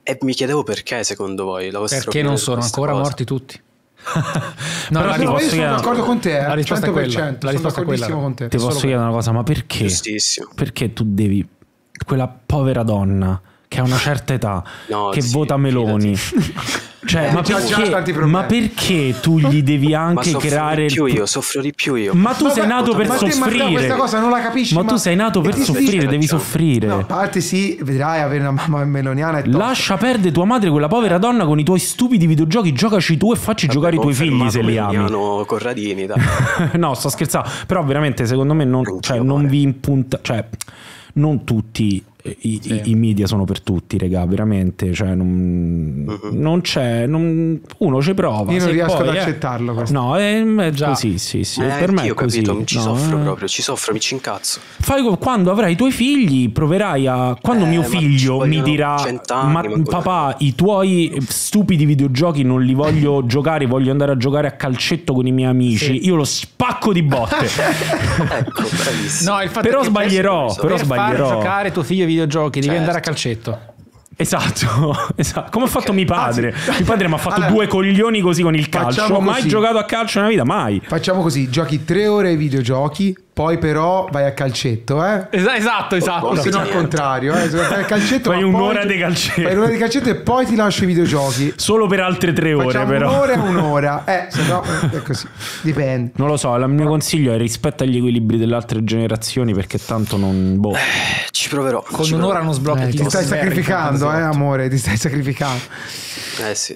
E mi chiedevo perché, secondo voi, la vostra Perché non sono ancora cosa. morti tutti. Però No, posso io sono chiedere- d'accordo con te, eh, La risposta è 100%, quella. La sono risposta è quella. con te. Ti posso chiedere una cosa, ma perché? Giustissimo. Perché tu devi. Quella povera donna che ha una certa età, No, che sì, vota Meloni. Cioè, Eh, ma, perché, ma perché tu gli devi Ma anche soffro creare. di il più io, soffro di più io. Ma tu Vabbè, sei nato per ma te, soffrire. questa cosa non la capisci. Ma tu sei nato per soffrire, devi soffrire. No, a parte sì, vedrai avere una mamma meloniana. Lascia perdere tua madre, quella povera donna, con i tuoi stupidi videogiochi. Giocaci tu e facci giocare i tuoi figli se li ami. Corradini, dai. no, sto scherzando. Però veramente, secondo me, non, cioè, non vi impunta. Cioè, non tutti i, i- i media sono per tutti, regà. Veramente. Cioè, non, Mhm. non c'è. non- uno ci prova. Io non riesco poi, ad eh, accettarlo questo. No, è, è Già. così, sì, sì. Eh, per me è così. capito, ci No, soffro eh. proprio, ci soffro, mi ci incazzo. Fai quando avrai i tuoi figli, proverai a. Quando Eh, mio figlio mi dirà: 100 anni, Ma papà, i tuoi stupidi videogiochi non li voglio giocare, voglio andare a giocare a calcetto con i miei amici. Io lo spacco di botte. Ecco, bravissimo. No, il fatto però sbaglierò. per Però per sbaglierò. giocare tuo figlio ai videogiochi devi Certo. andare a calcetto. Esatto, esatto. Come ha fatto mio padre? Mio padre mi ha fatto Allora, due coglioni così con il calcio. facciamo Ho mai giocato a calcio nella vita? Mai. Facciamo così, giochi tre ore ai videogiochi, poi però vai a calcetto, eh? Es- esatto, esatto. O se no al contrario, eh? Se vai al calcetto, Fai un'ora poi- di calcetto. Fai un'ora di calcetto e poi ti lascio i videogiochi. Solo per altre tre ore, Facciamo però. un'ora e un'ora. Eh, se no è così. Dipende. Non lo so, il mio consiglio è rispetto agli equilibri delle altre generazioni perché tanto non... Boh. Ci proverò. Con ci un'ora proverò. non sblocchi Eh, ti stai sacrificando, eh, amore, ti stai sacrificando. Eh sì.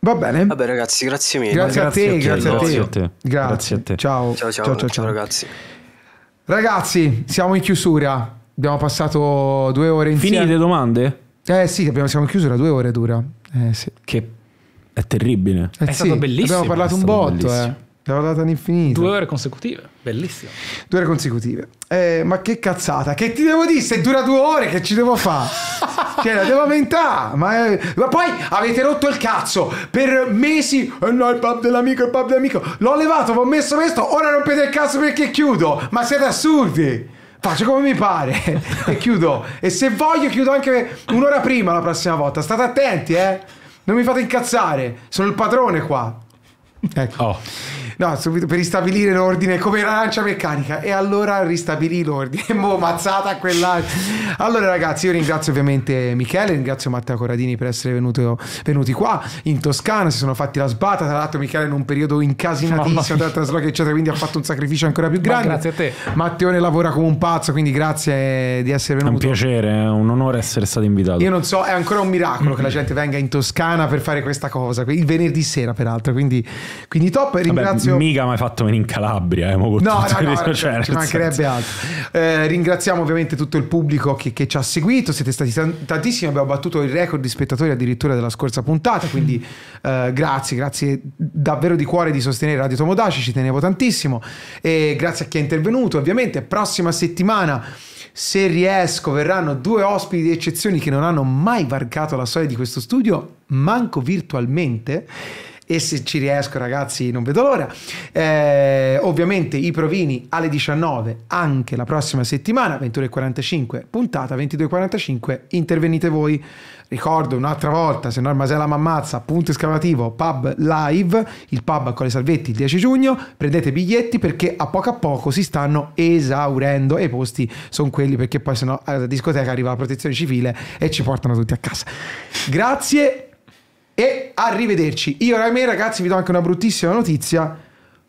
Va bene. Vabbè ragazzi, grazie mille. Grazie, a te, grazie, a te. grazie a te. Grazie. Grazie a te. Ciao. Ciao ciao, ciao, ciao. ragazzi. Ragazzi, siamo in chiusura. Abbiamo passato due ore insieme. Finite domande? Eh sì, abbiamo, siamo in chiusura, due ore dura. Eh sì. Che è terribile. Eh È stato sì, bellissimo, Abbiamo parlato un stato botto, bellissimo. eh. Abbiamo parlato all'infinito. Due ore consecutive, bellissimo. Due ore consecutive. Eh, ma che cazzata, che ti devo dire? Se dura due ore, che ci devo fare? cioè, la devo aumentare. Ma, è- ma poi avete rotto il cazzo per mesi. Eh no, il pub dell'amico, il pub dell'amico. L'ho levato, vi ho messo questo. Ora rompete il cazzo perché chiudo. Ma siete assurdi. Faccio come mi pare e chiudo. E se voglio, chiudo anche un'ora prima la prossima volta. State attenti, eh. Non mi fate incazzare. Sono il padrone qua. Ecco. Oh. No, subito per ristabilire l'ordine come la lancia meccanica. E allora ristabilì l'ordine. Mo mazzata quella. Allora, ragazzi, io ringrazio ovviamente Michele, ringrazio Matteo Corradini per essere venuto, venuti qua in Toscana. Si sono fatti la sbata. Tra l'altro, Michele in un periodo incasinatissimo tra traslochi, eccetera. Quindi ha fatto un sacrificio ancora più grande. grazie a te. Matteone lavora come un pazzo, quindi grazie di essere È un venuto. piacere, è un onore essere stato invitato. Io non so, è ancora un miracolo che la gente venga in Toscana per fare questa cosa. Il venerdì sera, peraltro. Quindi, quindi top. Vabbè, Ringrazio. mica mi hai fatto venire in Calabria, eh, No, no, no, cioè, ci mancherebbe altro. Eh, ringraziamo ovviamente tutto il pubblico che, che ci ha seguito, siete stati tan- tantissimi, abbiamo battuto il record di spettatori addirittura della scorsa puntata, quindi eh, grazie, grazie davvero di cuore di sostenere Radio Tomodaci, ci tenevo tantissimo e grazie a chi è intervenuto, ovviamente prossima settimana se riesco verranno due ospiti di eccezioni che non hanno mai varcato la soglia di questo studio, manco virtualmente e se ci riesco ragazzi non vedo l'ora. Eh, ovviamente i provini alle 19 anche la prossima settimana, 21.45 puntata, 22.45 intervenite voi. Ricordo un'altra volta, se no il Masella Mammazza, punto esclamativo, pub live, il pub a Colle Salvetti il 10 giugno, prendete biglietti perché a poco a poco si stanno esaurendo e i posti sono quelli perché poi sennò alla discoteca arriva la protezione civile e ci portano tutti a casa. Grazie e arrivederci. Io Raimè ragazzi vi do anche una bruttissima notizia,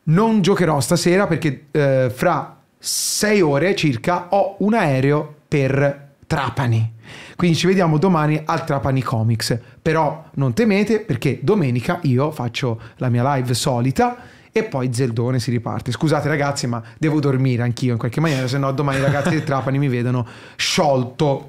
non giocherò stasera perché eh, fra sei ore circa ho un aereo per Trapani. Quindi ci vediamo domani al Trapani Comics. Però non temete perché domenica io faccio la mia live solita e poi Zeldone si riparte. Scusate ragazzi, ma devo dormire anch'io in qualche maniera, se no domani i ragazzi del Trapani mi vedono sciolto.